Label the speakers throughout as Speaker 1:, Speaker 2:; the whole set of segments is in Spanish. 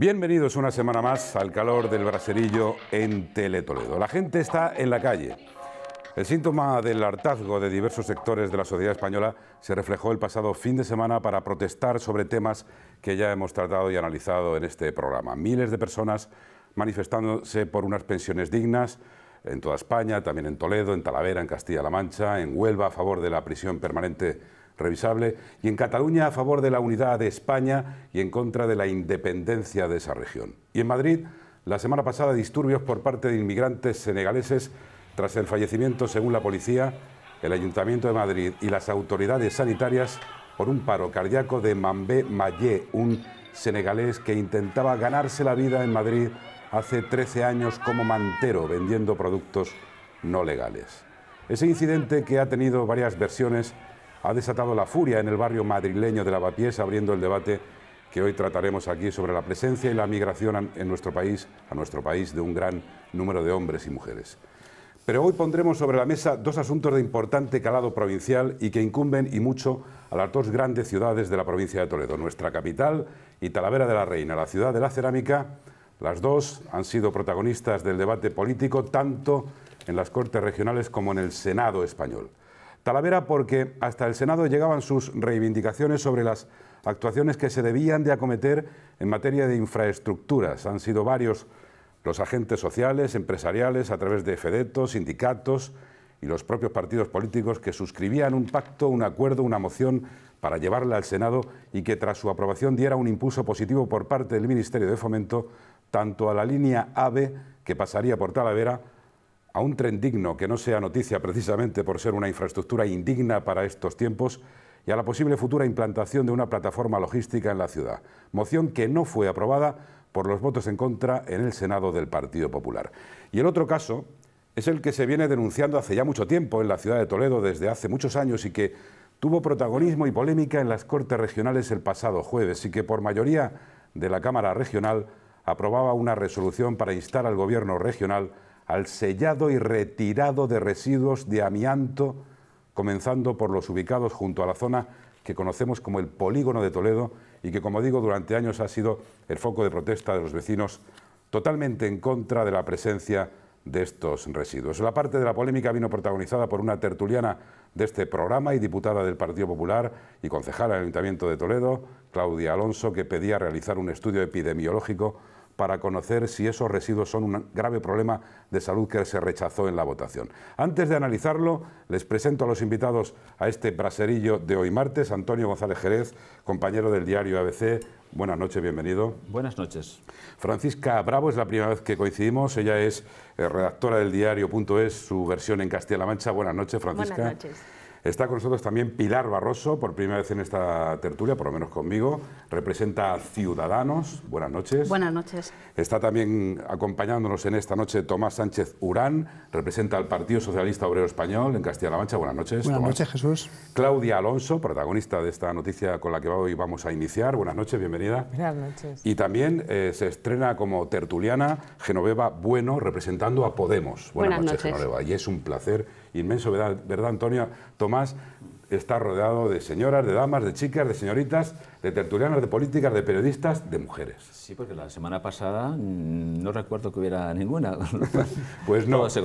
Speaker 1: Bienvenidos una semana más al calor del braserillo en Teletoledo. La gente está en la calle. El síntoma del hartazgo de diversos sectores de la sociedad española se reflejó el pasado fin de semana para protestar sobre temas que ya hemos tratado y analizado en este programa. Miles de personas manifestándose por unas pensiones dignas en toda España, también en Toledo, en Talavera, en Castilla-La Mancha, en Huelva a favor de la prisión permanente revisable, y en Cataluña a favor de la unidad de España y en contra de la independencia de esa región. Y en Madrid, la semana pasada, disturbios por parte de inmigrantes senegaleses tras el fallecimiento, según la policía, el Ayuntamiento de Madrid y las autoridades sanitarias por un paro cardíaco de Mambé Mayé, un senegalés que intentaba ganarse la vida en Madrid hace 13 años como mantero vendiendo productos no legales. Ese incidente que ha tenido varias versiones ha desatado la furia en el barrio madrileño de Lavapiés, abriendo el debate que hoy trataremos aquí sobre la presencia y la migración en nuestro país, a nuestro país, de un gran número de hombres y mujeres. Pero hoy pondremos sobre la mesa dos asuntos de importante calado provincial y que incumben y mucho a las dos grandes ciudades de la provincia de Toledo, nuestra capital y Talavera de la Reina, la ciudad de la cerámica. Las dos han sido protagonistas del debate político tanto en las Cortes regionales como en el Senado español. Talavera porque hasta el Senado llegaban sus reivindicaciones sobre las actuaciones que se debían de acometer en materia de infraestructuras. Han sido varios los agentes sociales, empresariales, a través de FEDETOS, sindicatos y los propios partidos políticos que suscribían un pacto, un acuerdo, una moción para llevarla al Senado y que tras su aprobación diera un impulso positivo por parte del Ministerio de Fomento tanto a la línea AVE que pasaría por Talavera a un tren digno que no sea noticia precisamente por ser una infraestructura indigna para estos tiempos y a la posible futura implantación de una plataforma logística en la ciudad, moción que no fue aprobada por los votos en contra en el Senado del Partido Popular. Y el otro caso es el que se viene denunciando hace ya mucho tiempo en la ciudad de Toledo desde hace muchos años y que tuvo protagonismo y polémica en las Cortes Regionales el pasado jueves y que por mayoría de la Cámara Regional aprobaba una resolución para instar al Gobierno regional al sellado y retirado de residuos de amianto, comenzando por los ubicados junto a la zona que conocemos como el polígono de Toledo y que, como digo, durante años ha sido el foco de protesta de los vecinos totalmente en contra de la presencia de estos residuos. La parte de la polémica vino protagonizada por una tertuliana de este programa y diputada del Partido Popular y concejala del Ayuntamiento de Toledo, Claudia Alonso, que pedía realizar un estudio epidemiológico para conocer si esos residuos son un grave problema de salud que se rechazó en la votación. Antes de analizarlo, les presento a los invitados a este braserillo de hoy martes. Antonio González Jerez, compañero del diario ABC. Buenas noches, bienvenido.
Speaker 2: Buenas noches.
Speaker 1: Francisca Bravo, es la primera vez que coincidimos. Ella es eh, redactora del diario.es, su versión en Castilla-La Mancha. Buenas noches, Francisca.
Speaker 3: Buenas noches.
Speaker 1: Está con nosotros también Pilar Barroso, por primera vez en esta tertulia, por lo menos conmigo. Representa a Ciudadanos. Buenas noches.
Speaker 3: Buenas noches.
Speaker 1: Está también acompañándonos en esta noche Tomás Sánchez Urán, representa al Partido Socialista Obrero Español en Castilla-La Mancha. Buenas noches.
Speaker 4: Buenas noches, Jesús.
Speaker 1: Claudia Alonso, protagonista de esta noticia con la que hoy vamos a iniciar. Buenas noches, bienvenida.
Speaker 5: Buenas noches.
Speaker 1: Y también eh, se estrena como tertuliana Genoveva Bueno, representando a Podemos.
Speaker 3: Buenas,
Speaker 1: noches, Genoveva. Y es un placer inmenso, ¿verdad, ¿verdad Antonio? Tomás está rodeado de señoras, de damas, de chicas, de señoritas, de tertulianas, de políticas, de periodistas, de mujeres.
Speaker 2: Sí, porque la semana pasada mm, no recuerdo que hubiera ninguna.
Speaker 1: pues no.
Speaker 2: Todo se,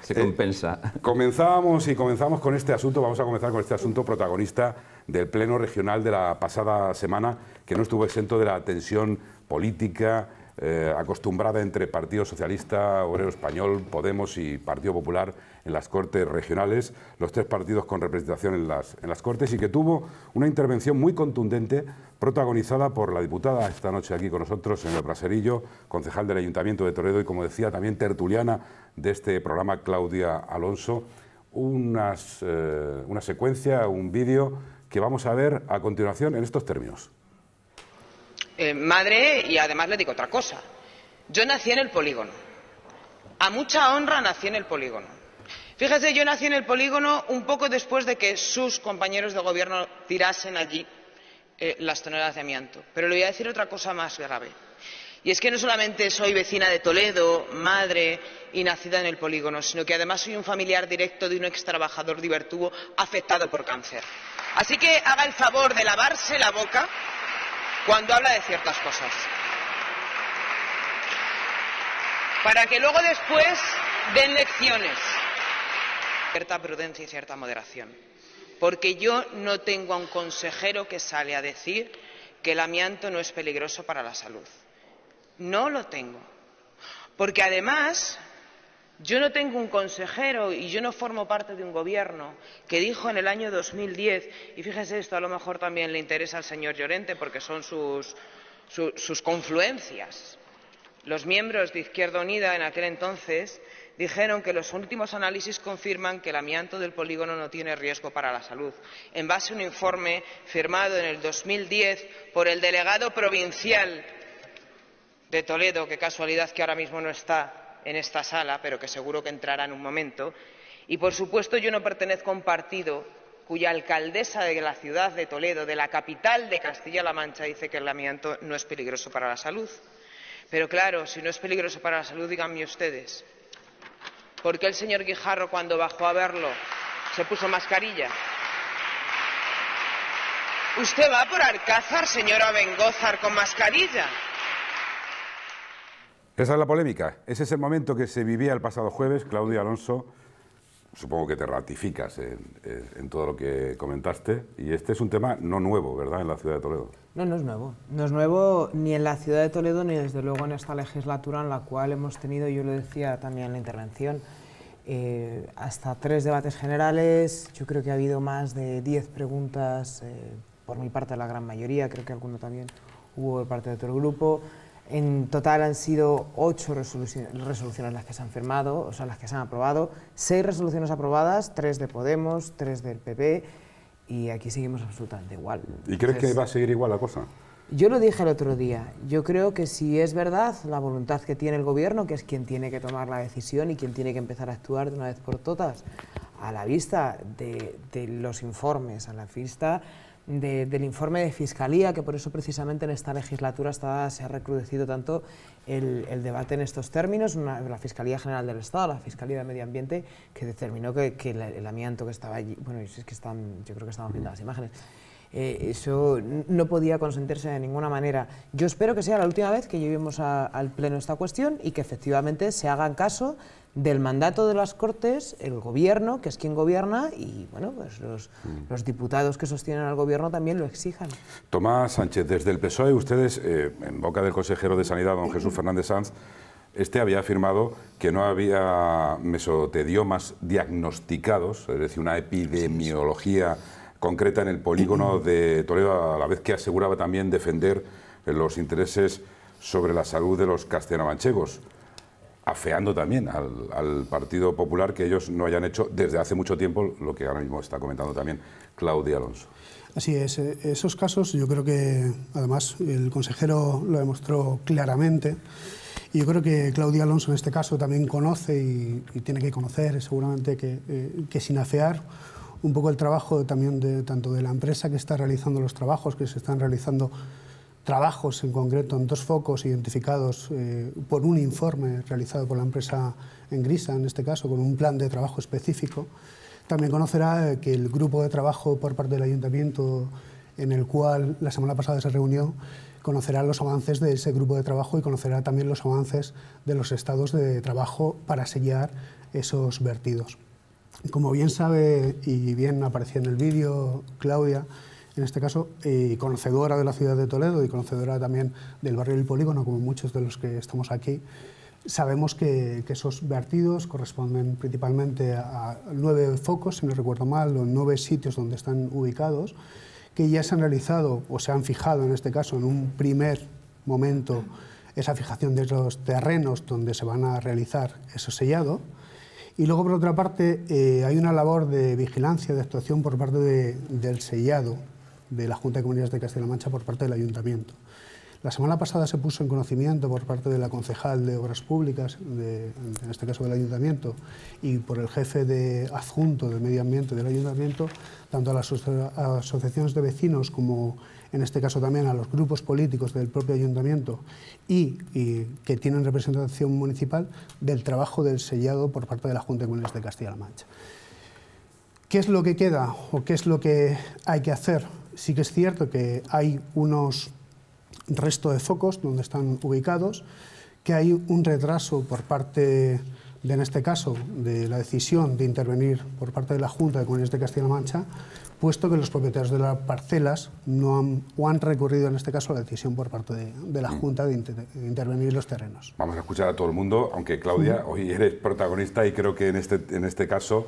Speaker 2: se eh, compensa.
Speaker 1: comenzábamos y comenzamos con este asunto, vamos a comenzar con este asunto protagonista del Pleno Regional de la pasada semana, que no estuvo exento de la tensión política, eh, acostumbrada entre Partido Socialista, Obrero Español, Podemos y Partido Popular en las Cortes regionales, los tres partidos con representación en las, en las Cortes, y que tuvo una intervención muy contundente protagonizada por la diputada esta noche aquí con nosotros el Braserillo, concejal del Ayuntamiento de Toledo y, como decía, también tertuliana de este programa, Claudia Alonso. Unas, eh, una secuencia, un vídeo que vamos a ver a continuación en estos términos.
Speaker 6: Eh, madre y además le digo otra cosa. Yo nací en el polígono.
Speaker 3: a mucha honra nací en el polígono. Fíjese, yo nací en el polígono un poco después de que sus compañeros de gobierno tirasen allí eh, las toneladas de amianto. Pero le voy a decir otra cosa más grave. Y es que no solamente soy vecina de Toledo, madre y nacida en el polígono, sino que además soy un familiar directo de un ex trabajador de Ibertubo afectado por cáncer. Así que haga el favor de lavarse la boca cuando habla de ciertas cosas. Para que luego después den lecciones. Cierta prudencia y cierta moderación. Porque yo no tengo a un consejero que sale a decir que el amianto no es peligroso para la salud. No lo tengo. Porque además yo no tengo un consejero y yo no formo parte de un gobierno que dijo en el año 2010, y fíjese esto, a lo mejor también le interesa al señor Llorente porque son sus, sus confluencias. Los miembros de Izquierda Unida en aquel entonces dijeron que los últimos análisis confirman que el amianto del polígono no tiene riesgo para la salud, en base a un informe firmado en el 2010 por el delegado provincial de Toledo, qué casualidad que ahora mismo no está en esta sala, pero que seguro que entrará en un momento. Y, por supuesto, yo no pertenezco a un partido cuya alcaldesa de la ciudad de Toledo, de la capital de Castilla-La Mancha, dice que el amianto no es peligroso para la salud. Pero claro, si no es peligroso para la salud, díganme ustedes, ¿por qué el señor Guijarro, cuando bajó a verlo, se puso mascarilla? ¿Usted va por Alcázar, señora Bengózar, con mascarilla?
Speaker 1: Esa es la polémica. Ese es el momento que se vivía el pasado jueves. Claudia Alonso, supongo que te ratificas en, todo lo que comentaste. Y este es un tema no nuevo, ¿verdad?, en la ciudad de Toledo.
Speaker 4: No, no es nuevo. No es nuevo ni en la ciudad de Toledo ni desde luego en esta legislatura en la cual hemos tenido, yo lo decía también en la intervención, eh, hasta tres debates generales. Yo creo que ha habido más de diez preguntas, eh, por mi parte la gran mayoría, creo que alguno también hubo de parte de otro grupo. En total han sido ocho resoluciones, las que se han firmado, o sea, las que se han aprobado, seis resoluciones aprobadas, tres de Podemos, tres del PP, y aquí seguimos absolutamente igual.
Speaker 1: ¿Y crees que va a seguir igual la cosa?
Speaker 4: Yo lo dije el otro día, yo creo que si es verdad la voluntad que tiene el gobierno, que es quien tiene que tomar la decisión y quien tiene que empezar a actuar de una vez por todas, a la vista de, de los informes, a la vista del informe de Fiscalía, que por eso precisamente en esta legislatura está, se ha recrudecido tanto el, debate en estos términos, la Fiscalía General del Estado, la Fiscalía de Medio Ambiente, que determinó que, el, amianto que estaba allí, bueno, es que están, yo creo que estamos viendo las imágenes, eh, eso no podía consentirse de ninguna manera. Yo espero que sea la última vez que llevemos al Pleno esta cuestión y que efectivamente se hagan caso del mandato de las Cortes, el Gobierno, que es quien gobierna, y bueno, pues los, mm. los diputados que sostienen al Gobierno también lo exijan.
Speaker 1: Tomás Sánchez, desde el PSOE, ustedes, eh, en boca del consejero de Sanidad, don Jesús Fernández Sanz, este había afirmado que no había mesotediomas diagnosticados, es decir, una epidemiología concreta en el polígono de Toledo, a la vez que aseguraba también defender los intereses sobre la salud de los castellanomanchegos afeando también al, Partido Popular que ellos no hayan hecho desde hace mucho tiempo lo que ahora mismo está comentando también Claudia Alonso.
Speaker 5: Así es, eh, esos casos yo creo que además el consejero lo demostró claramente y yo creo que Claudia Alonso en este caso también conoce y, tiene que conocer seguramente que, eh, que sin afear un poco el trabajo también de, tanto de la empresa que está realizando los trabajos que se están realizando trabajos en concreto en dos focos identificados eh, por un informe realizado por la empresa en Grisa, en este caso, con un plan de trabajo específico. También conocerá eh, que el grupo de trabajo por parte del ayuntamiento en el cual la semana pasada se reunió conocerá los avances de ese grupo de trabajo y conocerá también los avances de los estados de trabajo para sellar esos vertidos. Como bien sabe y bien aparecía en el vídeo Claudia, en este caso, y conocedora de la ciudad de Toledo y conocedora también del barrio del Polígono, como muchos de los que estamos aquí, sabemos que, esos vertidos corresponden principalmente a nueve focos, si no recuerdo mal, o nueve sitios donde están ubicados, que ya se han realizado o se han fijado, en este caso, en un primer momento, esa fijación de los terrenos donde se van a realizar ese sellado. Y luego, por otra parte, eh, hay una labor de vigilancia, de actuación por parte del sellado, de la Junta de Comunidades de Castilla-La Mancha por parte del Ayuntamiento. La semana pasada se puso en conocimiento por parte de la concejal de Obras Públicas, en este caso del Ayuntamiento, y por el jefe de adjunto de Medio Ambiente del Ayuntamiento, tanto a las asociaciones de vecinos como en este caso también a los grupos políticos del propio ayuntamiento y, que tienen representación municipal del trabajo del sellado por parte de la Junta de Comunidades de Castilla-La Mancha. ¿Qué es lo que queda o qué es lo que hay que hacer? Sí que es cierto que hay unos resto de focos donde están ubicados, que hay un retraso por parte, de, en este caso, de la decisión de intervenir por parte de la Junta de Comunidades de Castilla-La Mancha, puesto que los propietarios de las parcelas no han, o han recurrido en este caso a la decisión por parte de, la mm. Junta de, intervenir los terrenos.
Speaker 1: Vamos a escuchar a todo el mundo, aunque Claudia, hoy eres protagonista y creo que en este, en este caso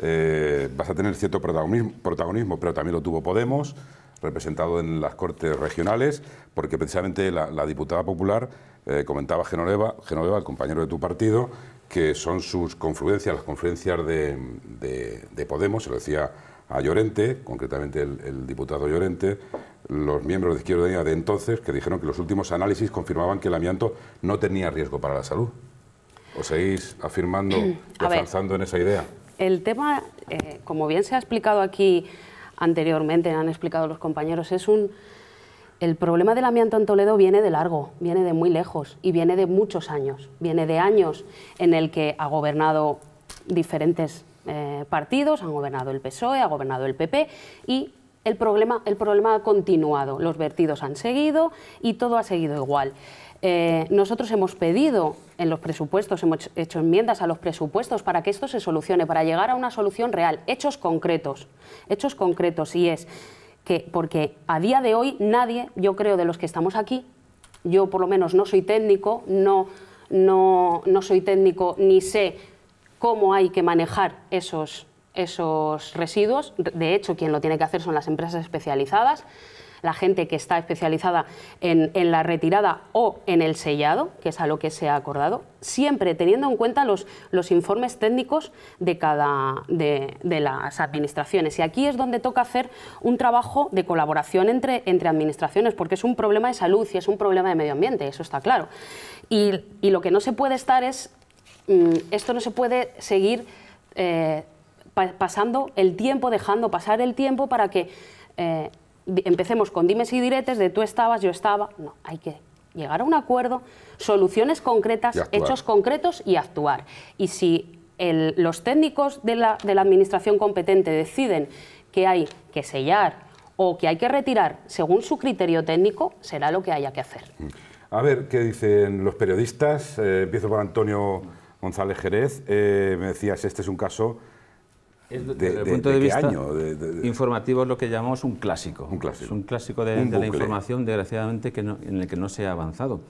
Speaker 1: eh, vas a tener cierto protagonismo, protagonismo, pero también lo tuvo Podemos representado en las Cortes Regionales, porque precisamente la, diputada popular eh, comentaba Genoveva, Genoveva, el compañero de tu partido, que son sus confluencias, las confluencias de, Podemos, se lo decía a Llorente, concretamente el, diputado Llorente, los miembros de Izquierda Unida de entonces, que dijeron que los últimos análisis confirmaban que el amianto no tenía riesgo para la salud. ¿Os seguís afirmando y avanzando en esa idea?
Speaker 6: El tema, eh, como bien se ha explicado aquí anteriormente, han explicado los compañeros, es un... El problema del amianto en Toledo viene de largo, viene de muy lejos y viene de muchos años. Viene de años en el que ha gobernado diferentes eh, partidos, han gobernado el PSOE, ha gobernado el PP y el problema, el problema ha continuado. Los vertidos han seguido y todo ha seguido igual. Eh, nosotros hemos pedido en los presupuestos, hemos hecho enmiendas a los presupuestos para que esto se solucione, para llegar a una solución real, hechos concretos, hechos concretos, y es que, porque a día de hoy nadie, yo creo de los que estamos aquí, yo por lo menos no soy técnico, no, no, no soy técnico ni sé cómo hay que manejar esos, esos residuos, de hecho quien lo tiene que hacer son las empresas especializadas, la gente que está especializada en, la retirada o en el sellado, que es a lo que se ha acordado, siempre teniendo en cuenta los, informes técnicos de cada de, las administraciones. Y aquí es donde toca hacer un trabajo de colaboración entre, entre administraciones, porque es un problema de salud y es un problema de medio ambiente, eso está claro. Y, lo que no se puede estar es, mm, esto no se puede seguir eh, pasando el tiempo, dejando pasar el tiempo para que eh, empecemos con dimes y diretes de tú estabas, yo estaba. No, hay que llegar a un acuerdo, soluciones concretas, hechos concretos y actuar. Y si los técnicos de la, de la administración competente deciden que hay que sellar o que hay que retirar según su criterio técnico, será lo que haya que hacer.
Speaker 1: A ver, ¿qué dicen los periodistas? Eh, empiezo por Antonio González Jerez. Eh, me decías, este es un caso
Speaker 2: desde el punto de, vista informativo es lo que llamamos un clásico.
Speaker 1: Un clásico.
Speaker 2: Es un clásico de, la información, desgraciadamente, que en el que no se ha avanzado.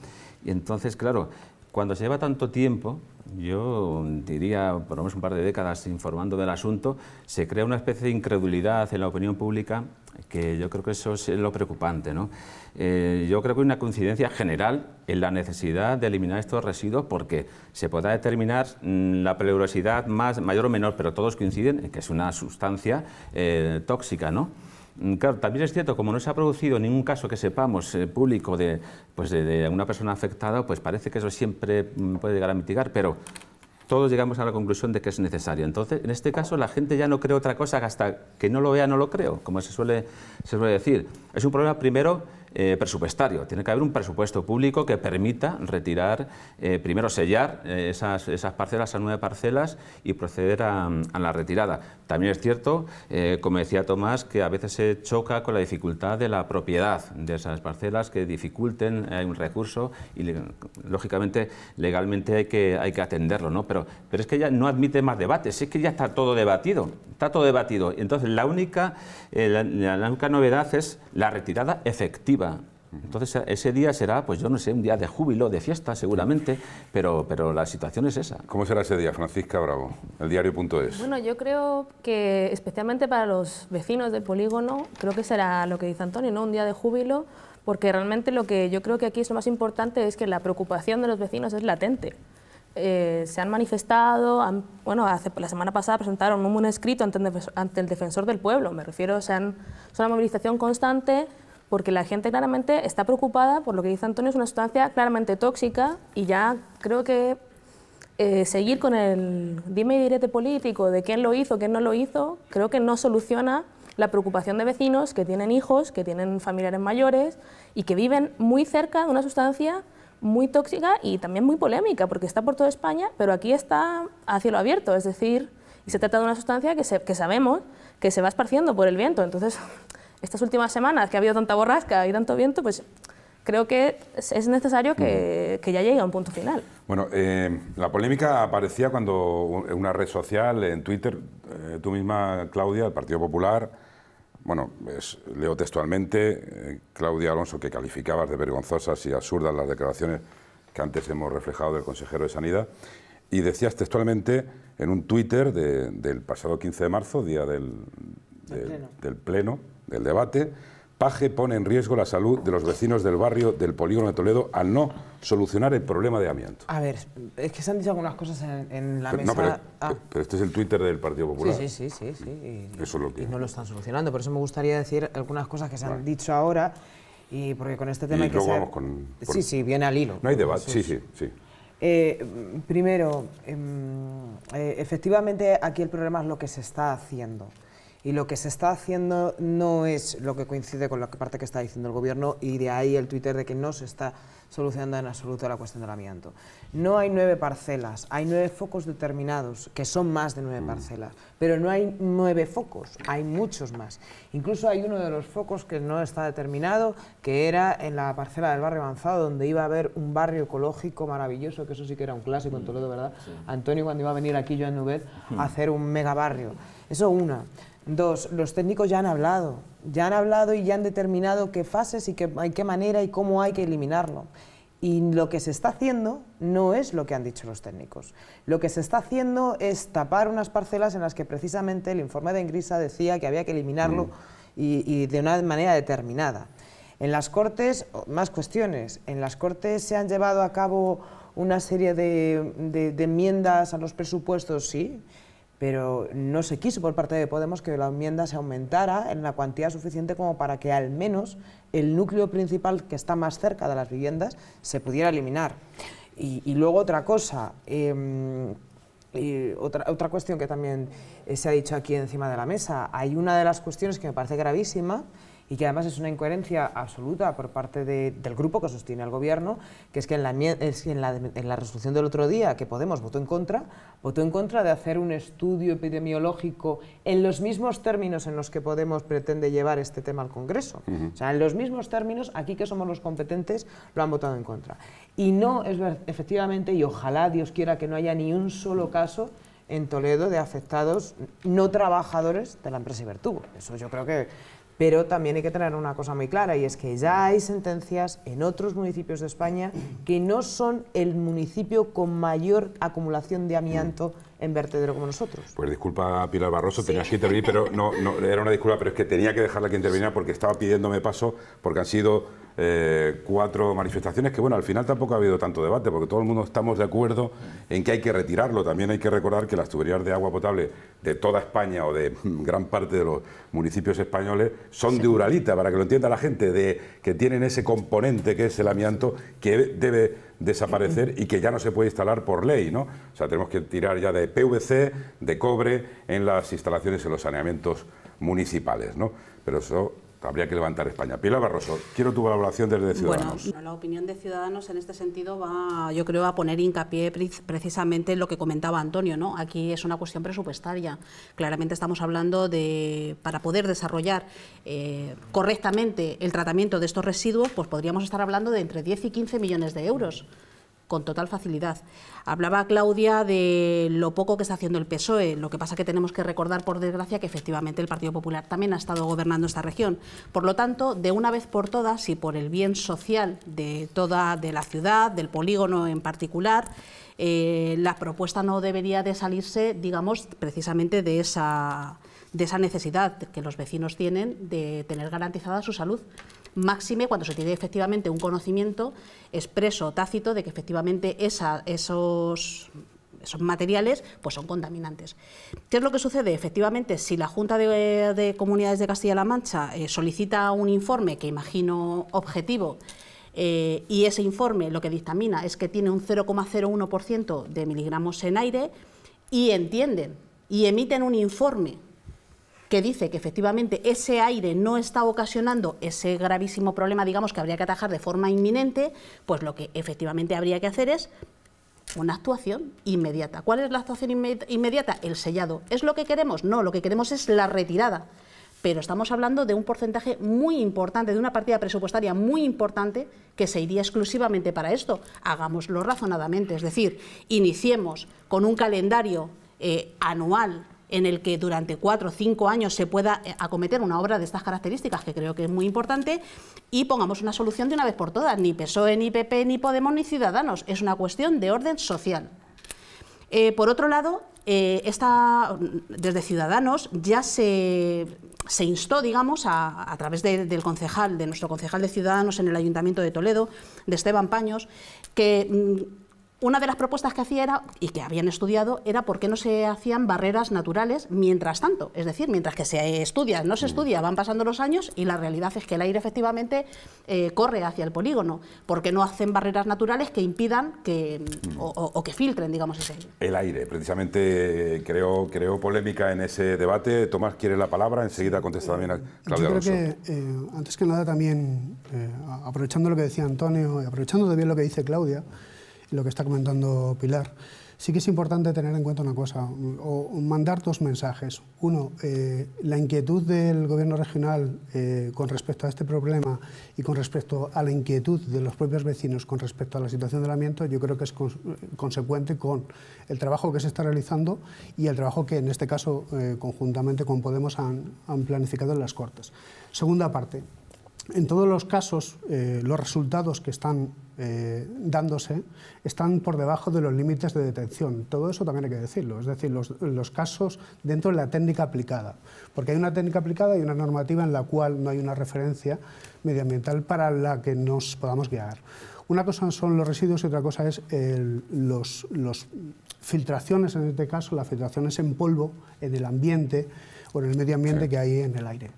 Speaker 2: Y entonces, claro, cuando se lleva tanto tiempo, yo diría por lo menos un par de décadas informando del asunto, se crea una especie de incredulidad en la opinión pública que yo creo que eso es lo preocupante. ¿no? Eh, yo creo que hay una coincidencia general en la necesidad de eliminar estos residuos porque se podrá determinar mm, la peligrosidad más, mayor o menor, pero todos coinciden en que es una sustancia eh, tóxica. ¿no? Mm, claro, también es cierto, como no se ha producido ningún caso que sepamos eh, público de, pues de, una persona afectada, pues parece que eso siempre mm, puede llegar a mitigar, pero todos llegamos a la conclusión de que es necesario. Entonces, en este caso, la gente ya no cree otra cosa que hasta que no lo vea, no lo creo, como se suele, se suele decir. Es un problema, primero, eh, presupuestario. Tiene que haber un presupuesto público que permita retirar, eh, primero sellar eh, esas, esas, parcelas, esas nueve parcelas y proceder a, la retirada. También es cierto, como decía Tomás, que a veces se choca con la dificultad de la propiedad de esas parcelas que dificulten un recurso y, lógicamente, legalmente hay que, hay que atenderlo. ¿no? Pero, pero es que ya no admite más debates, es que ya está todo debatido. Está todo debatido. Entonces, la única, la única novedad es la retirada efectiva entonces ese día será, pues yo no sé, un día de júbilo, de fiesta seguramente, pero, pero la situación es esa.
Speaker 1: ¿Cómo será ese día, Francisca Bravo? El diario.es.
Speaker 7: Bueno, yo creo que especialmente para los vecinos del polígono, creo que será lo que dice Antonio, ¿no? Un día de júbilo, porque realmente lo que yo creo que aquí es lo más importante es que la preocupación de los vecinos es latente. Eh, se han manifestado, bueno, hace, la semana pasada presentaron un, escrito ante el, defensor, del pueblo, me refiero, se han, es una movilización constante porque la gente claramente está preocupada por lo que dice Antonio, es una sustancia claramente tóxica y ya creo que eh, seguir con el dime y direte político de quién lo hizo, quién no lo hizo, creo que no soluciona la preocupación de vecinos que tienen hijos, que tienen familiares mayores y que viven muy cerca de una sustancia muy tóxica y también muy polémica, porque está por toda España, pero aquí está a cielo abierto, es decir, y se trata de una sustancia que, que sabemos que se va esparciendo por el viento. Entonces, estas últimas semanas que ha habido tanta borrasca y tanto viento, pues creo que es necesario que, ya llegue a un punto final.
Speaker 1: Bueno, eh, la polémica aparecía cuando en una red social, en Twitter, eh, tú misma, Claudia, el Partido Popular, bueno, leo textualmente, eh, Claudia Alonso, que calificabas de vergonzosas y absurdas las declaraciones que antes hemos reflejado del consejero de Sanidad, y decías textualmente en un Twitter del pasado 15 de marzo, día del, del pleno, del debate, Paje pone en riesgo la salud de los vecinos del barrio del polígono de Toledo al no solucionar el problema de amianto.
Speaker 4: A ver, es que se han dicho algunas cosas en, la mesa.
Speaker 1: No, ah. pero, este es el Twitter del Partido Popular.
Speaker 4: Sí, sí, sí, sí.
Speaker 1: Y, eso lo que...
Speaker 4: y no lo están solucionando. Por eso me gustaría decir algunas cosas que se han dicho ahora y porque con este tema hay que
Speaker 1: luego vamos con,
Speaker 4: Sí, sí, viene al hilo.
Speaker 1: No hay debate, sí, sí, sí.
Speaker 4: Eh, primero, em, eh, efectivamente aquí el problema es lo que se está haciendo y lo que se está haciendo no es lo que coincide con la parte que está diciendo el Gobierno y de ahí el Twitter de que no se está solucionando en absoluto la cuestión del amianto. No hay nueve parcelas, hay nueve focos determinados, que son más de nueve mm. parcelas, pero no hay nueve focos, hay muchos más. Incluso hay uno de los focos que no está determinado, que era en la parcela del barrio avanzado, donde iba a haber un barrio ecológico maravilloso, que eso sí que era un clásico en mm. Toledo, ¿verdad? Antonio cuando iba a venir aquí yo en Nubel a hacer un mega barrio. Eso una. Dos, los técnicos ya han hablado, ya han hablado y ya han determinado qué fases y qué, qué manera y cómo hay que eliminarlo. Y lo que se está haciendo no es lo que han dicho los técnicos. Lo que se está haciendo es tapar unas parcelas en las que precisamente el informe de Ingrisa decía que había que eliminarlo mm. y, de una manera determinada. En las Cortes, más cuestiones. En las Cortes se han llevado a cabo una serie de, de enmiendas a los presupuestos, sí, pero no se quiso por parte de Podemos que la enmienda se aumentara en la cuantía suficiente como para que al menos el núcleo principal que está más cerca de las viviendas se pudiera eliminar. Y, luego otra cosa, em, otra, otra cuestión que también eh, se ha dicho aquí encima de la mesa, hay una de las cuestiones que me parece gravísima, y que además es una incoherencia absoluta por parte del grupo que sostiene al Gobierno, que es que en la, en, la, en la resolución del otro día que Podemos votó en contra, votó en contra de hacer un estudio epidemiológico en los mismos términos en los que Podemos pretende llevar este tema al Congreso. O sea, en los mismos términos, aquí que somos los competentes, lo han votado en contra. Y no es efectivamente, y ojalá Dios quiera que no haya ni un solo caso en Toledo de afectados no trabajadores de la empresa Ibertubo. Eso yo creo que pero también hay que tener una cosa muy clara y es que ya hay sentencias en otros municipios de España que no son el municipio con mayor acumulación de amianto en vertedero como nosotros.
Speaker 1: Pues disculpa Pilar Barroso, tenías que intervenir, pero no, no, era una disculpa, pero es que tenía que dejarla que interviniera porque estaba pidiéndome paso porque han sido eh, cuatro manifestaciones que, bueno, al final tampoco ha habido tanto debate, porque todo el mundo estamos de acuerdo en que hay que retirarlo. También hay que recordar que las tuberías de agua potable de toda España o de gran parte de los municipios españoles son de Uralita, para que lo entienda la gente, de que tienen ese componente que es el amianto que debe desaparecer y que ya no se puede instalar por ley, ¿no? O sea, tenemos que tirar ya de PVC, de cobre en las instalaciones, en los saneamientos municipales, ¿no? Pero eso habría que levantar España. Pilar Barroso, quiero tu valoración desde Ciudadanos.
Speaker 8: Bueno, la opinión de Ciudadanos en este sentido va, yo creo, a poner hincapié precisamente en lo que comentaba Antonio, ¿no? Aquí es una cuestión presupuestaria. Claramente estamos hablando de, para poder desarrollar eh, correctamente el tratamiento de estos residuos, pues podríamos estar hablando de entre 10 y 15 millones de euros con total facilidad. Hablaba Claudia de lo poco que está haciendo el PSOE, lo que pasa que tenemos que recordar, por desgracia, que efectivamente el Partido Popular también ha estado gobernando esta región. Por lo tanto, de una vez por todas y por el bien social de toda de la ciudad, del polígono en particular, eh, la propuesta no debería de salirse, digamos, precisamente de esa, de esa necesidad que los vecinos tienen de tener garantizada su salud máxime cuando se tiene efectivamente un conocimiento expreso, tácito, de que efectivamente esos materiales, pues son contaminantes. ¿Qué es lo que sucede? Efectivamente, si la Junta de, Comunidades de Castilla-La Mancha eh, solicita un informe que imagino objetivo, eh, y ese informe lo que dictamina es que tiene un 0,01% de miligramos en aire, y entienden y emiten un informe que dice que efectivamente ese aire no está ocasionando ese gravísimo problema, digamos, que habría que atajar de forma inminente, pues lo que efectivamente habría que hacer es una actuación inmediata. ¿Cuál es la actuación inmediata? El sellado. ¿Es lo que queremos? No, lo que queremos es la retirada. Pero estamos hablando de un porcentaje muy importante, de una partida presupuestaria muy importante que se iría exclusivamente para esto. Hagámoslo razonadamente, es decir, iniciemos con un calendario eh, anual en el que durante cuatro o cinco años se pueda eh, acometer una obra de estas características, que creo que es muy importante, y pongamos una solución de una vez por todas. Ni PSOE, ni PP, ni Podemos, ni Ciudadanos. Es una cuestión de orden social. Eh, por otro lado, eh, desde Ciudadanos ya se, instó, digamos, a, través del concejal, de nuestro concejal de Ciudadanos en el Ayuntamiento de Toledo, de Esteban Paños, que mm, una de las propuestas que hacía era, y que habían estudiado, era por qué no se hacían barreras naturales mientras tanto. Es decir, mientras que se estudia, no se mm. estudia, van pasando los años y la realidad es que el aire efectivamente eh, corre hacia el polígono. ¿Por qué no hacen barreras naturales que impidan que, mm. o, que filtren, digamos, ese aire?
Speaker 1: El aire, precisamente creo, creo polémica en ese debate. Tomás quiere la palabra, enseguida contesta también a Claudia
Speaker 5: Yo creo que, eh, antes que nada, también, eh, aprovechando lo que decía Antonio y aprovechando también lo que dice Claudia, lo que está comentando Pilar, sí que es importante tener en cuenta una cosa, o mandar dos mensajes. Uno, eh, la inquietud del Gobierno regional eh, con respecto a este problema y con respecto a la inquietud de los propios vecinos con respecto a la situación del amianto, yo creo que es consecuente con el trabajo que se está realizando y el trabajo que en este caso eh, conjuntamente con Podemos han, han planificado en las Cortes. Segunda parte, en todos los casos, eh, los resultados que están eh, dándose están por debajo de los límites de detección. Todo eso también hay que decirlo, es decir, los, casos dentro de la técnica aplicada. Porque hay una técnica aplicada y una normativa en la cual no hay una referencia medioambiental para la que nos podamos guiar. Una cosa son los residuos y otra cosa es las los filtraciones, en este caso, las filtraciones en polvo en el ambiente o en el medio ambiente que hay en el aire.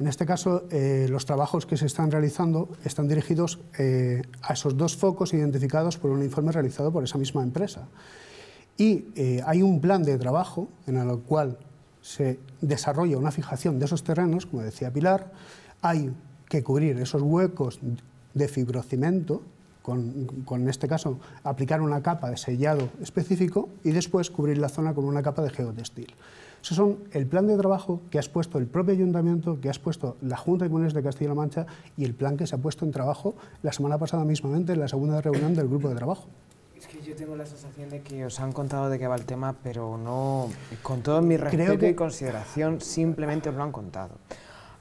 Speaker 5: En este caso, eh, los trabajos que se están realizando están dirigidos eh, a esos dos focos identificados por un informe realizado por esa misma empresa. Y eh, hay un plan de trabajo en el cual se desarrolla una fijación de esos terrenos, como decía Pilar, hay que cubrir esos huecos de fibrocimento, con, con, en este caso aplicar una capa de sellado específico y después cubrir la zona con una capa de geotextil. Esos son el plan de trabajo que ha expuesto el propio ayuntamiento, que ha expuesto la Junta de Comunidades de Castilla-La Mancha y el plan que se ha puesto en trabajo la semana pasada mismamente en la segunda reunión del grupo de trabajo.
Speaker 4: Es que yo tengo la sensación de que os han contado de qué va el tema, pero no, con todo mi respeto y consideración, simplemente os lo han contado.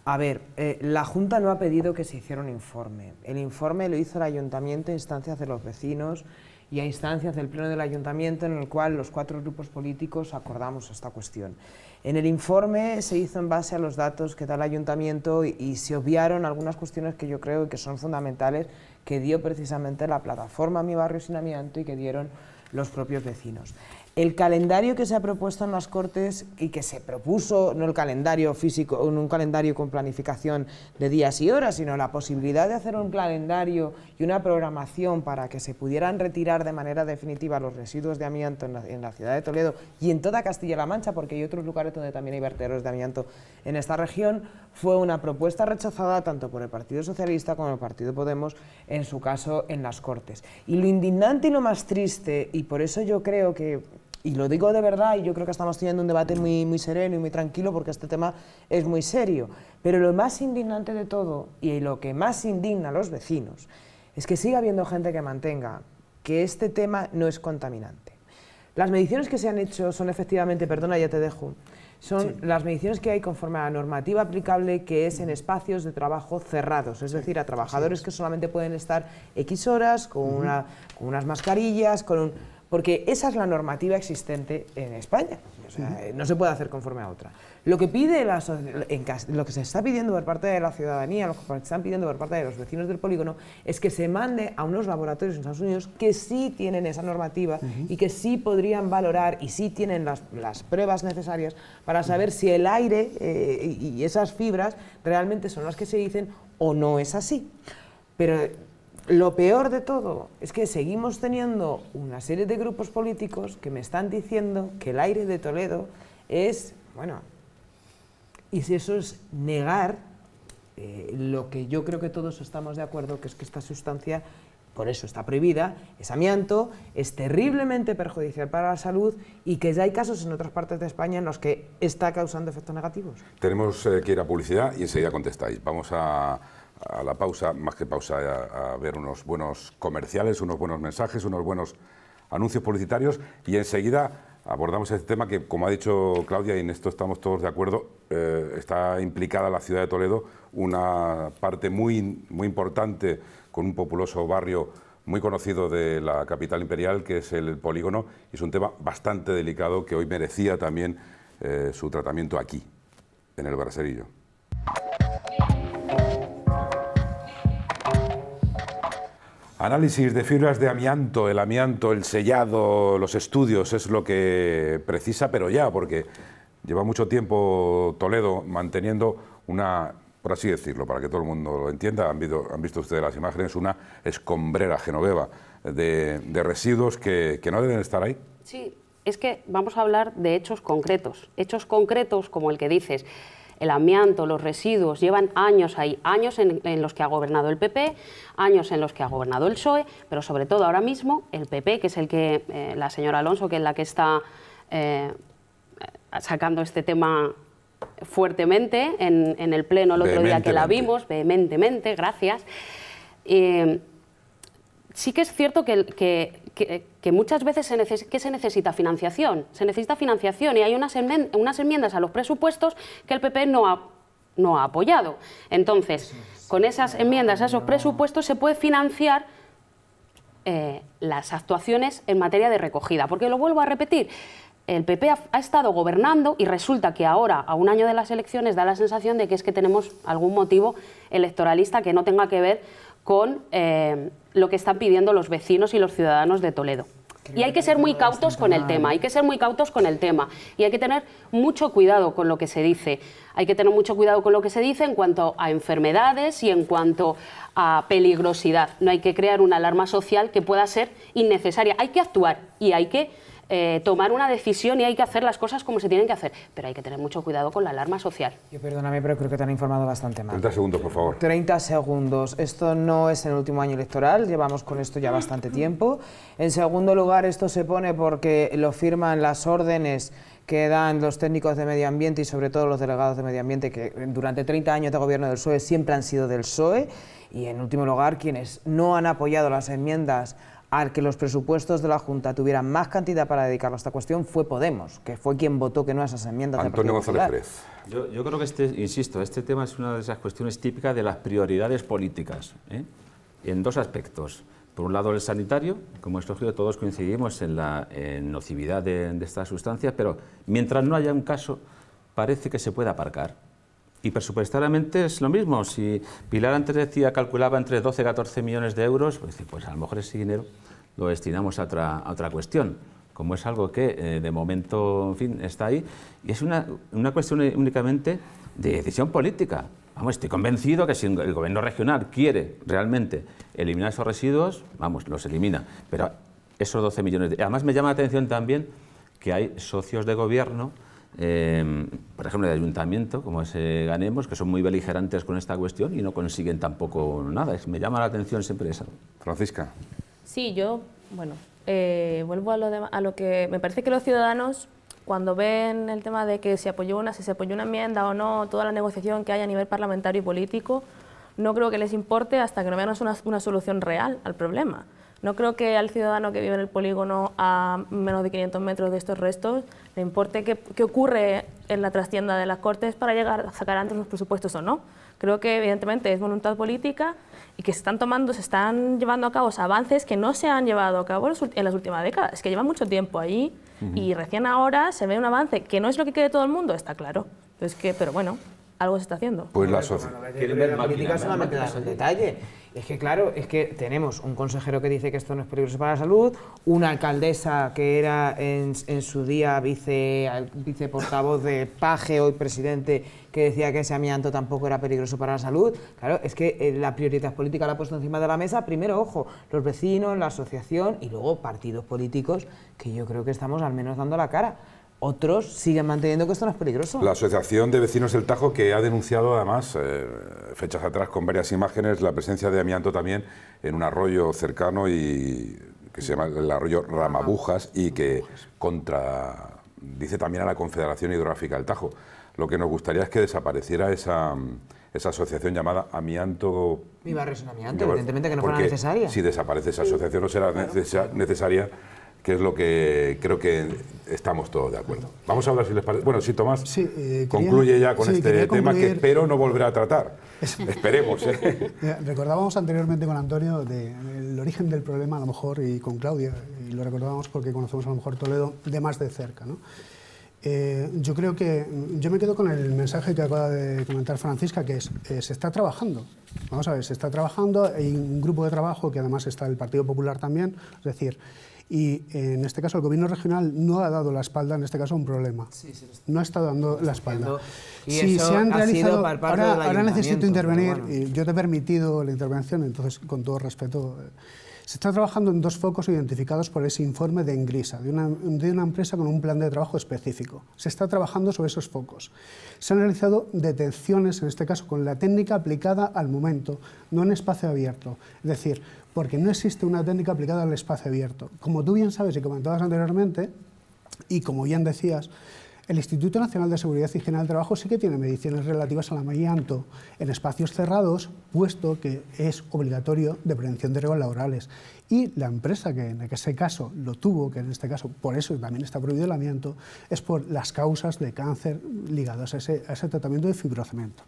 Speaker 4: A ver, eh, la Junta no ha pedido que se hiciera un informe. El informe lo hizo el Ayuntamiento a instancias de los vecinos y a instancias del Pleno del Ayuntamiento en el cual los cuatro grupos políticos acordamos esta cuestión. En el informe se hizo en base a los datos que da el Ayuntamiento y, se obviaron algunas cuestiones que yo creo que son fundamentales que dio precisamente la plataforma Mi Barrio Sin Amianto y que dieron los propios vecinos. El calendario que se ha propuesto en las Cortes y que se propuso, no el calendario físico, un calendario con planificación de días y horas, sino la posibilidad de hacer un calendario y una programación para que se pudieran retirar de manera definitiva los residuos de amianto en la, ciudad de Toledo y en toda Castilla-La Mancha, porque hay otros lugares donde también hay vertederos de amianto en esta región, fue una propuesta rechazada tanto por el Partido Socialista como el Partido Podemos, en su caso en las Cortes. Y lo indignante y lo más triste, y por eso yo creo que y lo digo de verdad, y yo creo que estamos teniendo un debate muy, muy sereno y muy tranquilo porque este tema es muy serio. Pero lo más indignante de todo, y lo que más indigna a los vecinos, es que siga habiendo gente que mantenga que este tema no es contaminante. Las mediciones que se han hecho son efectivamente, perdona, ya te dejo, son las mediciones que hay conforme a la normativa aplicable que es en espacios de trabajo cerrados, es decir, a trabajadores que solamente pueden estar X horas con, una, con unas mascarillas, con un porque esa es la normativa existente en España. no se puede hacer conforme a otra. Lo que, pide la, lo que se está pidiendo por parte de la ciudadanía, lo que se están pidiendo por parte de los vecinos del polígono, es que se mande a unos laboratorios en Estados Unidos que sí tienen esa normativa y que sí podrían valorar y sí tienen las, pruebas necesarias para saber si el aire eh, y esas fibras realmente son las que se dicen o no es así. Pero lo peor de todo es que seguimos teniendo una serie de grupos políticos que me están diciendo que el aire de Toledo es, bueno, y si eso es negar eh, lo que yo creo que todos estamos de acuerdo, que es que esta sustancia, por eso está prohibida, es amianto, es terriblemente perjudicial para la salud y que ya hay casos en otras partes de España en los que está causando efectos negativos.
Speaker 1: Tenemos eh, que ir a publicidad y enseguida contestáis. Vamos a, la pausa, más que pausa, a, a ver unos buenos comerciales, unos buenos mensajes, unos buenos anuncios publicitarios y enseguida abordamos este tema que, como ha dicho Claudia, y en esto estamos todos de acuerdo, eh, está implicada la ciudad de Toledo, una parte muy, muy importante con un populoso barrio muy conocido de la capital imperial, que es el polígono, y es un tema bastante delicado que hoy merecía también eh, su tratamiento aquí, en el Braserillo. Análisis de fibras de amianto, el amianto, el sellado, los estudios es lo que precisa, pero ya, porque lleva mucho tiempo Toledo manteniendo una, por así decirlo, para que todo el mundo lo entienda, han visto, han visto ustedes las imágenes, una escombrera genoveva de, residuos que, que no deben estar ahí.
Speaker 6: Sí, es que vamos a hablar de hechos concretos, hechos concretos como el que dices el amianto, los residuos, llevan años ahí, años en, los que ha gobernado el PP, años en los que ha gobernado el PSOE, pero sobre todo ahora mismo el PP, que es el que, eh, la señora Alonso, que es la que está eh, sacando este tema fuertemente en, el Pleno el otro día que la vimos, vehementemente, gracias. Eh, sí que es cierto que, que, muchas veces se, se necesita financiación. Se necesita financiación y hay unas, enmiendas a los presupuestos que el PP no ha, no ha apoyado. Entonces, con esas enmiendas a esos presupuestos se puede financiar eh, las actuaciones en materia de recogida. Porque lo vuelvo a repetir, el PP ha, estado gobernando y resulta que ahora, a un año de las elecciones, da la sensación de que es que tenemos algún motivo electoralista que no tenga que ver con eh, lo que están pidiendo los vecinos y los ciudadanos de Toledo. Y hay que ser muy cautos con el tema, hay que ser muy cautos con el tema y hay que tener mucho cuidado con lo que se dice. Hay que tener mucho cuidado con lo que se dice en cuanto a enfermedades y en cuanto a peligrosidad. No hay que crear una alarma social que pueda ser innecesaria. Hay que actuar y hay que eh, tomar una decisión y hay que hacer las cosas como se tienen que hacer. Pero hay que tener mucho cuidado con la alarma social.
Speaker 4: Yo perdóname, pero creo que te han informado bastante mal.
Speaker 1: 30 segundos, por favor.
Speaker 4: 30 segundos. Esto no es en el último año electoral, llevamos con esto ya bastante tiempo. En segundo lugar, esto se pone porque lo firman las órdenes que dan los técnicos de medio ambiente y sobre todo los delegados de medio ambiente que durante 30 años de gobierno del PSOE siempre han sido del PSOE y en último lugar quienes no han apoyado las enmiendas al que los presupuestos de la Junta tuvieran más cantidad para dedicarlo a esta cuestión fue Podemos, que fue quien votó que no a esas enmiendas.
Speaker 1: Antonio González Pérez.
Speaker 2: Yo, yo, creo que, este, insisto, este tema es una de esas cuestiones típicas de las prioridades políticas, ¿eh? en dos aspectos. Por un lado, el sanitario, como es lógico, todos coincidimos en la nocividad de, de estas sustancias, pero mientras no haya un caso, parece que se puede aparcar. Y presupuestariamente es lo mismo. Si Pilar antes decía, calculaba entre 12 y 14 millones de euros, pues, pues a lo mejor ese dinero lo destinamos a otra, otra cuestión. Como es algo que eh, de momento, en fin, está ahí. Y es una, una cuestión únicamente de decisión política. Vamos, estoy convencido que si el gobierno regional quiere realmente eliminar esos residuos, vamos, los elimina. Pero esos 12 millones de... Además me llama la atención también que hay socios de gobierno Em, por ejemplo, de ayuntamiento, como es Ganemos, que son muy beligerantes con esta cuestión y no consiguen tampoco nada. me llama la atención siempre eso.
Speaker 1: Francisca.
Speaker 7: Sí, yo, bueno, eh, vuelvo a lo, a lo que me parece que los ciudadanos, cuando ven el tema de que se apoyó una, si se apoyó una enmienda o no, toda la negociación que hay a nivel parlamentario y político, no creo que les importe hasta que no vean una, una solución real al problema. No creo que al ciudadano que vive en el polígono a menos de 500 metros de estos restos le importe qué, qué ocurre en la trastienda de las Cortes para llegar a sacar antes los presupuestos o no. Creo que evidentemente es voluntad política y que se están tomando, se están llevando a cabo avances que no se han llevado a cabo en las últimas décadas. Es que llevan mucho tiempo allí y recién ahora se ve un avance que no es lo que quiere todo el mundo, está claro. Es que, pero bueno, algo se está haciendo.
Speaker 1: Pues la sociedad.
Speaker 4: La política solamente da el detalle. Es que claro, es que tenemos un consejero que dice que esto no es peligroso para la salud, una alcaldesa que era en, su día vice, viceportavoz de Paje, hoy presidente, que decía que ese amianto tampoco era peligroso para la salud. Claro, es que eh, la prioridad política la ha puesto encima de la mesa, primero, ojo, los vecinos, la asociación y luego partidos políticos que yo creo que estamos al menos dando la cara otros siguen manteniendo que esto no es peligroso.
Speaker 1: La Asociación de Vecinos del Tajo, que ha denunciado además, eh, fechas atrás con varias imágenes, la presencia de amianto también en un arroyo cercano y que se llama el arroyo Ramabujas y que contra, dice también a la Confederación Hidrográfica del Tajo. Lo que nos gustaría es que desapareciera esa, esa asociación llamada Amianto...
Speaker 4: Mi barrio es un amianto, evidentemente que no fuera necesaria.
Speaker 1: Si desaparece esa asociación no será necesaria que es lo que creo que estamos todos de acuerdo. Vamos a hablar si les parece. Bueno, si Tomás eh, concluye ya con este tema que espero no volverá a tratar. Esperemos. ¿eh?
Speaker 5: Recordábamos anteriormente con Antonio de, el origen del problema, a lo mejor, y con Claudia, y lo recordábamos porque conocemos a lo mejor Toledo de más de cerca. ¿no? Eh, yo creo que yo me quedo con el mensaje que acaba de comentar Francisca, que es se está trabajando. Vamos a ver, se está trabajando, hay un grupo de trabajo que además está el Partido Popular también, es decir, y en este caso el gobierno regional no ha dado la espalda, en este caso, a un problema. no ha estado dando la espalda.
Speaker 4: Y sí, se han realizado. ahora,
Speaker 5: necesito intervenir, y yo te he permitido la intervención, entonces, con todo respeto. Eh, se está trabajando en dos focos identificados por ese informe de Engrisa, de una, de una, empresa con un plan de trabajo específico. Se está trabajando sobre esos focos. Se han realizado detenciones, en este caso con la técnica aplicada al momento, no en espacio abierto. Es decir, porque no existe una técnica aplicada al espacio abierto. Como tú bien sabes y comentabas anteriormente, y como bien decías, el Instituto Nacional de Seguridad y Higiene del Trabajo sí que tiene mediciones relativas al amianto en espacios cerrados, puesto que es obligatorio de prevención de riesgos laborales. Y la empresa que en ese caso lo tuvo, que en este caso por eso también está prohibido el amianto, es por las causas de cáncer ligadas a ese, tratamiento de fibrocemento.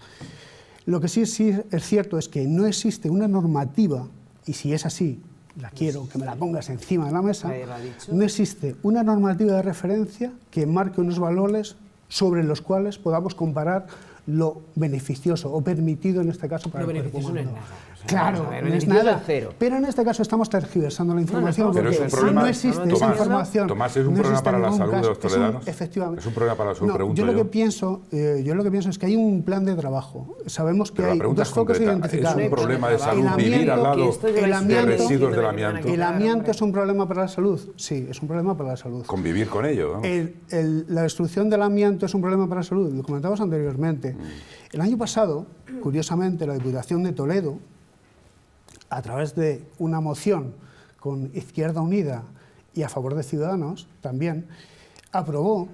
Speaker 5: Lo que sí, sí es cierto es que no existe una normativa y si es así, la quiero que me la pongas encima de la mesa, no existe una normativa de referencia que marque unos valores sobre los cuales podamos comparar lo beneficioso o permitido en este caso para
Speaker 4: el cuerpo humano.
Speaker 5: Claro, no es nada. Cero. Pero en este caso estamos tergiversando la información porque si no existe esa información.
Speaker 1: Tomás, es un problema para la salud de los toledanos.
Speaker 5: efectivamente.
Speaker 1: Es un problema para la salud, pregunto
Speaker 5: yo. Lo que pienso, eh, yo lo que pienso es que hay un plan de trabajo. Sabemos que hay dos focos identificados.
Speaker 1: Es un problema de salud vivir al lado de residuos del amianto.
Speaker 5: ¿El amianto es un problema para la salud? Sí, es un problema para la salud.
Speaker 1: Convivir con ello.
Speaker 5: la destrucción del amianto es un problema para la salud. Lo comentábamos anteriormente. Mm. El año pasado, curiosamente, la Diputación de Toledo a través de una moción con Izquierda Unida y a favor de Ciudadanos también, aprobó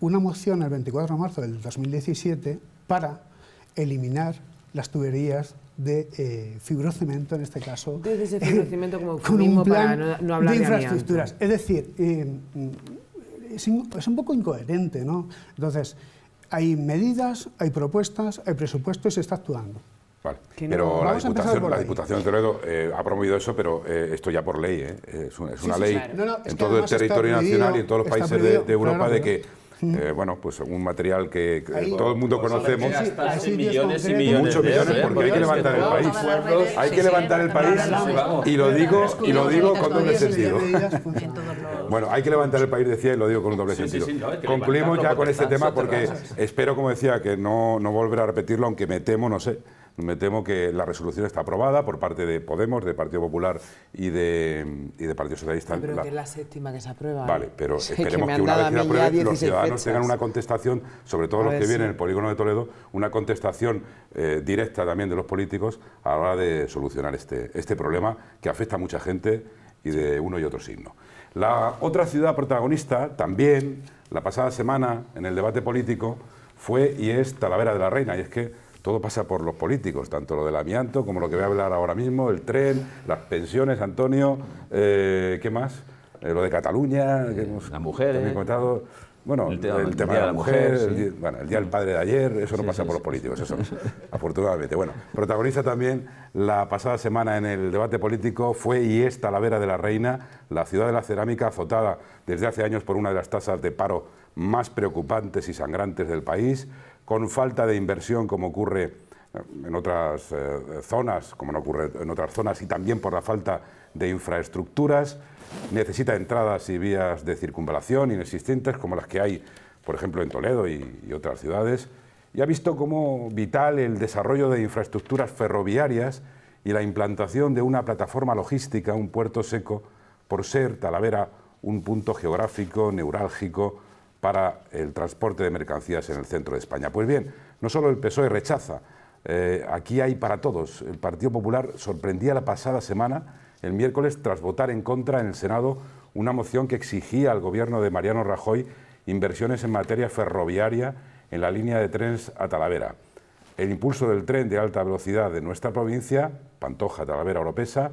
Speaker 5: una moción el 24 de marzo del 2017 para eliminar las tuberías de eh, fibrocemento, en este caso.
Speaker 4: De ese fibrocemento como con un plan para no, hablar
Speaker 5: de infraestructuras. es decir, eh, es, es, un poco incoherente, ¿no? Entonces, hay medidas, hay propuestas, hay presupuesto y se está actuando.
Speaker 1: Vale. Pero la Diputación, la Diputación, de Toledo eh, ha promovido eso, pero eh, esto ya por ley. Eh. Es, una ley en todo el territorio nacional y en todos los países de, Europa de que eh, bueno, pues un material que, todo el mundo conocemos.
Speaker 2: millones y millones.
Speaker 1: Muchos millones porque hay que levantar el país. Hay que levantar el país y lo digo, y lo digo con doble sentido. Bueno, hay que levantar el país, decía, y lo digo con un doble sentido. Concluimos ya con este tema porque espero, como decía, que no, no volverá a repetirlo, aunque me temo, no sé, me temo que la resolución está aprobada por parte de Podemos, de Partido Popular y de, y de Partido Socialista.
Speaker 4: Pero que es la séptima que se aprueba.
Speaker 1: Vale, pero esperemos que, una vez que apruebe, los ciudadanos tengan una contestación, sobre todo los que vienen en el polígono de Toledo, una contestación eh, directa también de los políticos a la hora de solucionar este, este problema que afecta a mucha gente y de uno y otro signo. La otra ciudad protagonista, también, la pasada semana, en el debate político, fue y es Talavera de la Reina. Y es que todo pasa por los políticos, tanto lo del amianto como lo que voy a hablar ahora mismo, el tren, las pensiones, Antonio, eh, ¿qué más? Eh, lo de Cataluña, que hemos
Speaker 2: las mujeres.
Speaker 1: comentado. Bueno, el tema, de la, mujer, el, día, bueno, el día del padre de ayer, eso no pasa por los políticos, eso afortunadamente. Bueno, protagoniza también la pasada semana en el debate político, fue y es Talavera de la Reina, la ciudad de la cerámica azotada desde hace años por una de las tasas de paro más preocupantes y sangrantes del país, con falta de inversión como ocurre eh, en otras eh, zonas, como no ocurre en otras zonas, y también por la falta de infraestructuras necesita entradas y vías de circunvalación inexistentes como las que hay, por ejemplo, en Toledo y, otras ciudades, y ha visto como vital el desarrollo de infraestructuras ferroviarias y la implantación de una plataforma logística, un puerto seco, por ser Talavera un punto geográfico, neurálgico, para el transporte de mercancías en el centro de España. Pues bien, no solo el PSOE rechaza, eh, aquí hay para todos. El Partido Popular sorprendía la pasada semana el miércoles tras votar en contra en el Senado una moción que exigía al gobierno de Mariano Rajoy inversiones en materia ferroviaria en la línea de trenes a Talavera. El impulso del tren de alta velocidad de nuestra provincia, Pantoja, Talavera, Oropesa,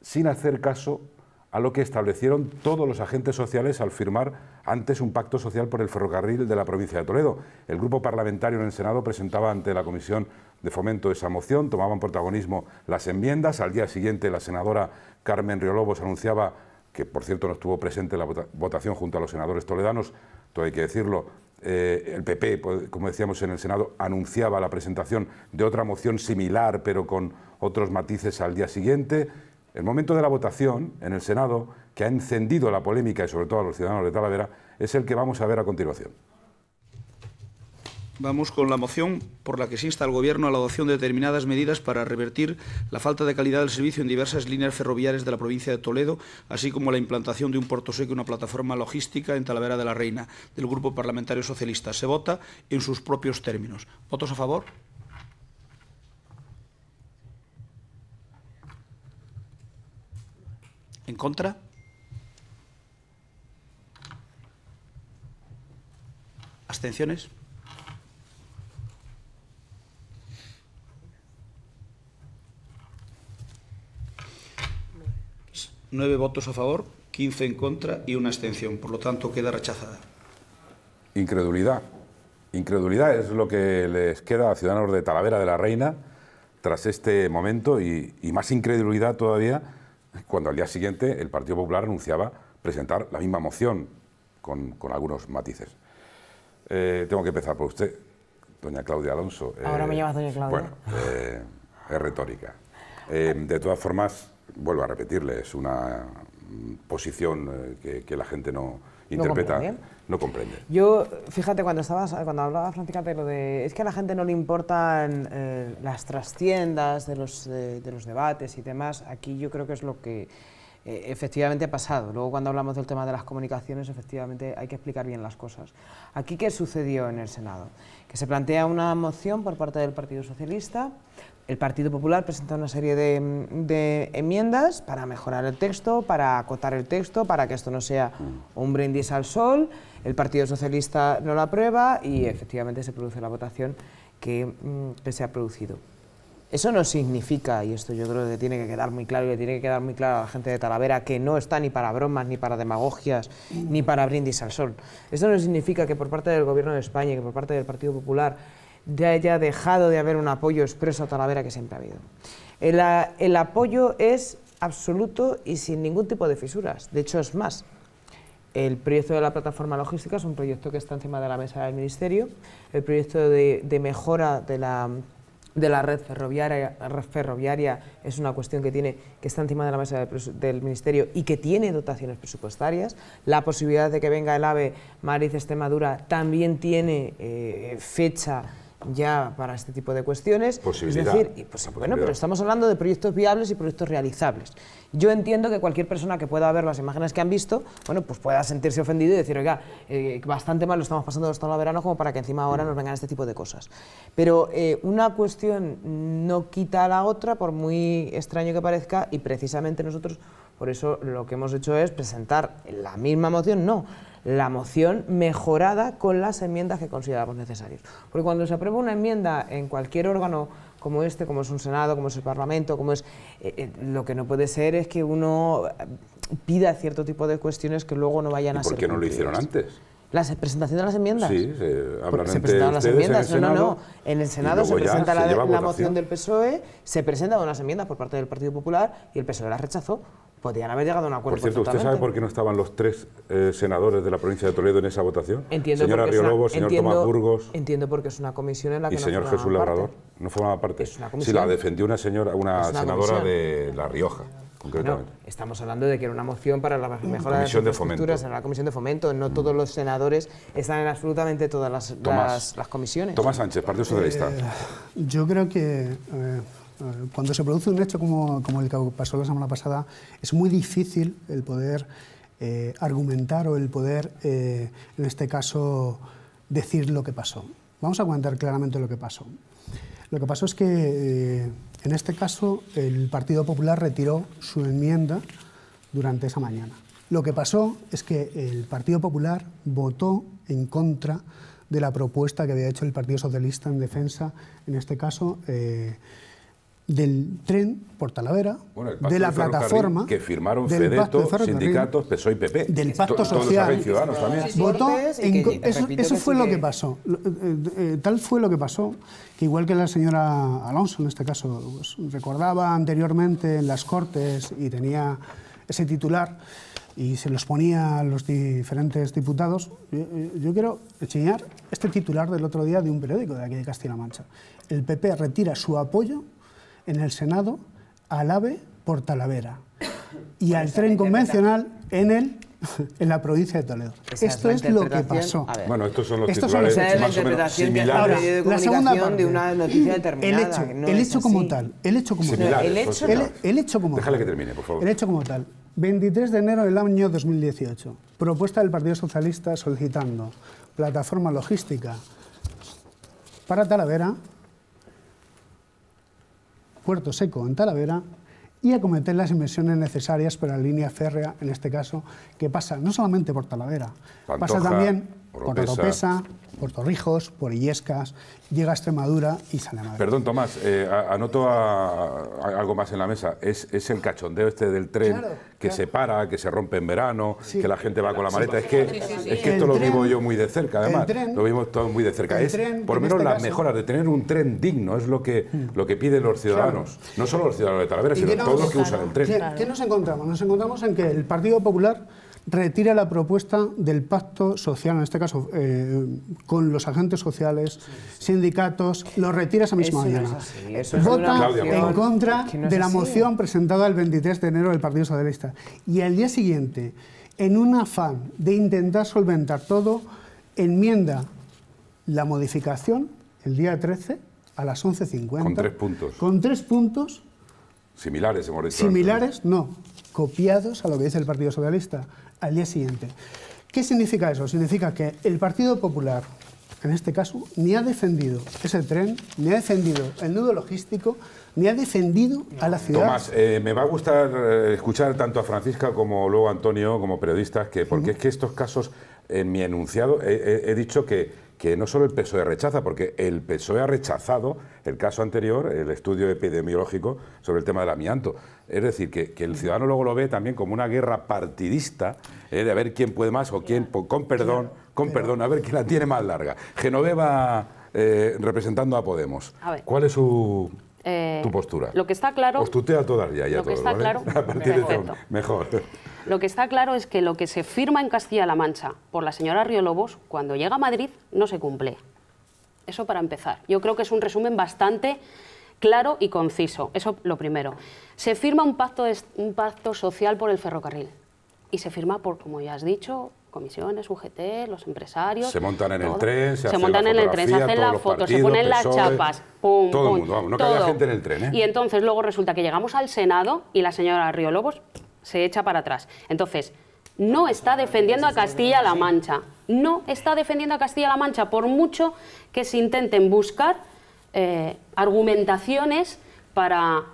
Speaker 1: sin hacer caso a lo que establecieron todos los agentes sociales al firmar antes un pacto social por el ferrocarril de la provincia de Toledo. El grupo parlamentario en el Senado presentaba ante la Comisión de Fomento esa moción, tomaban protagonismo las enmiendas. Al día siguiente la senadora Carmen Riolobos anunciaba, que por cierto no estuvo presente en la votación junto a los senadores toledanos, todo hay que decirlo, eh, el PP, pues, como decíamos en el Senado, anunciaba la presentación de otra moción similar, pero con otros matices al día siguiente. El momento de la votación en el Senado, que ha encendido la polémica y sobre todo a los ciudadanos de Talavera, es el que vamos a ver a continuación.
Speaker 9: Vamos con la moción por la que se insta al Gobierno a la adopción de determinadas medidas para revertir la falta de calidad del servicio en diversas líneas ferroviarias de la provincia de Toledo, así como la implantación de un puerto seco y una plataforma logística en Talavera de la Reina, del Grupo Parlamentario Socialista. Se vota en sus propios términos. ¿Votos a favor? ¿En contra? ¿Abstenciones? Nueve votos a favor, 15 en contra y una abstención. Por lo tanto, queda rechazada.
Speaker 1: Incredulidad. Incredulidad es lo que les queda a ciudadanos de Talavera de la Reina tras este momento y, y más incredulidad todavía cuando al día siguiente el Partido Popular anunciaba presentar la misma moción con, algunos matices. Eh, tengo que empezar por usted, doña Claudia Alonso.
Speaker 4: Ahora me llamas doña Claudia.
Speaker 1: Bueno, eh, es retórica. Eh, de todas formas, vuelvo a repetirle, es una posición que, la gente no interpreta, no comprende.
Speaker 4: Yo, fíjate, cuando estabas, cuando hablaba Francisca de lo de, es que a la gente no le importan las trastiendas de los, de los debates y demás, aquí yo creo que es lo que eh, efectivamente ha pasado. Luego cuando hablamos del tema de las comunicaciones, efectivamente hay que explicar bien las cosas. Aquí, ¿qué sucedió en el Senado? Que se plantea una moción por parte del Partido Socialista, el Partido Popular presenta una serie de, enmiendas para mejorar el texto, para acotar el texto, para que esto no sea un brindis al sol, el Partido Socialista no lo aprueba y efectivamente se produce la votación que, mm, que se ha producido. Eso no significa, y esto yo creo que tiene que quedar muy claro y le tiene que quedar muy claro a la gente de Talavera, que no está ni para bromas, ni para demagogias, ni para brindis al sol. Esto no significa que por parte del Gobierno de España y que por parte del Partido Popular ya haya dejado de haber un apoyo expreso a Talavera que siempre ha habido. El, apoyo es absoluto y sin ningún tipo de fisuras. De hecho, es más, el proyecto de la plataforma logística es un proyecto que está encima de la mesa del Ministerio. El proyecto de mejora de la de la red ferroviaria, ferroviaria es una cuestión que, tiene, que está encima de la mesa del Ministerio y que tiene dotaciones presupuestarias. La posibilidad de que venga el AVE Madrid-Extremadura también tiene eh, fecha ya para este tipo de cuestiones.
Speaker 1: Es decir,
Speaker 4: pues, bueno, pero estamos hablando de proyectos viables y proyectos realizables. Yo entiendo que cualquier persona que pueda ver las imágenes que han visto, bueno, pues pueda sentirse ofendido y decir, oiga, eh, bastante mal lo estamos pasando hasta el verano como para que encima ahora nos vengan este tipo de cosas. Pero eh, una cuestión no quita a la otra, por muy extraño que parezca, y precisamente nosotros, por eso lo que hemos hecho es presentar la misma moción, no, la moción mejorada con las enmiendas que consideramos necesarias. Porque cuando se aprueba una enmienda en cualquier órgano como este, como es un Senado, como es el Parlamento, como es... Eh, eh, lo que no puede ser es que uno pida cierto tipo de cuestiones que luego no vayan
Speaker 1: a
Speaker 4: ser
Speaker 1: ¿Por qué no lo hicieron antes?
Speaker 4: ¿La presentación de las enmiendas?
Speaker 1: Sí, se,
Speaker 4: presentaron las enmiendas. no, no, no. En el Senado se presenta la, moción del PSOE, se presentan unas enmiendas por parte del Partido Popular y el PSOE las rechazó. Podrían haber llegado a un acuerdo.
Speaker 1: Por cierto, ¿usted sabe por qué no estaban los tres eh, senadores de la provincia de Toledo en esa votación?
Speaker 4: Entiendo
Speaker 1: Señora Riolobo, señor Tomás Burgos.
Speaker 4: Entiendo porque es una comisión en la que
Speaker 1: y señor Jesús Labrador. No formaba parte.
Speaker 4: Es una comisión.
Speaker 1: Sí, la defendió una señora, una, senadora de La Rioja
Speaker 4: estamos hablando de que era una moción para la mejora de las infraestructuras en la Comisión de Fomento. No todos los senadores están en absolutamente todas las, las, comisiones.
Speaker 1: Tomás Sánchez, Partido Socialista. Eh,
Speaker 5: yo creo que eh, cuando se produce un hecho como, el que pasó la semana pasada, es muy difícil el poder argumentar o el poder, en este caso, decir lo que pasó. Vamos a comentar claramente lo que pasó. Lo que pasó es que en este caso, el Partido Popular retiró su enmienda durante esa mañana. Lo que pasó es que el Partido Popular votó en contra de la propuesta que había hecho el Partido Socialista en defensa, en este caso, eh, del tren por Talavera, de la plataforma
Speaker 1: que firmaron Fedeto, sindicatos, PSOE y PP,
Speaker 5: del pacto social, votó eso, fue lo que pasó, eh, eh, tal fue lo que pasó que igual que la señora Alonso en este caso pues, recordaba anteriormente en las Cortes y tenía ese titular y se los ponía a los diferentes diputados, yo, quiero enseñar este titular del otro día de un periódico de aquí de Castilla-La Mancha. El PP retira su apoyo en el Senado al AVE por Talavera y al tren convencional en el en la provincia de Toledo. esto es, lo que pasó.
Speaker 1: Bueno, estos son los titulares
Speaker 4: son más o menos similares. De la segunda parte, de una noticia determinada.
Speaker 5: El hecho, el hecho como tal. El hecho como
Speaker 1: tal.
Speaker 5: El hecho, el, hecho como
Speaker 1: Déjale que termine, por favor.
Speaker 5: El hecho como tal. 23 de enero del año 2018. Propuesta del Partido Socialista solicitando plataforma logística para Talavera Puerto Seco en Talavera y acometer las inversiones necesarias para la línea férrea, en este caso, que pasa no solamente por Talavera, pasa también por Oropesa, por Torrijos, por Illescas, llega a Extremadura y sale a Madrid.
Speaker 1: Perdón, Tomás, eh, anoto algo más en la mesa. Es, el cachondeo este del tren que se para, que se rompe en verano, que la gente va con la maleta. Es que, es que esto lo vivo yo muy de cerca, además. lo vimos todo muy de cerca. Es, por lo menos, este las mejoras de tener un tren digno, es lo que, mm. lo que piden los ciudadanos. No solo los ciudadanos de Talavera, sino todos los que usan el tren.
Speaker 5: ¿Qué nos encontramos? Nos encontramos en que el Partido Popular retira la propuesta del pacto social, en este caso eh, con los agentes sociales, sindicatos, lo retira esa misma mañana. Vota en contra de la moción presentada el 23 de enero del Partido Socialista. Y al día siguiente, en un afán de intentar solventar todo, enmienda la modificación el día 13 a las 11.50.
Speaker 1: Con tres puntos.
Speaker 5: Con tres puntos.
Speaker 1: Similares, hemos dicho.
Speaker 5: Similares, no. Copiados a lo que dice el Partido Socialista al día siguiente. ¿Qué significa eso? Significa que el Partido Popular, en este caso, ni ha defendido ese tren, ni ha defendido el nudo logístico, ni ha defendido a la ciudad.
Speaker 1: Tomás, eh, me va a gustar eh, escuchar tanto a Francisca como luego a Antonio, como periodistas, que, porque es que estos casos, en mi enunciado, he dicho que que no solo el PSOE rechaza, porque el PSOE ha rechazado el caso anterior, el estudio epidemiológico sobre el tema del amianto. Es decir, que, el ciudadano luego lo ve también como una guerra partidista, eh, de a ver quién puede más o quién, con perdón, con perdón, a ver quién la tiene más larga. Genoveva eh, representando a Podemos. ¿Cuál es su, eh, tu postura?
Speaker 6: Lo que está claro...
Speaker 1: Os tutea todavía ya
Speaker 6: lo que está claro,
Speaker 1: a partir de mejor.
Speaker 6: Lo que está claro es que lo que se firma en Castilla-La Mancha por la señora Riolobos, cuando llega a Madrid, no se cumple. Eso para empezar. Yo creo que es un resumen bastante claro y conciso. Eso lo primero. Se firma un pacto, un pacto social por el ferrocarril. Y se firma por, como ya has dicho, comisiones, UGT, los empresarios.
Speaker 1: Se montan en el tren, se,
Speaker 6: se montan en el tren, se hacen las fotos, se ponen las chapas, pum,
Speaker 1: todo el mundo, vamos, no todo. gente en el tren. ¿eh?
Speaker 6: Y entonces luego resulta que llegamos al Senado y la señora Riolobos se echa para atrás. Entonces, no está defendiendo a Castilla-La Mancha. No está defendiendo a Castilla-La Mancha por mucho que se intenten buscar eh, argumentaciones para,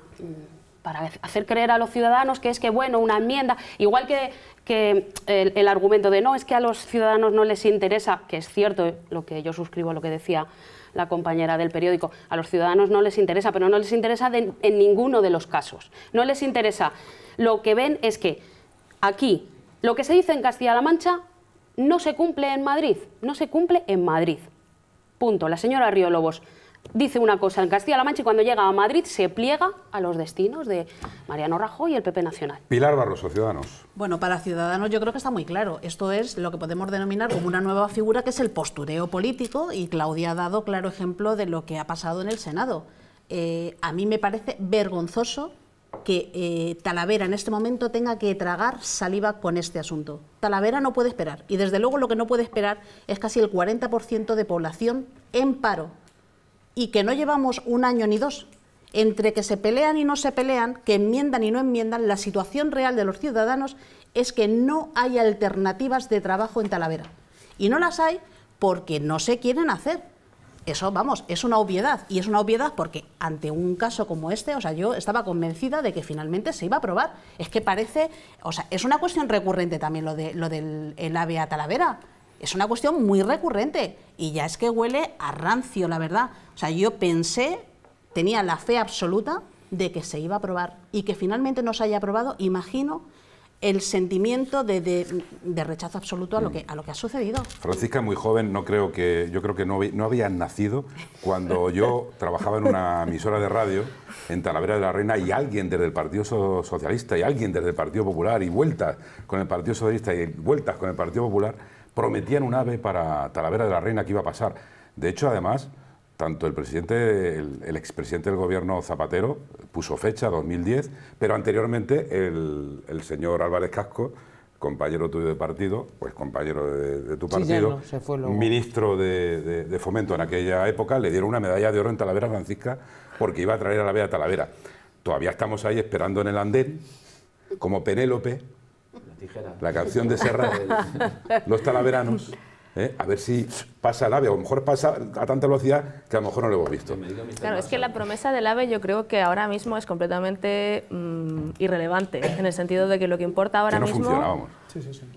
Speaker 6: para hacer creer a los ciudadanos que es que, bueno, una enmienda, igual que, que el, argumento de no, es que a los ciudadanos no les interesa, que es cierto lo que yo suscribo, lo que decía la compañera del periódico, a los ciudadanos no les interesa, pero no les interesa en ninguno de los casos. No les interesa. Lo que ven es que aquí lo que se dice en Castilla-La Mancha no se cumple en Madrid, no se cumple en Madrid. Punto. La señora Río Lobos dice una cosa en Castilla-La Mancha y cuando llega a Madrid se pliega a los destinos de Mariano Rajoy y el PP Nacional.
Speaker 1: Pilar Barroso, Ciudadanos.
Speaker 8: Bueno, para Ciudadanos yo creo que está muy claro. Esto es lo que podemos denominar como una nueva figura que es el postureo político y Claudia ha dado claro ejemplo de lo que ha pasado en el Senado. Eh, a mí me parece vergonzoso que eh, Talavera en este momento tenga que tragar saliva con este asunto. Talavera no puede esperar y desde luego lo que no puede esperar es casi el 40% de población en paro y que no llevamos un año ni dos. Entre que se pelean y no se pelean, que enmiendan y no enmiendan, la situación real de los ciudadanos es que no hay alternativas de trabajo en Talavera. Y no las hay porque no se quieren hacer. Eso, vamos, es una obviedad. Y es una obviedad porque ante un caso como este, o sea, yo estaba convencida de que finalmente se iba a aprobar. Es que parece, o sea, es una cuestión recurrente también lo, de, lo del el ave a Talavera. Es una cuestión muy recurrente. Y ya es que huele a rancio, la verdad. O sea, yo pensé, tenía la fe absoluta de que se iba a aprobar. Y que finalmente no se haya aprobado, imagino el sentimiento de, rechazo absoluto a lo, que, a lo que ha sucedido.
Speaker 1: Francisca, muy joven, no creo que, yo creo que no, no había nacido cuando yo trabajaba en una emisora de radio en Talavera de la Reina y alguien desde el Partido Socialista y alguien desde el Partido Popular y vueltas con el Partido Socialista y vueltas con el Partido Popular prometían un ave para Talavera de la Reina que iba a pasar. De hecho, además, tanto el presidente, el, expresidente del gobierno Zapatero puso fecha, 2010, pero anteriormente el, señor Álvarez Casco, compañero tuyo de partido, pues compañero de, tu partido, ministro de, Fomento en aquella época, le dieron una medalla de oro en Talavera Francisca porque iba a traer a la vea Talavera. Todavía estamos ahí esperando en el andén, como Penélope, la, canción de Serra, los talaveranos. ¿eh? a ver si pasa el AVE, o a lo mejor pasa a tanta velocidad que a lo mejor no lo hemos visto.
Speaker 7: Claro, es que la promesa del AVE yo creo que ahora mismo es completamente mm, irrelevante, en el sentido de que lo que importa ahora mismo...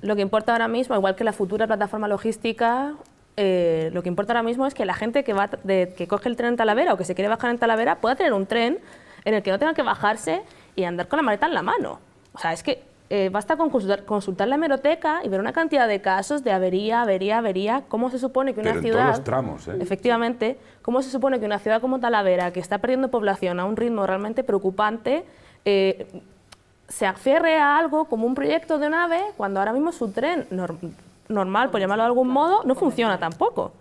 Speaker 7: Lo que importa ahora mismo, igual que la futura plataforma logística, eh, lo que importa ahora mismo es que la gente que, va que coge el tren en Talavera o que se quiere bajar en Talavera pueda tener un tren en el que no tenga que bajarse y andar con la maleta en la mano. O sea, es que eh, basta con consultar, la hemeroteca y ver una cantidad de casos de avería, avería, avería. ¿Cómo se supone que una ciudad.
Speaker 1: tramos, ¿eh?
Speaker 7: Efectivamente, ¿cómo se supone que una ciudad como Talavera, que está perdiendo población a un ritmo realmente preocupante, eh, se aferre a algo como un proyecto de nave cuando ahora mismo su tren normal, por llamarlo de algún modo, no funciona tampoco?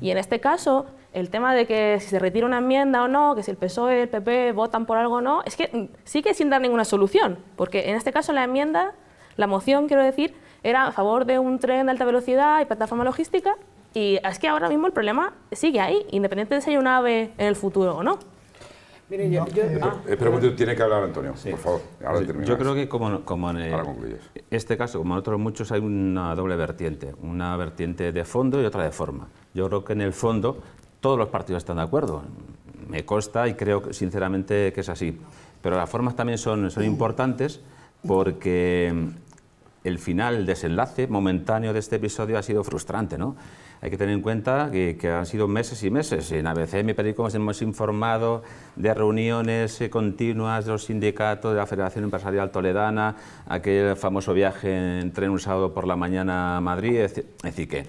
Speaker 7: Y en este caso el tema de que si se retira una enmienda o no, que si el PSOE el PP votan por algo o no, es que sigue sin dar ninguna solución, porque en este caso la enmienda, la moción, quiero decir, era a favor de un tren de alta velocidad y plataforma logística, y es que ahora mismo el problema sigue ahí, independiente de si hay un AVE en el futuro o no.
Speaker 1: Mire, yo, eh, ah. tiene que hablar Antonio, por favor.
Speaker 2: yo creo que como, como en este caso, como en otros muchos, hay una doble vertiente, una vertiente de fondo y otra de forma. Yo creo que en el fondo todos los partidos están de acuerdo. Me consta y creo sinceramente que es así. Pero las formas también son, son importantes porque el final, el desenlace momentáneo de este episodio ha sido frustrante. ¿no? Hay que tener en cuenta que, han sido meses y meses. En ABC, mi periódico, hemos informado de reuniones continuas de los sindicatos, de la Federación Empresarial Toledana, aquel famoso viaje en tren usado por la mañana a Madrid. Es decir, que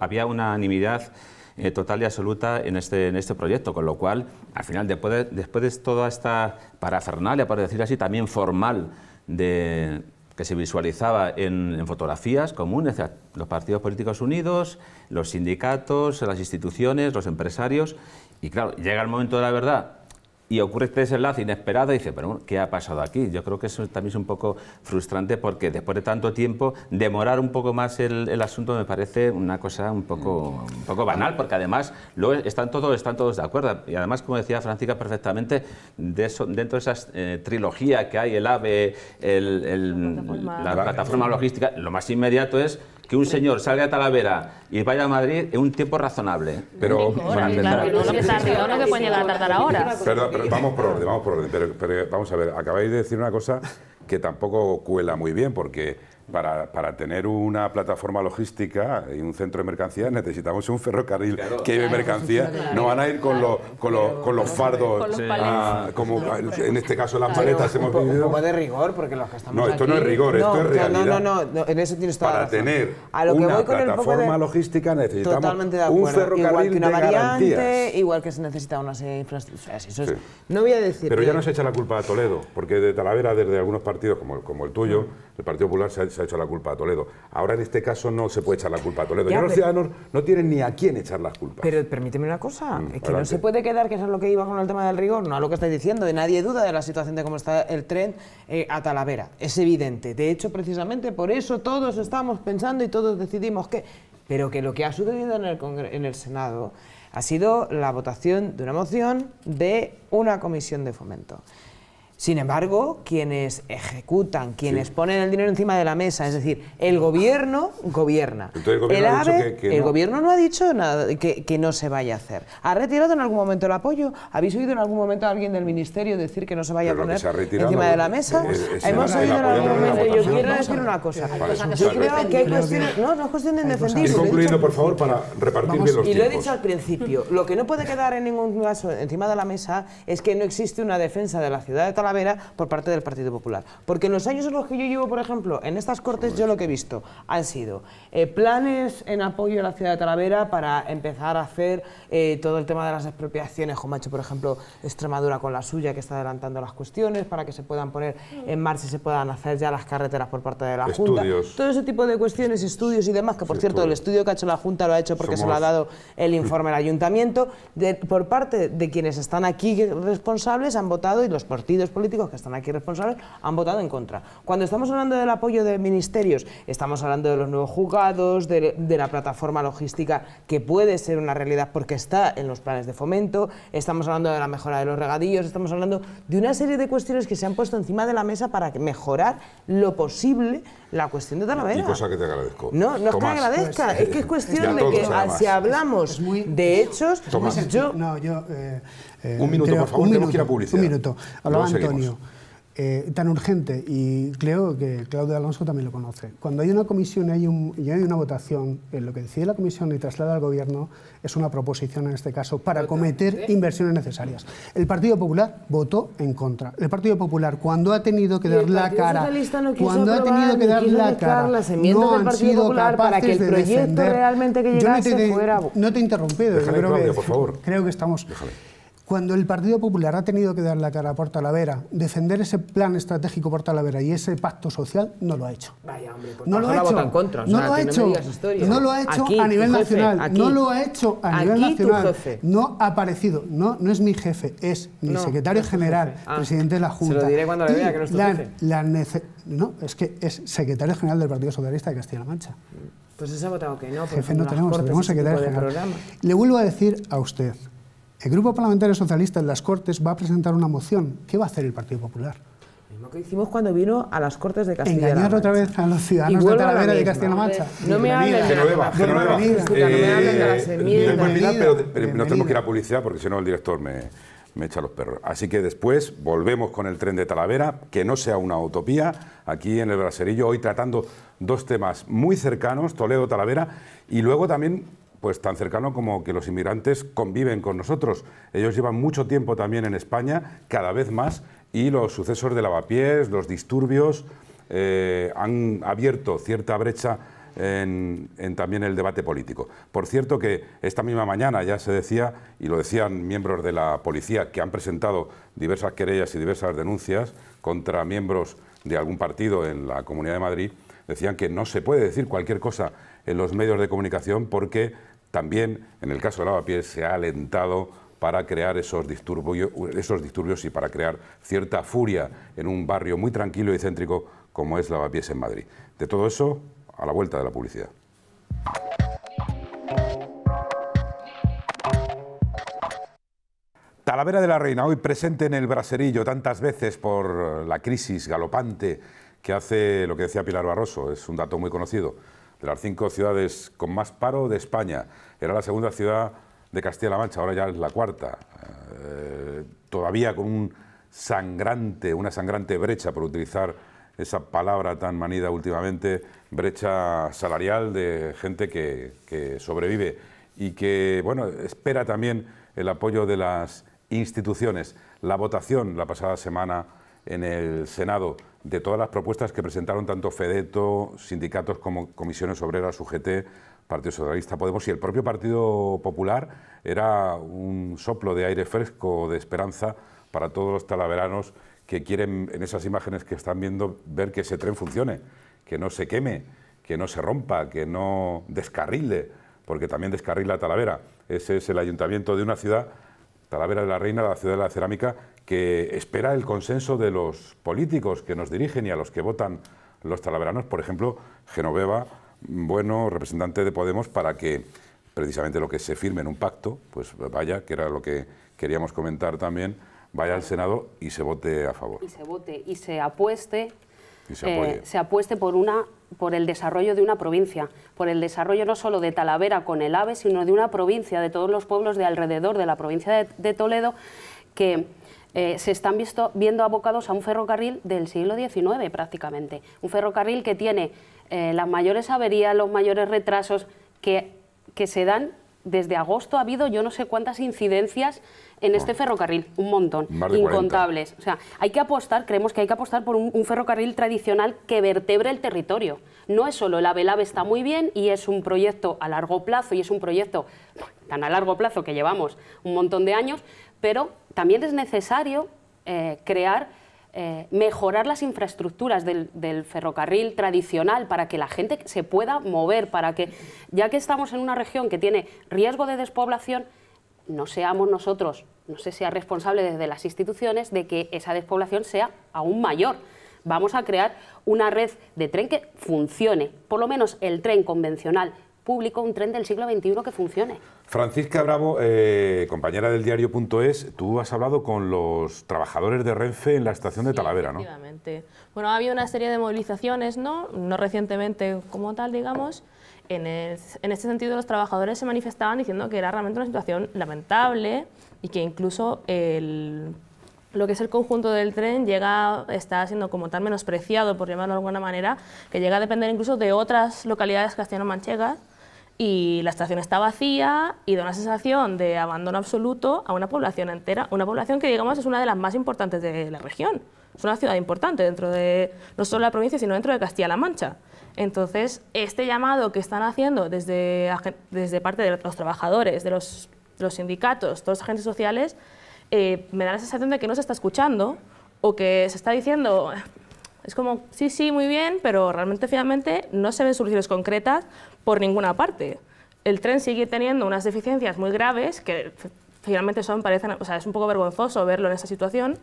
Speaker 2: había unanimidad eh, total y absoluta en este, en este proyecto, con lo cual, al final, después de, después de toda esta parafernalia, por decir así, también formal, de, que se visualizaba en, fotografías comunes, los partidos políticos unidos, los sindicatos, las instituciones, los empresarios, y claro, llega el momento de la verdad y ocurre este desenlace inesperado y dice, pero ¿qué ha pasado aquí? Yo creo que eso también es un poco frustrante porque después de tanto tiempo, demorar un poco más el, asunto me parece una cosa un poco, un poco banal, porque además luego están todos, están todos de acuerdo. Y además, como decía Francisca perfectamente, de eso, dentro de esa eh, trilogía que hay, el AVE, la plataforma logística, lo más inmediato es que un señor salga a Talavera y vaya a Madrid en un tiempo razonable.
Speaker 1: Pero,
Speaker 7: claro, no que tarde, no que puede llegar a tardar ahora.
Speaker 1: Pero, vamos por orden, vamos por orden. Pero, vamos a ver, acabáis de decir una cosa que tampoco cuela muy bien, porque para, para, tener una plataforma logística y un centro de mercancías necesitamos un ferrocarril que lleve mercancía. No van a ir con, con, con los fardos, como en este caso las maletas hemos
Speaker 4: vivido. Un poco de rigor, porque los que estamos
Speaker 1: No, esto no es rigor, esto es realidad.
Speaker 4: No, no, no, en eso tienes toda
Speaker 1: Para tener una plataforma logística necesitamos un ferrocarril
Speaker 4: igual que una
Speaker 1: de
Speaker 4: variante, igual que se necesita una infraestructura. No voy a decir
Speaker 1: Pero ya no se echa la culpa a Toledo, porque de Talavera, desde algunos partidos, como, como el tuyo, el Partido Popular se ha, se ha, hecho la culpa a Toledo. Ahora en este caso no se puede echar la culpa a Toledo. Ya, ya los ciudadanos no tienen ni a quién echar las culpas.
Speaker 4: Pero permíteme una cosa, mm, es que adelante. no se puede quedar, que eso es lo que iba con el tema del rigor, no a lo que estáis diciendo, de nadie duda de la situación de cómo está el tren eh, a Talavera. Es evidente. De hecho, precisamente por eso todos estamos pensando y todos decidimos que... Pero que lo que ha sucedido en el, en el Senado ha sido la votación de una moción de una comisión de fomento. Sin embargo, quienes ejecutan, quienes sí. ponen el dinero encima de la mesa, es decir, el gobierno gobierna.
Speaker 1: Entonces, el gobierno,
Speaker 4: el
Speaker 1: ha
Speaker 4: AVE,
Speaker 1: dicho que, que
Speaker 4: el
Speaker 1: no.
Speaker 4: gobierno no ha dicho nada que, que, no se vaya a hacer. ¿Ha retirado en algún momento el apoyo? ¿Habéis oído en algún momento a alguien del ministerio decir que no se vaya
Speaker 1: Pero
Speaker 4: a poner
Speaker 1: retirado,
Speaker 4: encima de la mesa?
Speaker 1: es- es-
Speaker 4: Hemos oído en algún momento. Yo quiero decir una cosa. Yo creo que hay cuestiones. No, no es cuestión de indefendible.
Speaker 1: Ir concluyendo, por favor, para repartir bien los
Speaker 4: y lo he dicho al principio, lo que no puede quedar en ningún caso encima de la mesa es que no existe una defensa de la ciudad de Talavera por parte del Partido Popular. Porque en los años en los que yo llevo, por ejemplo, en estas cortes, yo lo que he visto han sido eh, planes en apoyo a la ciudad de Talavera para empezar a hacer eh, todo el tema de las expropiaciones, como ha hecho, por ejemplo, Extremadura con la suya, que está adelantando las cuestiones para que se puedan poner en marcha y se puedan hacer ya las carreteras por parte de la Junta.
Speaker 1: Estudios.
Speaker 4: Todo ese tipo de cuestiones, estudios y demás, que por
Speaker 1: Sí,
Speaker 4: cierto, el estudio que ha hecho la Junta lo ha hecho porque se lo ha dado el informe al ayuntamiento, de- por parte de quienes están aquí responsables han votado y los partidos políticos que están aquí responsables han votado en contra. Cuando estamos hablando del apoyo de ministerios, estamos hablando de los nuevos juzgados, de, de la plataforma logística que puede ser una realidad porque está en los planes de fomento, estamos hablando de la mejora de los regadillos, estamos hablando de una serie de cuestiones que se han puesto encima de la mesa para que mejorar lo posible la cuestión de Talavera.
Speaker 1: Y cosa que te agradezco.
Speaker 4: No, no es que agradezca, es que es cuestión
Speaker 1: a
Speaker 4: de que
Speaker 1: además.
Speaker 4: si hablamos
Speaker 5: Es muy-
Speaker 4: de hechos,
Speaker 1: Tomás.
Speaker 5: Muy
Speaker 4: yo
Speaker 5: sencillo. No, yo... eh, eh,
Speaker 1: Un minuto, por favor,
Speaker 5: un
Speaker 1: tenemos que ir a
Speaker 5: minuto,
Speaker 1: publicidad.
Speaker 5: Un minuto. Hablaba
Speaker 1: Luego.
Speaker 5: Antonio. eh, tan urgente, y creo que Claudio Alonso también lo conoce. Cuando hay una comisión y hay, un- y hay una votación, eh, lo que decide la comisión y traslada al gobierno es una proposición, en este caso, para acometer inversiones necesarias. El Partido Popular votó en contra. El Partido Popular, cuando ha tenido que dar la cara,
Speaker 4: no
Speaker 5: cuando ha tenido que dar la cara,
Speaker 4: las
Speaker 5: no
Speaker 4: del
Speaker 5: han
Speaker 4: Partido
Speaker 5: sido
Speaker 4: Popular para
Speaker 5: capaces
Speaker 4: que el
Speaker 5: de
Speaker 4: proyecto
Speaker 5: defender-
Speaker 4: realmente que
Speaker 5: Yo no
Speaker 4: llegase
Speaker 5: te,
Speaker 4: fuera-
Speaker 5: No te he interrumpido. yo
Speaker 1: Déjale,
Speaker 5: creo
Speaker 1: Claudia,
Speaker 5: que-
Speaker 1: por favor.
Speaker 5: Creo que estamos...
Speaker 1: Déjale.
Speaker 5: Cuando el Partido Popular ha tenido que dar la cara por Talavera, defender ese plan estratégico por Talavera y ese pacto social, no lo ha hecho.
Speaker 4: Vaya, hombre,
Speaker 5: No lo ha hecho.
Speaker 4: en contra, o
Speaker 5: no
Speaker 4: sea,
Speaker 5: lo ha
Speaker 4: no
Speaker 5: hecho. No lo ha hecho
Speaker 4: Aquí,
Speaker 5: a nivel
Speaker 4: jefe,
Speaker 5: nacional.
Speaker 4: aquí.
Speaker 5: No lo ha hecho a nivel
Speaker 4: Aquí,
Speaker 5: nacional. No ha aparecido. No, no es mi jefe, es mi
Speaker 4: No,
Speaker 5: secretario
Speaker 4: es
Speaker 5: general.
Speaker 4: Ah,
Speaker 5: presidente de la
Speaker 4: se
Speaker 5: Junta.
Speaker 4: lo diré cuando le vea que no es tu
Speaker 5: la-
Speaker 4: jefe.
Speaker 5: la no, es que es secretario general del Partido Socialista de Castilla-La Mancha.
Speaker 4: Pues ese ha votado que no.
Speaker 5: Jefe no tenemos, tenemos secretario general. Le vuelvo a decir a usted, el Grupo Parlamentario Socialista en las Cortes va a presentar una moción. ¿Qué va a hacer el Partido Popular?
Speaker 4: Lo mismo que hicimos cuando vino a las Cortes de Castilla
Speaker 5: ¿Engañar otra vez a los
Speaker 4: Y
Speaker 5: ciudadanos de Talavera de
Speaker 4: misma.
Speaker 5: Castilla-La Mancha?
Speaker 4: No me hablen de
Speaker 1: Genoveva,
Speaker 4: la
Speaker 1: Genoveva.
Speaker 4: logística, no me hablen de las
Speaker 1: Eh,
Speaker 4: enmiendas.
Speaker 1: pero, pero
Speaker 5: Bienvenida.
Speaker 1: nos tenemos que ir a publicidad porque si no el director me, me echa los perros. Así que después volvemos con el tren de Talavera, que no sea una utopía, aquí en el Braserillo, hoy tratando dos temas muy cercanos, Toledo-Talavera, y luego también pues tan cercano como que los inmigrantes conviven con nosotros. Ellos llevan mucho tiempo también en España, cada vez más, y los sucesos de lavapiés, los disturbios, eh, han abierto cierta brecha en, en también el debate político. Por cierto que esta misma mañana ya se decía, y lo decían miembros de la policía, que han presentado diversas querellas y diversas denuncias contra miembros de algún partido en la Comunidad de Madrid, decían que no se puede decir cualquier cosa en los medios de comunicación porque también, en el caso de Lavapiés, se ha alentado para crear esos disturbios, y para crear cierta furia en un barrio muy tranquilo y céntrico como es Lavapiés en Madrid. De todo eso, a la vuelta de la publicidad. Talavera de la Reina, hoy presente en el braserillo tantas veces por la crisis galopante que hace lo que decía Pilar Barroso, es un dato muy conocido, de las cinco ciudades con más paro de España. Era la segunda ciudad de Castilla-La Mancha, ahora ya es la cuarta. Eh, todavía con un sangrante, una sangrante brecha, por utilizar esa palabra tan manida últimamente, brecha salarial de gente que, que sobrevive y que, bueno, espera también el apoyo de las instituciones. La votación la pasada semana en el Senado de todas las propuestas que presentaron tanto FEDETO, sindicatos como comisiones obreras, UGT, Partido Socialista, Podemos y el propio Partido Popular era un soplo de aire fresco, de esperanza para todos los talaveranos que quieren en esas imágenes que están viendo ver que ese tren funcione, que no se queme, que no se rompa, que no descarrile, porque también descarrila Talavera. Ese es el ayuntamiento de una ciudad, Talavera de la Reina, la ciudad de la cerámica, que espera el consenso de los políticos que nos dirigen y a los que votan los talaveranos, por ejemplo, Genoveva, bueno, representante de Podemos, para que precisamente lo que se firme en un pacto, pues vaya, que era lo que queríamos comentar también, vaya al Senado y se vote a favor.
Speaker 6: Y se vote y se apueste, eh, se, apueste por, una, por el desarrollo de una provincia, por el desarrollo no solo de Talavera con el AVE, sino de una provincia, de todos los pueblos de alrededor de la provincia de Toledo, que eh, se están viendo abocados a un ferrocarril del siglo XIX prácticamente. Un ferrocarril que tiene eh, las mayores averías, los mayores retrasos que, que se dan desde agosto ha habido yo no sé cuántas incidencias en este ferrocarril, un montón, incontables. O sea, hay que apostar, creemos que hay que apostar por un, ferrocarril tradicional que vertebre el territorio. No es solo el AVE, está muy bien y es un proyecto a largo plazo y es un proyecto tan a largo plazo que llevamos un montón de años, pero también es necesario eh, crear, eh, mejorar las infraestructuras del, ferrocarril tradicional para que la gente se pueda mover, para que, ya que estamos en una región que tiene riesgo de despoblación, no seamos nosotros, no se sea responsable desde las instituciones de que esa despoblación sea aún mayor. Vamos a crear una red de tren que funcione, por lo menos el tren convencional público, un tren del siglo XXI que funcione.
Speaker 1: Francisca Bravo, eh, compañera del diario.es, tú has hablado con los trabajadores de Renfe en la estación de Talavera, ¿no?
Speaker 7: Efectivamente. Bueno, ha habido una serie de movilizaciones, ¿no? No recientemente como tal, digamos. En, en este sentido, los trabajadores se manifestaban diciendo que era realmente una situación lamentable y que incluso el lo que es el conjunto del tren llega, está siendo como tan menospreciado, por llamarlo de alguna manera, que llega a depender incluso de otras localidades castellano-manchegas y la estación está vacía y da una sensación de abandono absoluto a una población entera, una población que digamos es una de las más importantes de la región. Es una ciudad importante dentro de no solo la provincia, sino dentro de Castilla-La Mancha. Entonces, este llamado que están haciendo desde, desde parte de los trabajadores, de los, de los sindicatos, todos los agentes sociales, eh, me da la sensación de que no se está escuchando o que se está diciendo, es como, sí, sí, muy bien, pero realmente finalmente no se ven soluciones concretas por ninguna parte. El tren sigue teniendo unas deficiencias muy graves que finalmente son, parecen, o sea, es un poco vergonzoso verlo en esta situación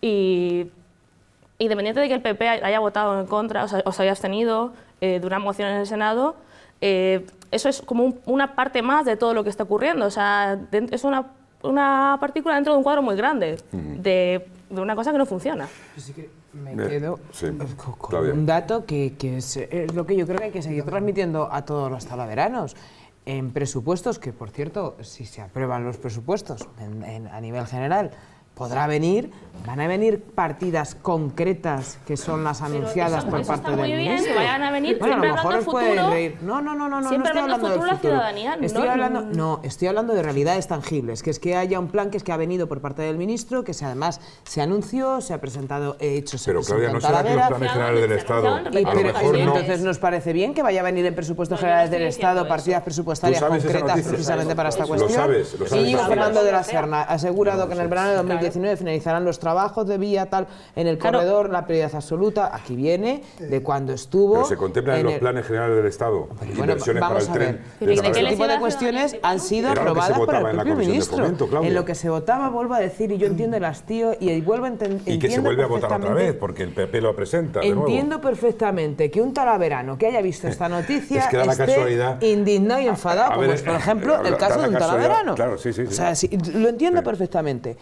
Speaker 7: y independiente de que el PP haya votado en contra o, se haya abstenido eh, de una moción en el Senado, eh, eso es como una parte más de todo lo que está ocurriendo. O sea, es una una partícula dentro de un cuadro muy grande, de, una cosa que no funciona.
Speaker 4: Me quedo con, un dato que, es, lo que yo creo que hay que seguir transmitiendo a todos los talaveranos. En presupuestos, que por cierto, si se aprueban los presupuestos a nivel general, podrá venir, van a venir partidas concretas que son las anunciadas por parte del
Speaker 7: muy
Speaker 4: ministro.
Speaker 7: Bien, que vayan a venir,
Speaker 4: bueno, a lo mejor os pueden reír. No, no, no, no, no,
Speaker 7: no
Speaker 4: estoy hablando del futuro.
Speaker 7: ciudadanía,
Speaker 4: estoy hablando, no, estoy hablando de realidades tangibles, que es que haya un plan que es que ha venido por parte del ministro, que se, además se anunció, se ha presentado, he hecho, se
Speaker 1: Pero Claudia, ¿no será que los planes generales del Estado
Speaker 4: y, a lo mejor no? Entonces nos parece bien que vaya a venir en presupuestos generales del Estado partidas presupuestarias concretas precisamente para esta cuestión.
Speaker 1: Lo sabes, lo sabes.
Speaker 4: Y Fernando de la Serna ha asegurado que en el verano de 2019 finalizarán los trabajos de vía tal en el corredor, la prioridad absoluta, aquí viene de cuando estuvo.
Speaker 1: Pero se contemplan en, los planes generales del Estado inversiones para el tren.
Speaker 4: Este tipo de cuestiones han sido aprobadas por el propio ministro. en lo que se votaba, vuelvo a decir, y yo entiendo el hastío y vuelvo a entender.
Speaker 1: Y que se vuelve a votar otra vez, porque el PP lo presenta.
Speaker 4: entiendo perfectamente que un talaverano que haya visto esta noticia esté indignado y enfadado, como es, por ejemplo, el caso de un talaverano.
Speaker 1: Claro, sí, sí,
Speaker 4: O sea, lo entiendo perfectamente.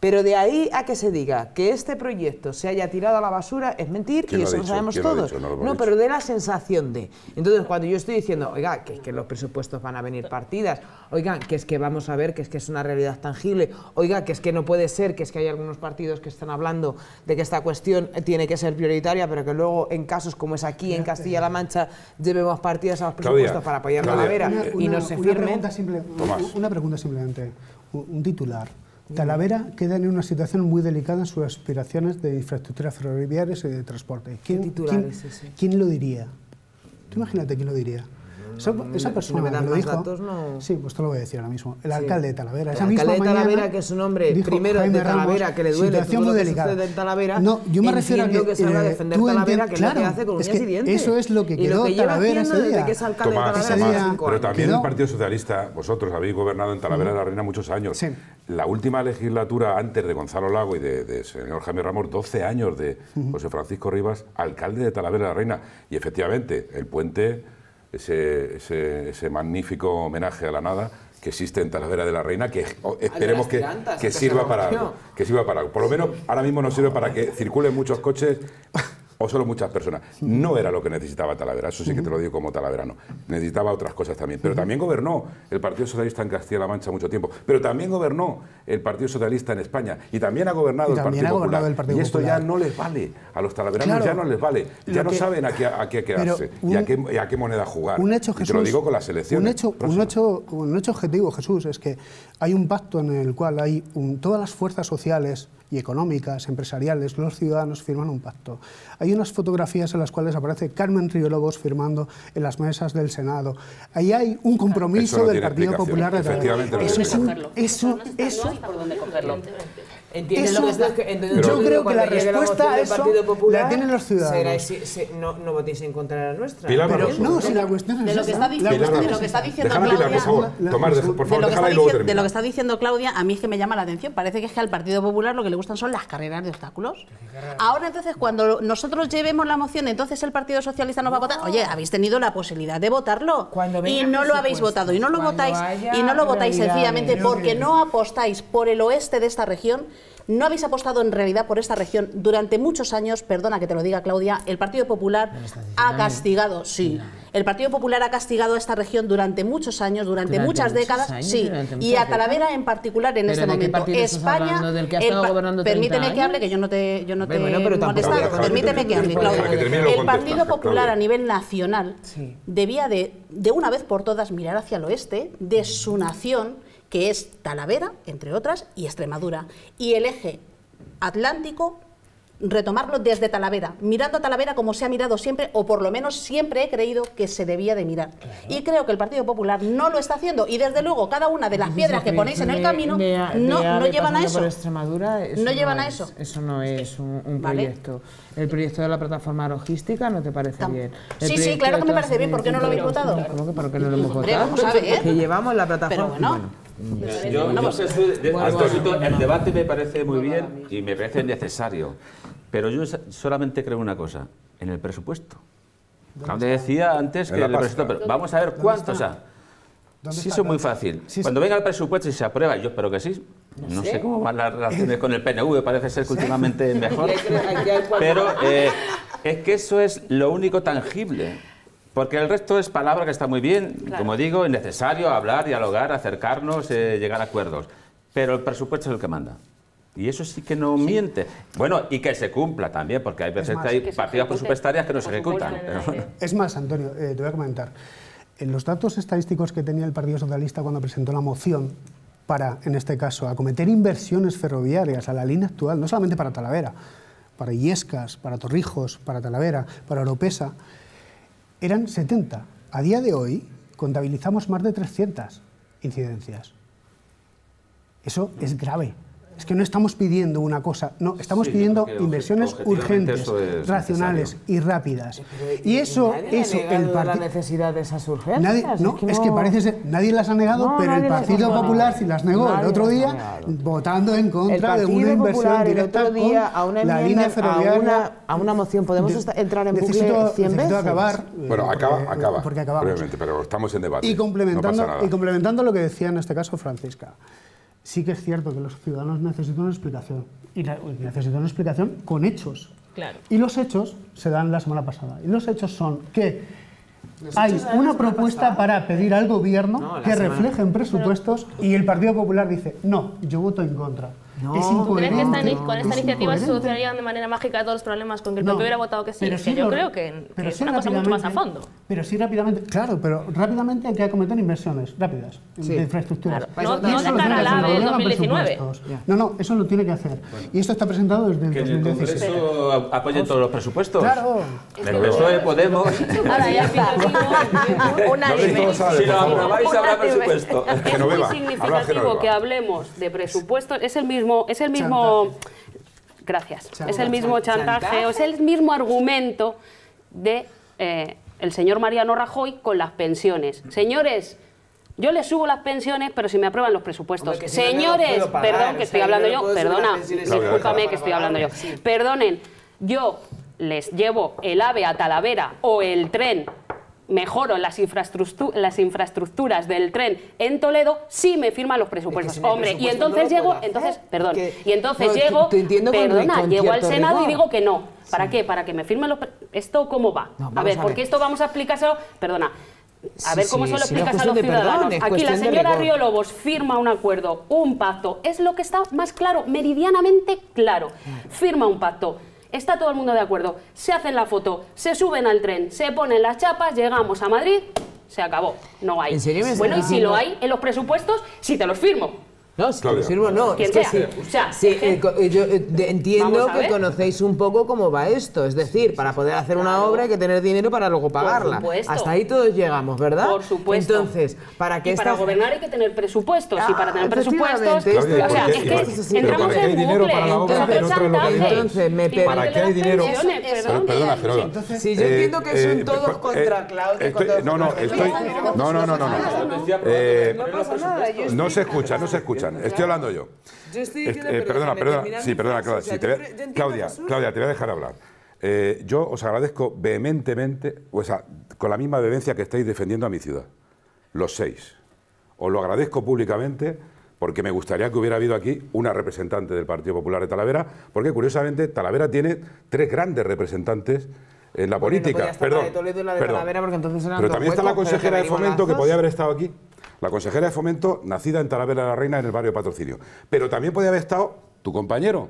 Speaker 4: Pero de ahí a que se diga que este proyecto se haya tirado a la basura es mentir y eso lo, sabemos todos. no, pero de la sensación de. Entonces, cuando yo estoy diciendo, oiga, que es que los presupuestos van a venir partidas, oiga, que es que vamos a ver que es que es una realidad tangible, oiga, que es que no puede ser, que es que hay algunos partidos que están hablando de que esta cuestión tiene que ser prioritaria, pero que luego en casos como es aquí en Castilla-La Mancha llevemos partidas a los presupuestos para apoyar la Talavera y no se firme.
Speaker 5: una pregunta simplemente, un titular. Talavera queda en una situación muy delicada en sus aspiraciones de infraestructuras ferroviarias y de transporte. ¿Quién, ¿quién, ¿quién lo diría? Tú imagínate quién lo diría esa persona me lo dijo, sí, pues te lo voy a decir ahora mismo. El alcalde de Talavera.
Speaker 4: El alcalde de Talavera, que es un hombre primero de Talavera, que le duele situación muy delicada. en Talavera.
Speaker 5: No, yo me refiero a que,
Speaker 4: que salga a eh, defender Talavera, que claro, es lo que hace con es que
Speaker 5: Eso es lo que quedó y lo que Talavera ese día.
Speaker 4: Que es alcalde Tomás, de
Speaker 1: Talavera pero también el Partido Socialista, vosotros habéis gobernado en Talavera de la Reina muchos años. La última legislatura antes de Gonzalo Lago y de señor Jaime Ramos, 12 años de José Francisco Rivas, alcalde de Talavera de la Reina. Y efectivamente, el puente ese, ese, magnífico homenaje a la nada que existe en Talavera de la Reina, que esperemos que, que, sirva para que sirva para Por lo menos ahora mismo no sirve para que circulen muchos coches o solo muchas personas. No era lo que necesitaba Talavera, eso sí que te lo digo como talaverano. Necesitaba otras cosas también. Pero también gobernó el Partido Socialista en Castilla-La Mancha mucho tiempo. Pero también gobernó el Partido Socialista en España. Y también ha gobernado, el, Partido Popular. y esto ya no les vale. A los talaveranos ya no les vale. Ya no saben a qué, a qué quedarse y, a qué, a qué, moneda jugar.
Speaker 5: Un hecho, Jesús,
Speaker 1: te lo digo con las elecciones.
Speaker 5: Un hecho, un, hecho, un hecho objetivo, Jesús, es que hay un pacto en el cual hay todas las fuerzas sociales y económicas, empresariales, los ciudadanos firman un pacto. Hay unas fotografías en las cuales aparece Carmen Río Lobos firmando en las mesas del Senado. Ahí hay un compromiso del Partido Popular de
Speaker 1: Eso
Speaker 5: es eso, eso,
Speaker 4: Entiendo lo que
Speaker 5: yo creo que la respuesta a eso la tienen los ciudadanos.
Speaker 4: no, no votéis en contra de la nuestra.
Speaker 5: Pilar pero, no, si la cuestión es
Speaker 8: de lo que está, diciendo, de lo que está diciendo Claudia,
Speaker 1: por favor,
Speaker 8: de lo que está diciendo Claudia, a mí es que me llama la atención. Parece que es que al Partido Popular lo que le gustan son las carreras de obstáculos. Ahora entonces cuando nosotros llevemos la moción, entonces el Partido Socialista nos va a votar. Oye, habéis tenido la posibilidad de votarlo y no lo habéis votado y no lo votáis y no lo votáis sencillamente porque no apostáis por el oeste de esta región no habéis apostado en realidad por esta región durante muchos años, perdona que te lo diga Claudia, el Partido Popular ha castigado, sí, el Partido Popular ha castigado a esta región durante muchos años, durante, muchas décadas, sí, y a Talavera en particular en este momento. España, permíteme que hable, que yo no te, yo no te permíteme que hable, Claudia. El Partido Popular a nivel nacional debía de, de una vez por todas mirar hacia el oeste de su nación que es Talavera, entre otras, y Extremadura. Y el eje atlántico retomarlo desde Talavera, mirando a Talavera como se ha mirado siempre, o por lo menos siempre he creído que se debía de mirar. Y creo que el Partido Popular no lo está haciendo, y desde luego cada una de las piedras que ponéis en el camino no, llevan a eso.
Speaker 4: Extremadura,
Speaker 8: no llevan a eso.
Speaker 4: Eso no es un, proyecto. El proyecto de la plataforma logística no te parece bien.
Speaker 8: sí, sí, claro que me parece bien. ¿Por qué no lo habéis votado?
Speaker 4: ¿Cómo que por qué no lo hemos votado? Que llevamos la plataforma.
Speaker 8: Pero bueno.
Speaker 2: Yo, el debate me parece muy bien y me parece necesario. Pero yo solamente creo una cosa, en el presupuesto. Decía antes que el presupuesto, vamos a ver cuánto, o sea, sí, eso es muy fácil. Cuando venga el presupuesto y se aprueba, yo espero que sí, no sé cómo van las relaciones con el PNV, parece ser que últimamente mejor. Pero eh, es que eso es lo único tangible. Porque el resto es palabra que está muy bien, como digo, es necesario hablar, dialogar, acercarnos, eh, llegar a acuerdos. Pero el presupuesto es el que manda. Y eso sí que no miente. Bueno, y que se cumpla también, porque hay veces que hay partidas presupuestarias que no se ejecutan.
Speaker 5: Es más, Antonio, eh, te voy a comentar. En los datos estadísticos que tenía el Partido Socialista cuando presentó la moción para, en este caso, acometer inversiones ferroviarias a la línea actual, no solamente para Talavera, para Illescas, para Torrijos, para Talavera, para Oropesa, eran 70. A día de hoy contabilizamos más de 300 incidencias. Eso es grave. Es que no estamos pidiendo una cosa, no, estamos pidiendo inversiones urgentes, racionales y rápidas. y eso, eso,
Speaker 4: el partido. la necesidad de esas urgencias?
Speaker 5: Nadie, no, es, que parece ser, nadie las ha negado, pero el Partido Popular sí las negó el otro día, votando en contra de una inversión directa el otro día, a una la línea ferroviaria.
Speaker 4: A una, a una moción, ¿podemos entrar en bucle necesito, 100
Speaker 5: necesito acabar.
Speaker 1: Bueno, acaba, acaba. Porque acabamos. Brevemente, pero estamos en debate.
Speaker 5: Y complementando, y complementando lo que decía en este caso Francisca. Sí que es cierto que los ciudadanos necesitan una explicación. Y necesitan una explicación con hechos.
Speaker 7: Claro.
Speaker 5: Y los hechos se dan la semana pasada. Y los hechos son que hay una propuesta para pedir al gobierno que refleje en presupuestos y el Partido Popular dice, no, yo voto en contra.
Speaker 7: No.
Speaker 5: Es
Speaker 7: ¿Tú crees que esta,
Speaker 5: incoherente.
Speaker 7: con esta
Speaker 5: Es
Speaker 7: iniciativa se
Speaker 5: incoherente.
Speaker 7: solucionarían de manera mágica todos los problemas con que el
Speaker 5: No.
Speaker 7: PP hubiera votado que sí?
Speaker 5: Pero
Speaker 7: que
Speaker 5: sí
Speaker 7: yo
Speaker 5: lo-
Speaker 7: creo que, que
Speaker 5: pero
Speaker 7: es
Speaker 5: sí
Speaker 7: una cosa mucho más a
Speaker 5: rápidamente,
Speaker 7: fondo.
Speaker 5: Pero sí rápidamente, claro, pero rápidamente hay que acometer inversiones rápidas
Speaker 4: Sí.
Speaker 5: de infraestructuras.
Speaker 7: Claro. No-
Speaker 5: Y
Speaker 7: no
Speaker 5: eso
Speaker 7: de
Speaker 5: lo
Speaker 7: cara
Speaker 5: tiene
Speaker 7: al
Speaker 5: que hacer
Speaker 7: AVE
Speaker 5: el gobierno en
Speaker 7: 2019.
Speaker 5: presupuestos. No, no, eso lo tiene que hacer. Y esto está presentado desde el
Speaker 2: Que en el
Speaker 5: 2016.
Speaker 2: Congreso apoyen todos los presupuestos.
Speaker 5: Claro.
Speaker 2: El PSOE, Podemos.
Speaker 7: Ahora ya.
Speaker 1: Gabriel, sabe,
Speaker 2: Si lo aprobáis, habrá presupuesto.
Speaker 6: Es muy significativo que hablemos de presupuestos. Es el mismo, es el mismo. Gracias. Es el mismo chantaje, o es el mismo argumento de eh, el señor Mariano Rajoy con las pensiones. Señores. Yo les subo las pensiones, pero si me aprueban los presupuestos.
Speaker 4: Hombre, si no
Speaker 6: Señores,
Speaker 4: pagar,
Speaker 6: perdón, que estoy hablando
Speaker 4: yo
Speaker 6: perdona, discúlpame que estoy hablando yo. Perdonen, yo les llevo el AVE a Talavera o el tren mejoro las, infraestructu- las infraestructuras del tren en Toledo si me firman los presupuestos. Hombre, y entonces
Speaker 4: no
Speaker 6: llego, entonces, perdón,
Speaker 4: Que-
Speaker 6: y entonces
Speaker 4: no,
Speaker 6: llego,
Speaker 4: te
Speaker 6: perdona,
Speaker 4: con
Speaker 6: llego al Senado y digo que no. ¿Para qué? Para que me firmen los... ¿Esto cómo va?
Speaker 4: No,
Speaker 6: a ver,
Speaker 4: a
Speaker 6: porque
Speaker 4: ver.
Speaker 6: esto vamos a explicárselo, perdona. A
Speaker 4: Sí,
Speaker 6: ver cómo
Speaker 4: sí,
Speaker 6: se lo explicas a los
Speaker 4: perdón,
Speaker 6: ciudadanos. Aquí la señora
Speaker 4: rigor.
Speaker 6: Riolobos firma un acuerdo, un pacto. Es lo que está más claro, meridianamente claro. Firma un pacto. Está todo el mundo de acuerdo. Se hacen la foto, se suben al tren, se ponen las chapas, llegamos a Madrid, se acabó. No hay.
Speaker 4: ¿En serio me estás
Speaker 6: bueno, y si lo hay en los presupuestos, sí te los firmo.
Speaker 4: No, si te
Speaker 1: Claudia.
Speaker 4: lo sirvo, no. Es que
Speaker 6: sea.
Speaker 4: sí.
Speaker 6: O sea,
Speaker 4: Sí, eh, eh, yo eh, entiendo que conocéis un poco cómo va esto. Es decir, para poder hacer una
Speaker 6: Claro.
Speaker 4: obra hay que tener dinero para luego pagarla.
Speaker 6: supuesto.
Speaker 4: Hasta ahí todos llegamos, ¿verdad?
Speaker 6: Por supuesto.
Speaker 4: Entonces, para que
Speaker 6: y para
Speaker 4: esta-
Speaker 6: gobernar hay que tener presupuestos. y para
Speaker 4: Ah,
Speaker 6: tener presupuestos.
Speaker 4: efectivamente, esto-
Speaker 1: Claudia,
Speaker 6: o sea, es
Speaker 1: ¿Y
Speaker 6: que entramos
Speaker 1: para qué hay
Speaker 6: en
Speaker 1: dinero para la obra,
Speaker 6: entonces
Speaker 1: pero no entre lo que
Speaker 6: chantaje.
Speaker 4: Entonces, me
Speaker 6: Igual
Speaker 1: ¿Para
Speaker 6: que
Speaker 1: qué hay dinero? Per-
Speaker 6: perdón.
Speaker 1: Perdona, Gerona.
Speaker 4: Sí, yo entiendo que son todos contra Claudia,
Speaker 1: estoy-
Speaker 4: contra-
Speaker 1: no, no, estoy. No, no, no, no. no.
Speaker 4: Nada, yo
Speaker 1: no se escuchan. Estoy hablando yo.
Speaker 4: Yo estoy
Speaker 1: Eh,
Speaker 4: diciendo,
Speaker 1: eh,
Speaker 4: pero
Speaker 1: perdona, perdona. Sí, perdona. Claudia.
Speaker 4: O sea,
Speaker 1: sí, te voy
Speaker 4: yo
Speaker 1: Claudia, te voy a dejar hablar. Eh, yo os agradezco vehementemente, o sea, con la misma vehemencia que estáis defendiendo a mi ciudad. Los seis. Os lo agradezco públicamente porque me gustaría que hubiera habido aquí una representante del Partido Popular de Talavera, porque curiosamente Talavera tiene tres grandes representantes en la
Speaker 4: Bueno,
Speaker 1: política. perdón,
Speaker 4: la de Toledo y la de
Speaker 1: perdón.
Speaker 4: Talavera, porque entonces eran
Speaker 1: Pero también está la consejera de Fomento que podía haber estado aquí. La consejera de Fomento, nacida en Talavera de la Reina, en el barrio Patrocinio. Pero también podía haber estado tu compañero,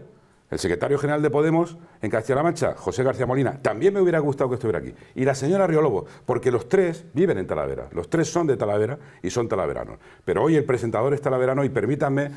Speaker 1: el secretario general de Podemos en Castilla-La Mancha, José García Molina. También me hubiera gustado que estuviera aquí. Y la señora Riolobo, porque los tres viven en Talavera. Los tres son de Talavera y son talaveranos. Pero hoy el presentador es talaverano y permítanme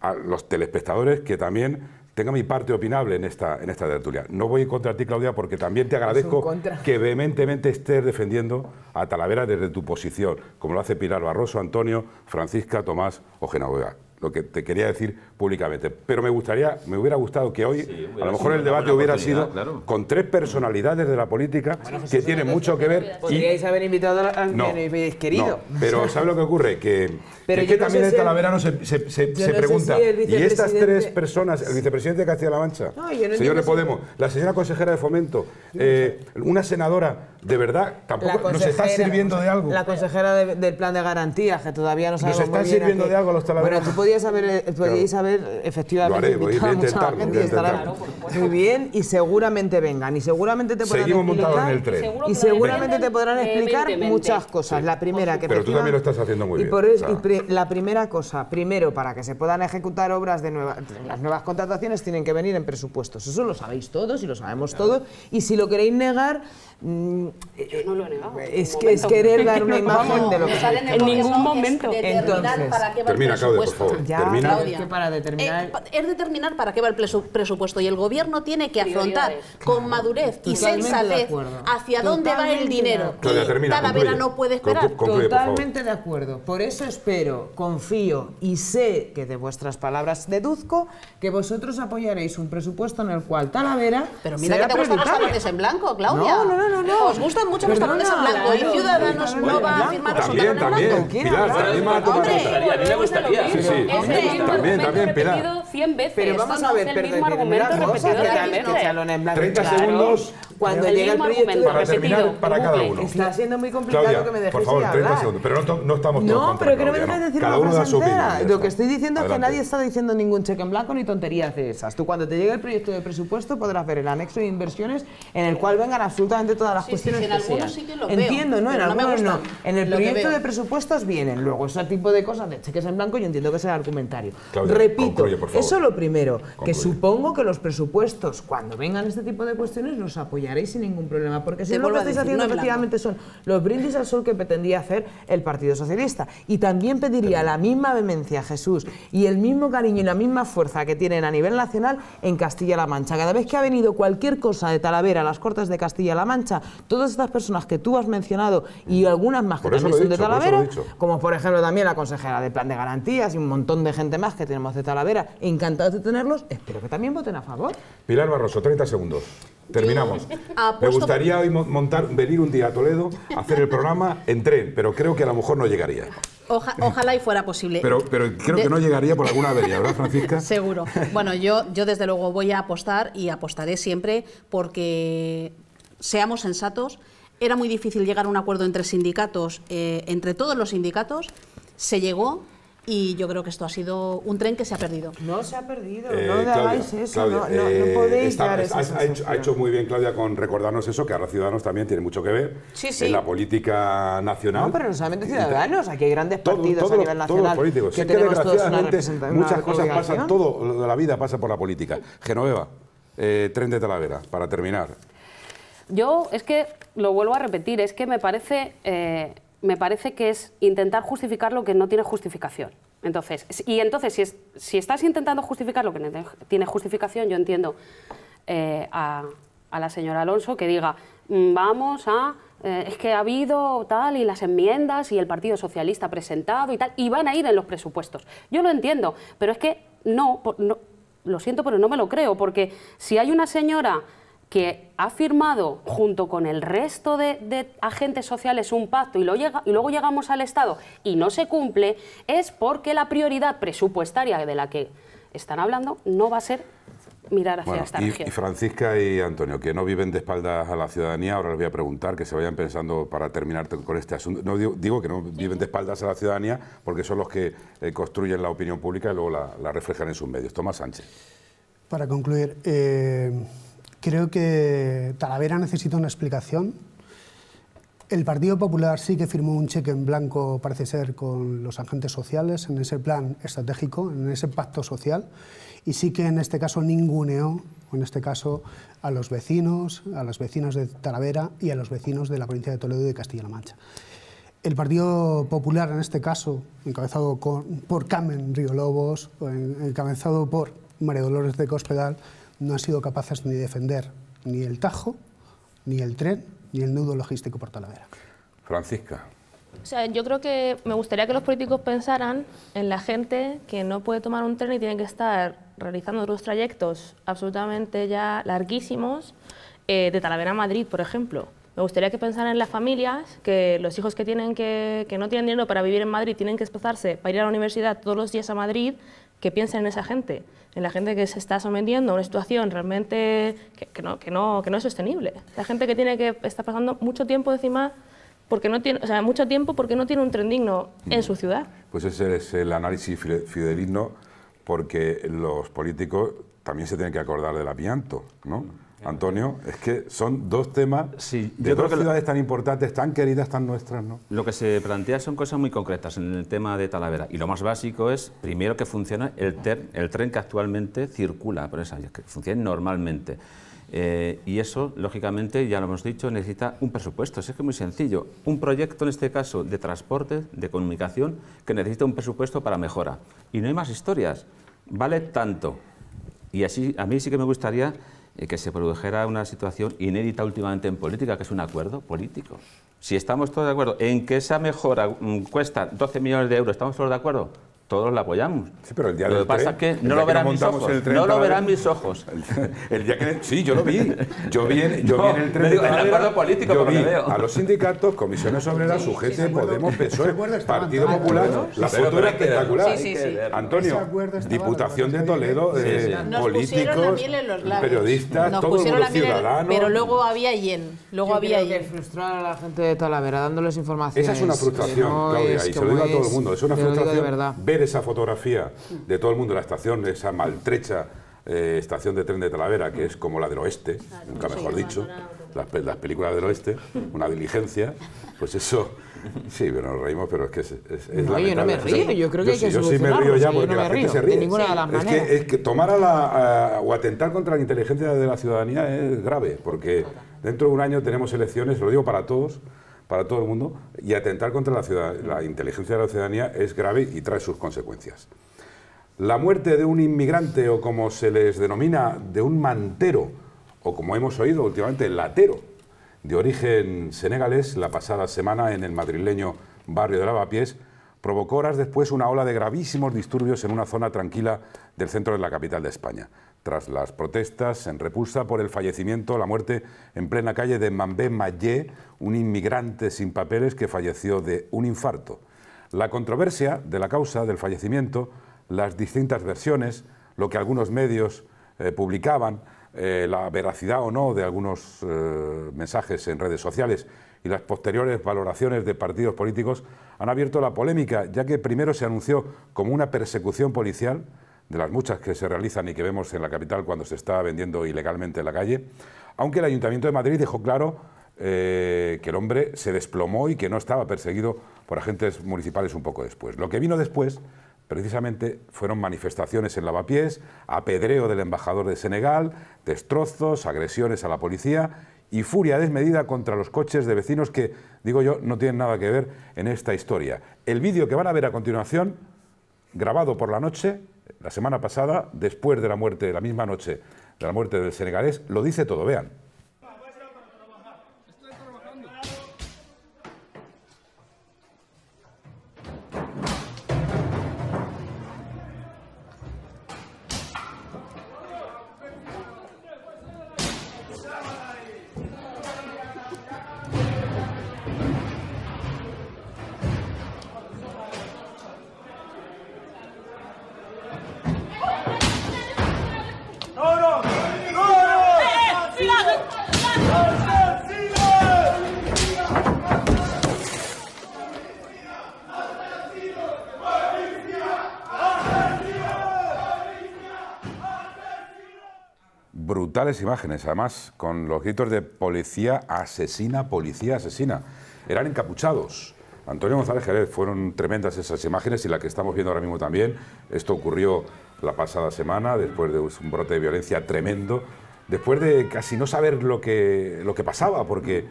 Speaker 1: a los telespectadores que también tenga mi parte opinable en esta, en esta tertulia. No voy contra ti, Claudia, porque también te agradezco que vehementemente estés defendiendo a Talavera desde tu posición, como lo hace Pilar Barroso, Antonio, Francisca, Tomás o Genoveva. Lo que te quería decir públicamente. Pero me gustaría, me hubiera gustado que hoy,
Speaker 2: hubiera
Speaker 1: a lo mejor el debate hubiera sido
Speaker 2: claro.
Speaker 1: con tres personalidades de la política que tienen mucho que ver. y-
Speaker 4: Podríais haber invitado a
Speaker 1: no,
Speaker 4: quien habéis querido.
Speaker 1: no, pero ¿sabe lo que ocurre? Que,
Speaker 4: Pero
Speaker 1: es que
Speaker 4: no
Speaker 1: también el talaverano se, se, se-
Speaker 4: yo
Speaker 1: se
Speaker 4: no sé
Speaker 1: pregunta,
Speaker 4: si
Speaker 1: ¿y estas tres personas, el vicepresidente de Castilla-La Mancha,
Speaker 4: No, yo no
Speaker 1: señor de Podemos, la señora consejera de Fomento, eh, una senadora, de verdad, tampoco nos está sirviendo de algo?
Speaker 4: La consejera de- del plan de garantías, que todavía no sabemos
Speaker 1: está
Speaker 4: muy bien
Speaker 1: sirviendo
Speaker 4: qué-
Speaker 1: de algo a los talaveranos.
Speaker 4: Bueno, tú podías haber, eh, haber efectivamente
Speaker 1: Lo haré, voy a
Speaker 4: mucha
Speaker 1: intentarlo,
Speaker 4: gente
Speaker 1: voy a
Speaker 4: y estará
Speaker 1: intentarlo.
Speaker 4: muy bien y seguramente vengan y seguramente te podrán
Speaker 1: Seguimos montados en
Speaker 4: explicar-
Speaker 1: el tren.
Speaker 4: Y seguramente te podrán explicar
Speaker 6: vehementemente.
Speaker 4: muchas cosas. La primera que
Speaker 1: Pero tú también lo estás haciendo muy
Speaker 4: y
Speaker 1: bien,
Speaker 4: por eso-
Speaker 1: o sea.
Speaker 4: y pri- la primera cosa, primero, para que se puedan ejecutar obras de nueva, las nuevas contrataciones tienen que venir en presupuestos. Eso lo sabéis todos y lo sabemos todos. Y si lo queréis negar,
Speaker 6: Yo no lo he negado.
Speaker 4: es que es querer dar una imagen de lo que
Speaker 8: el
Speaker 6: En ningún
Speaker 8: es
Speaker 6: momento.
Speaker 8: determinar
Speaker 4: Entonces,
Speaker 8: para qué va
Speaker 1: termina,
Speaker 8: el
Speaker 1: Claudia, por
Speaker 8: presupuesto.
Speaker 1: favor.
Speaker 4: Ya,
Speaker 1: Termina.
Speaker 8: Claudia.
Speaker 4: que para determinar-
Speaker 8: Eh, es determinar para qué va el presu- presupuesto y el gobierno tiene que afrontar con madurez y
Speaker 4: Totalmente
Speaker 8: sensatez hacia dónde va el dinero.
Speaker 1: Claudia, termina,
Speaker 8: Talavera
Speaker 1: concluye.
Speaker 8: no puede
Speaker 1: Conclu-
Speaker 8: esperar.
Speaker 1: concluye.
Speaker 4: Totalmente de acuerdo. Por eso espero, confío y sé que de vuestras palabras deduzco que vosotros apoyaréis un presupuesto en el cual Talavera
Speaker 8: Pero mira
Speaker 4: será
Speaker 8: que te gustan talones en blanco, Claudia.
Speaker 4: No, no, no, no, no.
Speaker 8: Os gustan mucho los
Speaker 4: Perdona,
Speaker 8: talones en blanco
Speaker 4: claro,
Speaker 8: y Ciudadanos no va a
Speaker 4: blanco.
Speaker 8: firmar los en
Speaker 1: también.
Speaker 8: blanco.
Speaker 4: ¿Quién
Speaker 1: Pilar, va a.
Speaker 2: A mí me gustaría.
Speaker 1: Sí, sí.
Speaker 6: Es el mismo
Speaker 1: También,
Speaker 6: argumento
Speaker 1: también, Pilar.
Speaker 6: repetido 100 veces.
Speaker 4: Pero vamos a ver,
Speaker 6: es el mismo
Speaker 4: perdón,
Speaker 6: argumento
Speaker 4: una cosa,
Speaker 6: repetido
Speaker 4: que
Speaker 6: 100
Speaker 4: tal- que
Speaker 6: veces.
Speaker 4: talón en blanco.
Speaker 1: 30
Speaker 4: Claro.
Speaker 1: segundos,
Speaker 4: cuando
Speaker 6: el
Speaker 4: llega el proyecto
Speaker 1: Para terminar,
Speaker 6: repetido,
Speaker 1: para
Speaker 6: en
Speaker 1: cada uno.
Speaker 4: Está siendo muy complicado
Speaker 1: Claudia,
Speaker 4: que me
Speaker 1: por
Speaker 4: dejéis
Speaker 1: favor, 30
Speaker 4: hablar.
Speaker 1: segundos. Pero no, no estamos todos
Speaker 4: No, pero que no me dejes decir
Speaker 1: Cada
Speaker 4: una frase
Speaker 1: su
Speaker 4: entera. Lo que estoy diciendo es que
Speaker 1: Adelante.
Speaker 4: nadie está diciendo ningún cheque en blanco ni tonterías de esas. Tú cuando te llegue el proyecto de presupuesto podrás ver el anexo de inversiones en el cual vengan absolutamente todas las
Speaker 8: Sí, sí,
Speaker 4: cuestiones
Speaker 8: sí, en
Speaker 4: que
Speaker 8: algunos
Speaker 4: sean.
Speaker 8: sí que lo veo,
Speaker 4: Entiendo, ¿no? En
Speaker 8: pero no me
Speaker 4: algunos no. En el proyecto
Speaker 8: veo.
Speaker 4: de presupuestos vienen luego ese tipo de cosas de cheques en blanco yo entiendo que sea el argumentario.
Speaker 1: Claudia,
Speaker 4: Repito,
Speaker 1: concluye, por
Speaker 4: eso lo primero, que supongo que los presupuestos cuando vengan este tipo de cuestiones los apoyaréis sin ningún problema, porque si no lo que estáis haciendo efectivamente son los brindis al sol que pretendía hacer el Partido Socialista. Y también pediría la misma vehemencia, Jesús, y el mismo cariño y la misma fuerza que tienen a nivel nacional en Castilla-La Mancha. Cada vez que ha venido cualquier cosa de Talavera a las Cortes de Castilla-La Mancha, todas estas personas que tú has mencionado y algunas más que también son de
Speaker 1: dicho,
Speaker 4: Talavera, como por ejemplo también la consejera de Plan de Garantías y un montón de gente más que tenemos de Talavera, encantados de tenerlos, espero que también voten a favor.
Speaker 1: Pilar Barroso, 30 segundos. Terminamos. Me
Speaker 8: apuesto-
Speaker 1: gustaría hoy mo- montar, venir un día a Toledo, hacer el programa en tren, pero creo que a lo mejor no llegaría.
Speaker 8: Oja- ojalá y fuera posible.
Speaker 1: Pero, pero creo que no llegaría por alguna avería, ¿verdad, Francisca?
Speaker 8: Seguro. Bueno, yo, yo desde luego voy a apostar y apostaré siempre porque seamos sensatos. Era muy difícil llegar a un acuerdo entre sindicatos, eh, entre todos los sindicatos. Se llegó y yo creo que esto ha sido un tren que se ha perdido.
Speaker 4: No se ha perdido,
Speaker 1: Eh,
Speaker 4: no
Speaker 1: Claudia,
Speaker 4: hagáis eso,
Speaker 1: Claudia,
Speaker 4: no, no- no
Speaker 1: eh,
Speaker 4: podéis
Speaker 1: está-
Speaker 4: dar
Speaker 1: ha-
Speaker 4: esa
Speaker 1: ha, hecho, ha
Speaker 4: sensación.
Speaker 1: hecho muy bien, Claudia, con recordarnos eso, que ahora Ciudadanos también tiene mucho que ver
Speaker 8: Sí, sí.
Speaker 1: en la política nacional.
Speaker 4: No, pero no solamente ciudadanos, aquí hay grandes
Speaker 1: Todo-
Speaker 4: partidos
Speaker 1: todos
Speaker 4: a nivel
Speaker 1: todos
Speaker 4: nacional
Speaker 1: los políticos.
Speaker 4: que
Speaker 1: Sí, que
Speaker 4: todos una
Speaker 1: desgraciadamente muchas cosas pasan, todo lo de la vida pasa por la política. Genoveva, eh, tren de Talavera, para terminar.
Speaker 6: Yo es que lo vuelvo a repetir, es que me parece, eh, me parece que es intentar justificar lo que no tiene justificación. Entonces, y entonces, si, es- si estás intentando justificar lo que no tiene justificación, yo entiendo eh, a, la señora Alonso que diga, "Mm, vamos a, eh, es que ha habido tal y las enmiendas y el Partido Socialista ha presentado y tal, y van a ir en los presupuestos. Yo lo entiendo, pero es que no, no lo siento, pero no me lo creo, porque si hay una señora que ha firmado junto con el resto de, de agentes sociales un pacto y, lo llega- y luego llegamos al Estado y no se cumple, es porque la prioridad presupuestaria de la que están hablando no va a ser mirar hacia
Speaker 1: Bueno,
Speaker 6: esta
Speaker 1: y,
Speaker 6: región.
Speaker 1: y Francisca y Antonio, que no viven de espaldas a la ciudadanía, ahora les voy a preguntar que se vayan pensando para terminar con este asunto. No digo, digo que no viven de espaldas a la ciudadanía porque son los que eh, construyen la opinión pública y luego la, la reflejan en sus medios. Tomás Sánchez.
Speaker 5: Para concluir, eh, creo que Talavera necesita una explicación. El Partido Popular sí que firmó un cheque en blanco, parece ser, con los agentes sociales en ese plan estratégico, en ese pacto social, y sí que en este caso ninguneó, en este caso, a los vecinos, a los vecinos de Talavera y a los vecinos de la provincia de Toledo y de Castilla-La Mancha. El Partido Popular, en este caso, encabezado por Carmen Río Lobos, encabezado por María Dolores de Cospedal, no han sido capaces ni de defender ni el Tajo, ni el tren, ni el nudo logístico por Talavera.
Speaker 1: Francisca.
Speaker 7: O sea, yo creo que me gustaría que los políticos pensaran en la gente que no puede tomar un tren y tiene que estar realizando otros trayectos absolutamente ya larguísimos eh, de Talavera a Madrid, por ejemplo. Me gustaría que pensaran en las familias, que los hijos que, tienen que, que no tienen dinero para vivir en Madrid tienen que desplazarse para ir a la universidad todos los días a Madrid, que piensen en esa gente, en la gente que se está sometiendo a una situación realmente que, que no, que, no, que no es sostenible. La gente que tiene que estar pasando mucho tiempo encima porque no tiene, o sea, mucho tiempo porque no tiene un tren digno en su ciudad.
Speaker 1: Pues ese es el análisis fide- fidedigno porque los políticos también se tienen que acordar del amianto, ¿no? Antonio, es que son dos temas
Speaker 2: Sí,
Speaker 1: de
Speaker 2: yo creo
Speaker 1: dos
Speaker 2: que lo-
Speaker 1: ciudades tan importantes, tan queridas, tan nuestras, ¿no?
Speaker 2: Lo que se plantea son cosas muy concretas en el tema de Talavera. Y lo más básico es, primero, que funcione el, ter- el tren que actualmente circula por esa, que funcione normalmente. Eh, y eso, lógicamente, ya lo hemos dicho, necesita un presupuesto. Es que es muy sencillo. Un proyecto, en este caso, de transporte, de comunicación, que necesita un presupuesto para mejora. Y no hay más historias. Vale tanto. Y así, a mí sí que me gustaría que se produjera una situación inédita últimamente en política, que es un acuerdo político. Si estamos todos de acuerdo en que esa mejora mm, cuesta 12 millones de euros, ¿estamos todos de acuerdo? Todos la apoyamos.
Speaker 1: Sí, pero el día
Speaker 2: lo que pasa
Speaker 1: tren,
Speaker 2: es que no lo verán mis ojos. No lo verán mis ojos.
Speaker 1: El día que, sí, yo lo vi. Yo vi en, yo
Speaker 2: No,
Speaker 1: vi en el tren
Speaker 2: digo,
Speaker 1: de
Speaker 2: en el acuerdo político,
Speaker 1: yo vi
Speaker 2: veo.
Speaker 1: a los sindicatos, comisiones obreras, UGT, Podemos, PSOE,
Speaker 5: estaba
Speaker 1: Partido. Popular. La foto era espectacular.
Speaker 3: Sí, sí, sí.
Speaker 1: Antonio, Diputación de Toledo,
Speaker 2: Sí,
Speaker 1: eh,
Speaker 2: sí.
Speaker 10: Nos pusieron
Speaker 1: políticos,
Speaker 10: la miel en los labios.
Speaker 1: periodistas,
Speaker 10: Nos
Speaker 1: todo el
Speaker 10: pusieron
Speaker 1: mundo
Speaker 10: la miel en-
Speaker 1: ciudadano.
Speaker 10: Pero luego había yen. Luego
Speaker 4: Yo
Speaker 10: había
Speaker 4: creo que
Speaker 10: yen.
Speaker 4: frustrar a la gente de Talavera dándoles información.
Speaker 1: Esa es una frustración, Claudia, y se lo digo a todo el mundo. Es una frustración
Speaker 4: de verdad.
Speaker 1: Ver esa fotografía de todo el mundo en la estación, esa maltrecha eh, estación de tren de Talavera, que es como la del oeste, nunca mejor dicho, las, las películas del oeste, una diligencia, pues eso. Sí, pero nos reímos, pero es que es, es, es
Speaker 4: No, yo no me río, yo creo que hay
Speaker 1: sí,
Speaker 4: que
Speaker 1: Yo sí me río ya
Speaker 4: yo
Speaker 1: porque
Speaker 4: no
Speaker 1: la gente
Speaker 4: río,
Speaker 1: se
Speaker 4: de
Speaker 1: ríe.
Speaker 4: ninguna de las
Speaker 1: es,
Speaker 4: maneras.
Speaker 1: que, es que tomar a la, a- o atentar contra la inteligencia de la ciudadanía es grave, porque dentro de un año tenemos elecciones, lo digo para todos, para todo el mundo, y atentar contra la, ciudad- la inteligencia de la ciudadanía es grave y trae sus consecuencias. La muerte de un inmigrante o como se les denomina, de un mantero, o como hemos oído últimamente, latero, de origen senegalés, la pasada semana en el madrileño barrio de Lavapiés, provocó horas después una ola de gravísimos disturbios en una zona tranquila del centro de la capital de España. Tras las protestas en repulsa por el fallecimiento, la muerte en plena calle de Mambé Mayé, un inmigrante sin papeles que falleció de un infarto. La controversia de la causa del fallecimiento, las distintas versiones, lo que algunos medios eh, publicaban, eh, la veracidad o no de algunos eh, mensajes en redes sociales y las posteriores valoraciones de partidos políticos han abierto la polémica, ya que primero se anunció como una persecución policial, de las muchas que se realizan y que vemos en la capital cuando se está vendiendo ilegalmente en la calle, aunque el Ayuntamiento de Madrid dejó claro eh, que el hombre se desplomó y que no estaba perseguido por agentes municipales un poco después. Lo que vino después, precisamente, fueron manifestaciones en Lavapiés, apedreo del embajador de Senegal, destrozos, agresiones a la policía y furia desmedida contra los coches de vecinos que, digo yo, no tienen nada que ver en esta historia. El vídeo que van a ver a continuación, grabado por la noche, la semana pasada, después de la muerte, la misma noche de la muerte del senegalés, lo dice todo, vean. Brutales imágenes, además, con los gritos de policía asesina, policía asesina. Eran encapuchados. Antonio González Jerez, fueron tremendas esas imágenes y la que estamos viendo ahora mismo también. Esto ocurrió la pasada semana, después de un brote de violencia tremendo, después de casi no saber lo que, lo que pasaba, porque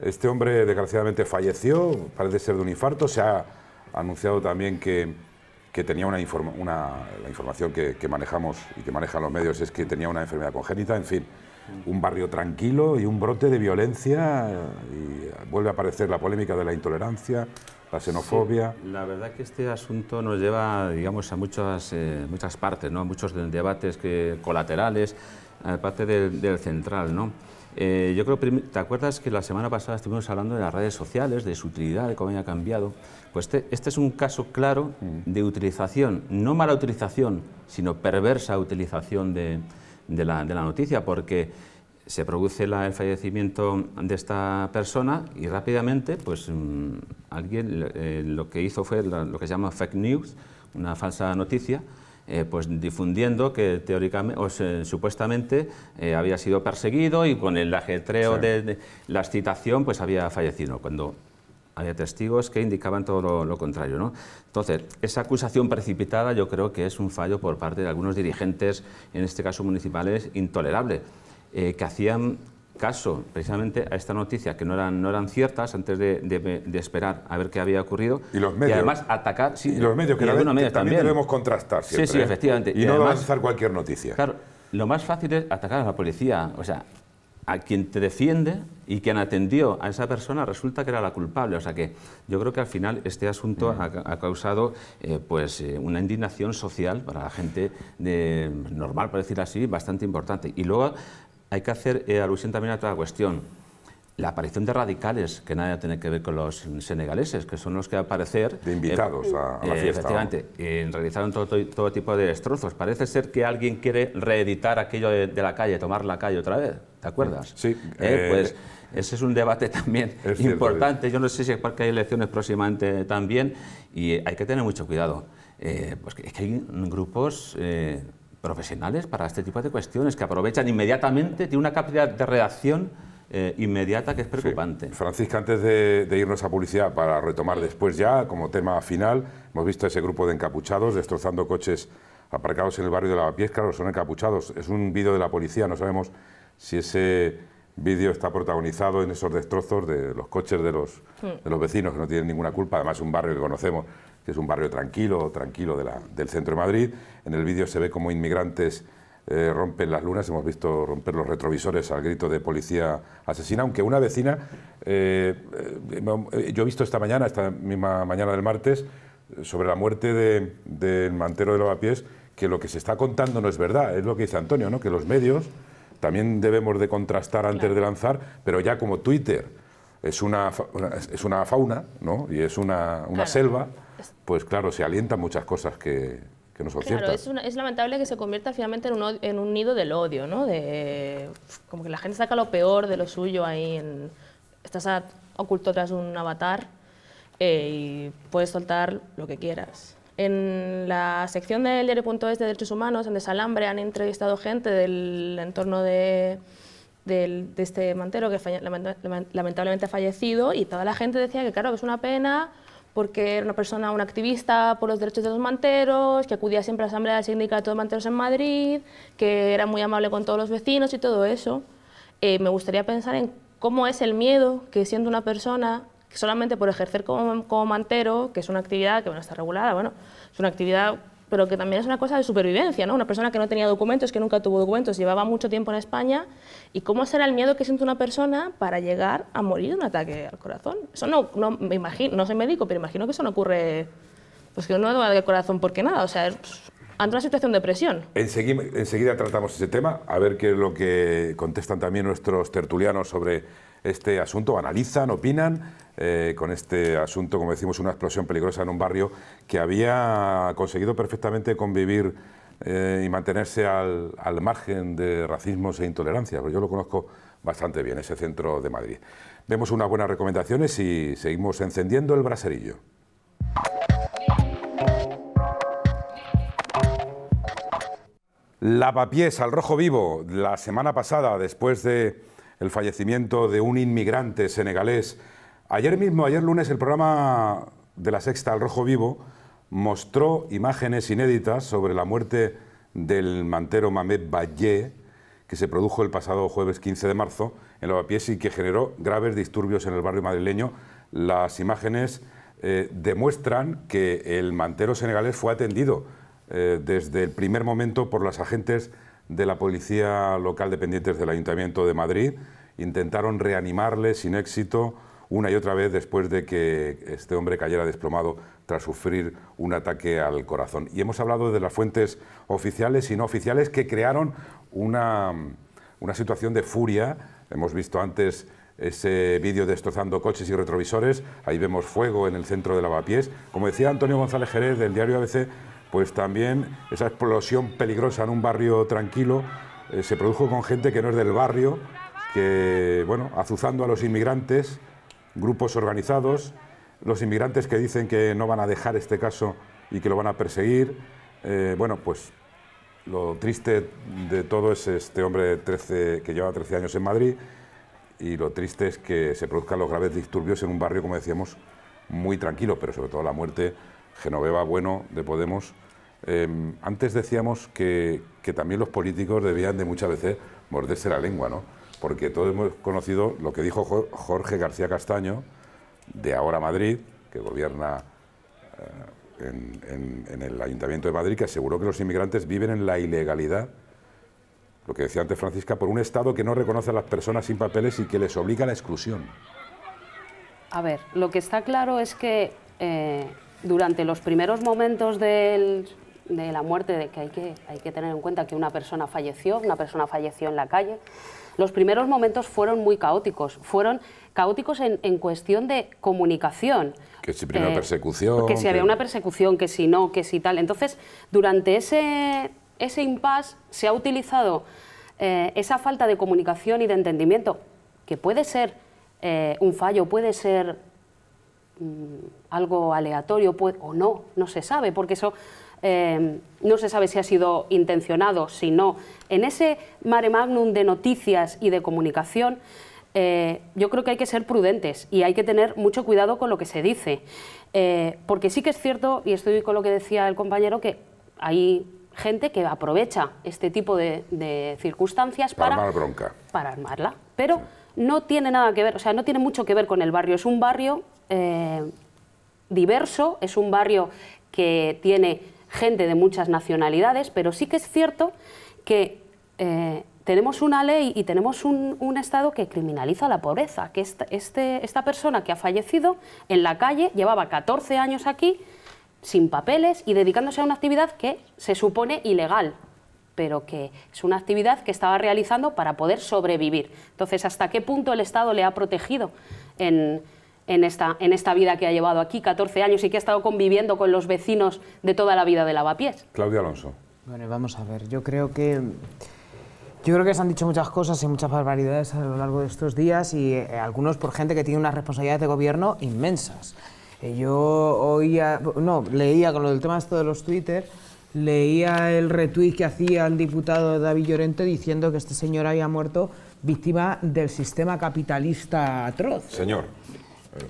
Speaker 1: este hombre desgraciadamente falleció, parece ser de un infarto, se ha anunciado también que, que tenía una, informa- una la información que, que manejamos y que manejan los medios es que tenía una enfermedad congénita, en fin, un barrio tranquilo y un brote de violencia y vuelve a aparecer la polémica de la intolerancia, la xenofobia.
Speaker 2: Sí, la verdad que este asunto nos lleva, digamos, a muchas, eh, muchas partes, ¿no? a muchos de- debates que, colaterales, aparte del, del central. ¿no? Eh, yo creo, ¿te acuerdas que la semana pasada estuvimos hablando de las redes sociales, de su utilidad, de cómo había cambiado? Pues este, este es un caso claro de utilización, no mala utilización, sino perversa utilización de, de la, de la noticia, porque se produce la- el fallecimiento de esta persona y rápidamente pues mm, alguien eh, lo que hizo fue lo que se llama fake news, una falsa noticia, eh, pues difundiendo que teóricamente o supuestamente eh, había sido perseguido y con el ajetreo
Speaker 1: Sí.
Speaker 2: de, de la excitación pues había fallecido cuando había testigos que indicaban todo lo, lo contrario. ¿no? Entonces, esa acusación precipitada yo creo que es un fallo por parte de algunos dirigentes, en este caso municipales, intolerable, eh, que hacían caso precisamente a esta noticia que no eran, no eran ciertas antes de, de- de esperar a ver qué había ocurrido
Speaker 1: Y los medios.
Speaker 2: además atacar sí,
Speaker 1: y los medios, que,
Speaker 2: y medios
Speaker 1: también,
Speaker 2: también
Speaker 1: debemos contrastar
Speaker 2: Sí,
Speaker 1: siempre.
Speaker 2: sí,
Speaker 1: ¿eh?
Speaker 2: efectivamente.
Speaker 1: Y,
Speaker 2: Y
Speaker 1: no
Speaker 2: además-
Speaker 1: lanzar cualquier noticia.
Speaker 2: Claro, lo más fácil es atacar a la policía. O sea, a quien te defiende y quien atendió a esa persona resulta que era la culpable. O sea que yo creo que al final este asunto ha, causado eh, pues, eh, una indignación social para la gente de, normal, por decir así, bastante importante. Y luego hay que hacer eh, alusión también a otra cuestión la aparición de radicales, que nada tiene que ver con los senegaleses, que son los que aparecer...
Speaker 1: De invitados a, la fiesta.
Speaker 2: Efectivamente, realizaron todo, todo, tipo de destrozos. Parece ser que alguien quiere reeditar aquello de, la calle, tomar la calle otra vez, ¿te acuerdas?
Speaker 1: Sí.
Speaker 2: Eh, pues ese es un debate también importante. Yo no sé si es porque hay elecciones próximamente también y hay que tener mucho cuidado. Eh, pues es que hay grupos... Eh, profesionales para este tipo de cuestiones que aprovechan inmediatamente, tiene una capacidad de reacción eh, inmediata que es preocupante.
Speaker 1: Francisca, antes de, irnos a publicidad, para retomar después ya, como tema final, hemos visto ese grupo de encapuchados destrozando coches aparcados en el barrio de Lavapiés, claro, son encapuchados. Es un vídeo de la policía, no sabemos si ese vídeo está protagonizado en esos destrozos de los coches de los, de los vecinos, que no tienen ninguna culpa, además es un barrio que conocemos, que es un barrio tranquilo, tranquilo de la, del centro de Madrid. En el vídeo se ve como inmigrantes eh, rompen las lunas, hemos visto romper los retrovisores al grito de policía asesina, aunque una vecina, eh, eh, yo he visto esta mañana, esta misma mañana del martes, sobre la muerte del mantero de Lavapiés, que lo que se está contando no es verdad, es lo que dice Antonio, ¿no? que los medios también debemos de contrastar antes de lanzar, pero ya como Twitter es una, es una fauna ¿no? y es una, una selva, pues claro, se alientan muchas cosas que,
Speaker 7: claro, es, es, lamentable que se convierta finalmente en un, en un, nido del odio, ¿no? De, como que la gente saca lo peor de lo suyo ahí, en, estás oculto tras un avatar eh, y puedes soltar lo que quieras. En la sección del diario.es de Derechos Humanos, en Desalambre, han entrevistado gente del entorno de, de este mantero que lamentablemente ha fallecido y toda la gente decía que claro, que es una pena porque era una persona, una activista por los derechos de los manteros, que acudía siempre a la asamblea del sindicato de manteros en Madrid, que era muy amable con todos los vecinos y todo eso. Eh, me gustaría pensar en cómo es el miedo que siendo una persona que solamente por ejercer como, como mantero, que es una actividad que bueno, está regulada, bueno, es una actividad pero que también es una cosa de supervivencia, ¿no? Una persona que no tenía documentos, que nunca tuvo documentos, llevaba mucho tiempo en España, y cómo será el miedo que siente una persona para llegar a morir de un ataque al corazón. Eso no, no me imagino, no soy médico, pero imagino que eso no ocurre, pues que uno no va de corazón porque nada, o sea, es, ante una situación de presión.
Speaker 1: Enseguida, enseguida tratamos ese tema, a ver qué es lo que contestan también nuestros tertulianos sobre este asunto, analizan, opinan eh, con este asunto, como decimos, una explosión peligrosa en un barrio que había conseguido perfectamente convivir eh, y mantenerse al, margen de racismos e intolerancias. Yo lo conozco bastante bien, ese centro de Madrid. Vemos unas buenas recomendaciones y seguimos encendiendo el braserillo. Lavapiés al rojo vivo. La semana pasada, después de fallecimiento de un inmigrante senegalés. Ayer mismo, ayer lunes, el programa de la Sexta al Rojo Vivo mostró imágenes inéditas sobre la muerte del mantero Mamed Bayé, que se produjo el pasado jueves 15 de marzo en Lavapiés y que generó graves disturbios en el barrio madrileño. Las imágenes eh, demuestran que el mantero senegalés fue atendido eh, desde el primer momento por los agentes de la policía local dependientes del Ayuntamiento de Madrid. Intentaron reanimarle sin éxito una y otra vez después de que este hombre cayera desplomado tras sufrir un ataque al corazón. Y hemos hablado de las fuentes oficiales y no oficiales que crearon una, una situación de furia. Hemos visto antes ese vídeo destrozando coches y retrovisores. Ahí vemos fuego en el centro de lavapiés. Como decía Antonio González Jerez del diario ABC, pues también esa explosión peligrosa en un barrio tranquilo eh, se produjo con gente que no es del barrio, que, bueno, azuzando a los inmigrantes, grupos organizados, los inmigrantes que dicen que no van a dejar este caso y que lo van a perseguir. Eh, bueno, pues lo triste de todo es este hombre 13, que lleva 13 años en Madrid y lo triste es que se produzcan los graves disturbios en un barrio, como decíamos, muy tranquilo, pero sobre todo la muerte Genoveva Bueno de Podemos Em, antes decíamos que, también los políticos debían de muchas veces morderse la lengua, ¿no? Porque todos hemos conocido lo que dijo Jorge García Castaño, de Ahora Madrid, que gobierna eh, en, el Ayuntamiento de Madrid, que aseguró que los inmigrantes viven en la ilegalidad lo que decía antes Francisca, por un Estado que no reconoce a las personas sin papeles y que les obliga a la exclusión.
Speaker 6: A ver, lo que está claro es que eh, durante los primeros momentos de la muerte, de que hay, que hay que tener en cuenta que una persona falleció, una persona falleció en la calle, los primeros momentos fueron muy caóticos, fueron caóticos en, cuestión de comunicación.
Speaker 1: Que si primero eh, persecución.
Speaker 6: Que si había una persecución, que si no, que si tal. Entonces, durante ese, ese impasse se ha utilizado eh, esa falta de comunicación y de entendimiento, que puede ser eh, un fallo, puede ser mm, algo aleatorio o no, no se sabe, porque eso eh, no se sabe si ha sido intencionado, si no. En ese mare magnum de noticias y de comunicación, eh, yo creo que hay que ser prudentes y hay que tener mucho cuidado con lo que se dice. Eh, porque sí que es cierto, y estoy con lo que decía el compañero, que hay gente que aprovecha este tipo de, circunstancias para,
Speaker 1: para, bronca.
Speaker 6: para armarla. Pero no tiene nada que ver, o sea, no tiene mucho que ver con el barrio. Es un barrio diverso, es un barrio que tiene gente de muchas nacionalidades, pero sí que es cierto que eh, tenemos una ley y tenemos un, Estado que criminaliza la pobreza, que este, esta persona que ha fallecido en la calle llevaba 14 años aquí sin papeles y dedicándose a una actividad que se supone ilegal, pero que es una actividad que estaba realizando para poder sobrevivir. Entonces, ¿hasta qué punto el Estado le ha protegido en, en esta, en esta vida que ha llevado aquí 14 años y que ha estado conviviendo con los vecinos de toda la vida de Lavapiés.
Speaker 1: Claudia Alonso.
Speaker 4: Bueno, vamos a ver, yo creo que... Yo creo que se han dicho muchas cosas y muchas barbaridades a lo largo de estos días y eh, algunos por gente que tiene unas responsabilidades de gobierno inmensas. Eh, yo oía, no, leía con lo del tema esto de los Twitter, leía el retweet que hacía el diputado David Llorente diciendo que este señor había muerto víctima del sistema capitalista atroz.
Speaker 1: Señor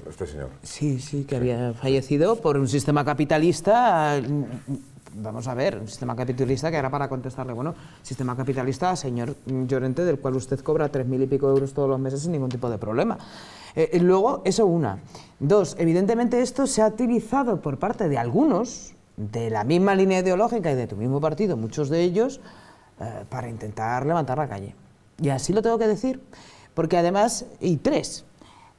Speaker 1: este señor.
Speaker 4: Sí, sí, que había fallecido por un sistema capitalista. Vamos a ver, un sistema capitalista que era para contestarle, bueno, sistema capitalista, señor Llorente, del cual usted cobra tres mil y pico euros todos los meses sin ningún tipo de problema. Eh, luego, eso una. Dos, evidentemente esto se ha utilizado por parte de algunos, de la misma línea ideológica y de tu mismo partido, muchos de ellos, eh, para intentar levantar la calle. Y así lo tengo que decir, porque además, y tres,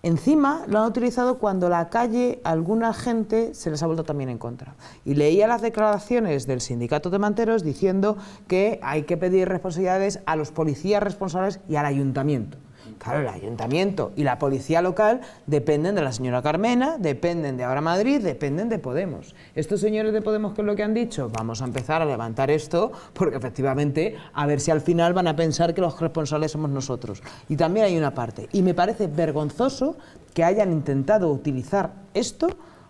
Speaker 4: Encima lo han utilizado cuando la calle, alguna gente se les ha vuelto también en contra. Y leía las declaraciones del sindicato de manteros diciendo que hay que pedir responsabilidades a los policías responsables y al ayuntamiento. Claro, el ayuntamiento y la policía local dependen de la señora Carmena, dependen de Ahora Madrid, dependen de Podemos. Estos señores de Podemos, ¿qué es lo que han dicho? Vamos a empezar a levantar esto porque efectivamente a ver si al final van a pensar que los responsables somos nosotros. Y también hay una parte. Y me parece vergonzoso que hayan intentado utilizar esto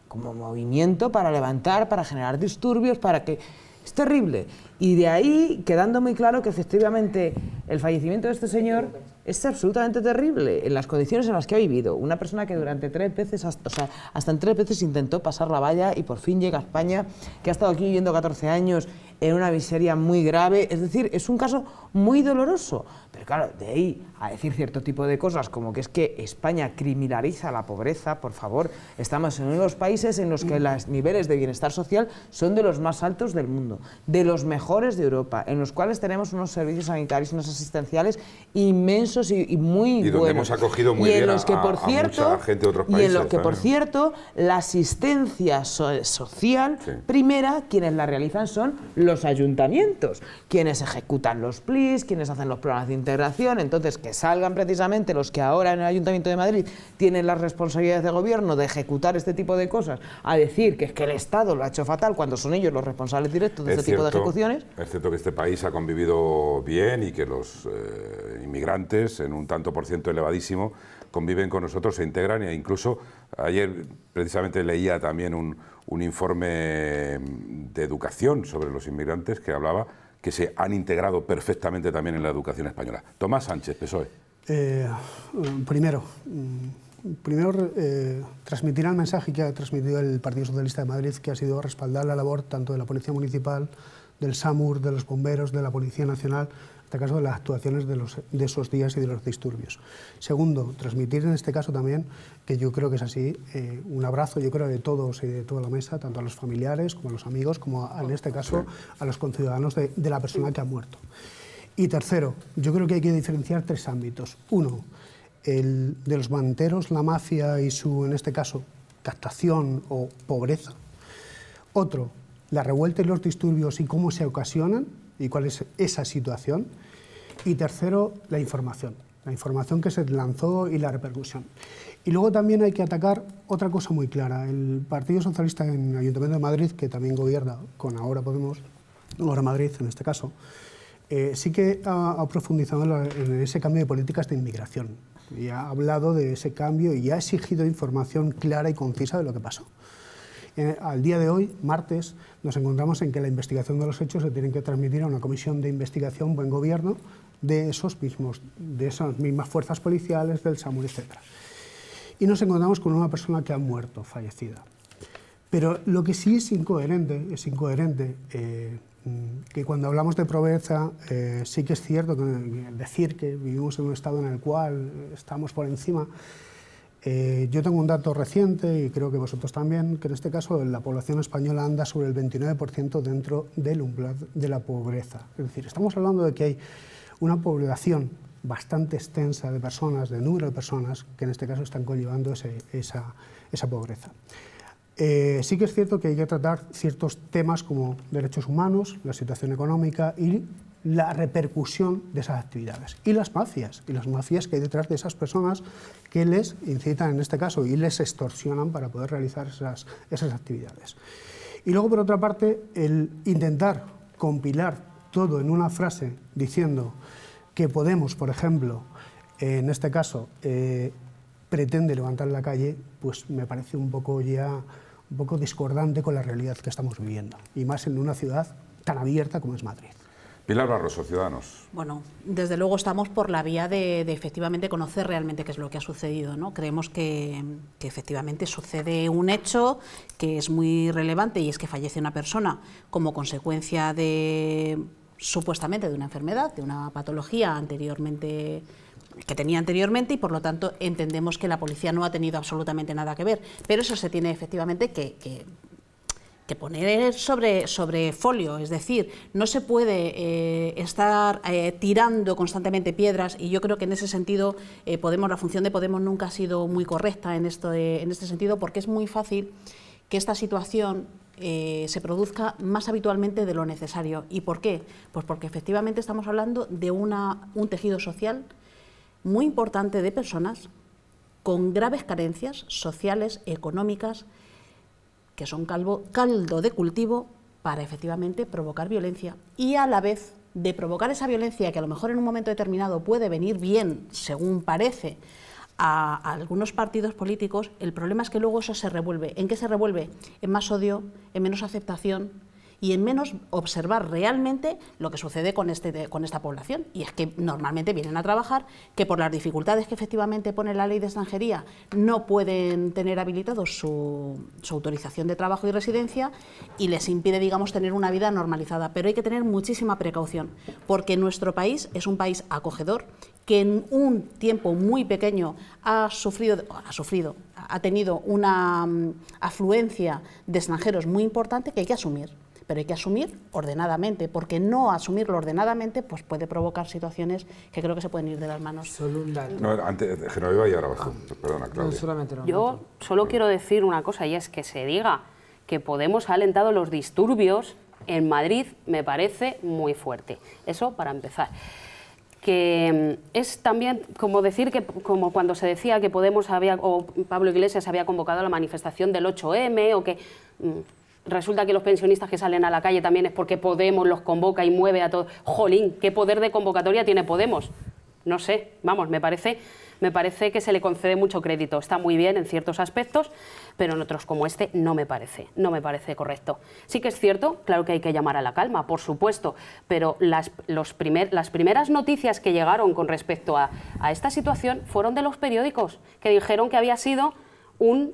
Speaker 4: como movimiento para levantar, para generar disturbios, para que... Es terrible. Y de ahí quedando muy claro que efectivamente el fallecimiento de este señor es absolutamente terrible en las condiciones en las que ha vivido. Una persona que durante tres veces, hasta, o sea, hasta en tres veces intentó pasar la valla y por fin llega a España, que ha estado aquí viviendo 14 años en una miseria muy grave. Es decir, es un caso muy doloroso. Pero claro, de ahí a decir cierto tipo de cosas como que es que España criminaliza la pobreza, por favor, estamos en uno de los países en los que los niveles de bienestar social son de los más altos del mundo, de los mejores de Europa, en los cuales tenemos unos servicios sanitarios, unos asistenciales inmensos y, muy
Speaker 1: y
Speaker 4: donde
Speaker 1: hemos acogido muy bien
Speaker 4: los que, por cierto,
Speaker 1: mucha gente de otros países.
Speaker 4: Y en los que, por cierto, la asistencia social primera, quienes la realizan son los ayuntamientos, quienes ejecutan los PLIS, quienes hacen los programas de integración, entonces que salgan precisamente los que ahora en el Ayuntamiento de Madrid tienen las responsabilidades de gobierno de ejecutar este tipo de cosas, a decir que es que el Estado lo ha hecho fatal cuando son ellos los responsables directos de este tipo de ejecuciones.
Speaker 1: Es cierto que este país ha convivido bien y que los eh, inmigrantes, en un tanto por ciento elevadísimo, conviven con nosotros, se integran e incluso ayer precisamente leía también un, un informe de educación sobre los inmigrantes que hablaba que se han integrado perfectamente también en la educación española. Tomás Sánchez, PSOE.
Speaker 5: Eh, primero, primero eh, transmitir el mensaje que ha transmitido el Partido Socialista de Madrid, que ha sido respaldar la labor tanto de la Policía Municipal, del SAMUR, de los bomberos, de la Policía Nacional, este caso de las actuaciones de, de esos días y de los disturbios. Segundo, transmitir en este caso también, que yo creo que es así, eh, un abrazo, yo creo, de todos y de toda la mesa, tanto a los familiares como a los amigos, como en este caso a los conciudadanos de, la persona que ha muerto. Y tercero, yo creo que hay que diferenciar tres ámbitos. Uno, el de los manteros, la mafia y su, en este caso, captación o pobreza. Otro, la revuelta y los disturbios y cómo se ocasionan y cuál es esa situación. Y tercero, la información, la información que se lanzó y la repercusión. Y luego también hay que atacar otra cosa muy clara. El Partido Socialista en el Ayuntamiento de Madrid, que también gobierna con Ahora Podemos, Ahora Madrid en este caso, eh, sí que ha, profundizado en, ese cambio de políticas de inmigración y ha hablado de ese cambio y ha exigido información clara y concisa de lo que pasó. Eh, al día de hoy, martes, nos encontramos en que la investigación de los hechos se tiene que transmitir a una comisión de investigación, buen gobierno, de, esos mismos, de esas mismas fuerzas policiales, del SAMUR, etc. Y nos encontramos con una persona que ha muerto, fallecida. Pero lo que sí es incoherente, es incoherente eh, que cuando hablamos de pobreza, eh, sí que es cierto que decir que vivimos en un estado en el cual estamos por encima. Eh, yo tengo un dato reciente y creo que vosotros también, que en este caso la población española anda sobre el 29% dentro del umbral de la pobreza. Es decir, estamos hablando de que hay una población bastante extensa de personas, de número de personas, que en este caso están conllevando esa, esa pobreza. Eh, sí que es cierto que hay que tratar ciertos temas como derechos humanos, la situación económica y la repercusión de esas actividades. Y las mafias, y las mafias que hay detrás de esas personas que les incitan en este caso y les extorsionan para poder realizar esas, esas actividades. Y luego, por otra parte, el intentar compilar todo en una frase diciendo que Podemos, por ejemplo, en este caso, eh, pretende levantar la calle, pues me parece un poco ya un poco discordante con la realidad que estamos viviendo, y más en una ciudad tan abierta como es Madrid.
Speaker 1: Pilar Barroso, Ciudadanos.
Speaker 8: Bueno, desde luego estamos por la vía de, efectivamente conocer realmente qué es lo que ha sucedido. ¿no? Creemos que, efectivamente sucede un hecho que es muy relevante y es que fallece una persona como consecuencia de supuestamente de una enfermedad, de una patología anteriormente que tenía anteriormente y por lo tanto entendemos que la policía no ha tenido absolutamente nada que ver. Pero eso se tiene efectivamente que, que, poner sobre, sobre folio, es decir, no se puede eh, estar eh, tirando constantemente piedras y yo creo que en ese sentido eh, Podemos, la función de Podemos nunca ha sido muy correcta en, esto en este sentido porque es muy fácil que esta situación se produzca más habitualmente de lo necesario. ¿Y por qué? Pues porque efectivamente estamos hablando de una, un tejido social muy importante de personas con graves carencias sociales, económicas, que son caldo de cultivo para efectivamente provocar violencia y a la vez de provocar esa violencia que a lo mejor en un momento determinado puede venir bien, según parece, a, algunos partidos políticos, el problema es que luego eso se revuelve. ¿En qué se revuelve? En más odio, en menos aceptación, y en menos observar realmente lo que sucede con, este, con esta población. Y es que normalmente vienen a trabajar, que por las dificultades que efectivamente pone la ley de extranjería no pueden tener habilitado su, su autorización de trabajo y residencia y les impide, digamos, tener una vida normalizada. Pero hay que tener muchísima precaución, porque nuestro país es un país acogedor que en un tiempo muy pequeño ha sufrido, ha sufrido, ha tenido una mm, afluencia de extranjeros muy importante que hay que asumir pero hay que asumir ordenadamente, porque no asumirlo ordenadamente pues puede provocar situaciones que creo que se pueden ir de las manos.
Speaker 1: Solo un No, antes, Genoveva y ahora vas Perdona, Claudia.
Speaker 6: Yo solo quiero decir una cosa, y es que se diga que Podemos ha alentado los disturbios en Madrid me parece muy fuerte. Eso para empezar que mm, es también como decir que como cuando se decía que Podemos había o Pablo Iglesias había convocado la manifestación del 8M o que mm, resulta que los pensionistas que salen a la calle también es porque Podemos los convoca y mueve a todos. Jolín, ¿qué poder de convocatoria tiene Podemos? No sé, vamos, me parece, me parece que se le concede mucho crédito. Está muy bien en ciertos aspectos, pero en otros como este no me parece, no me parece correcto. Sí que es cierto, claro que hay que llamar a la calma, por supuesto, pero las, los las primeras noticias que llegaron con respecto a, esta situación fueron de los periódicos, que dijeron que había sido un,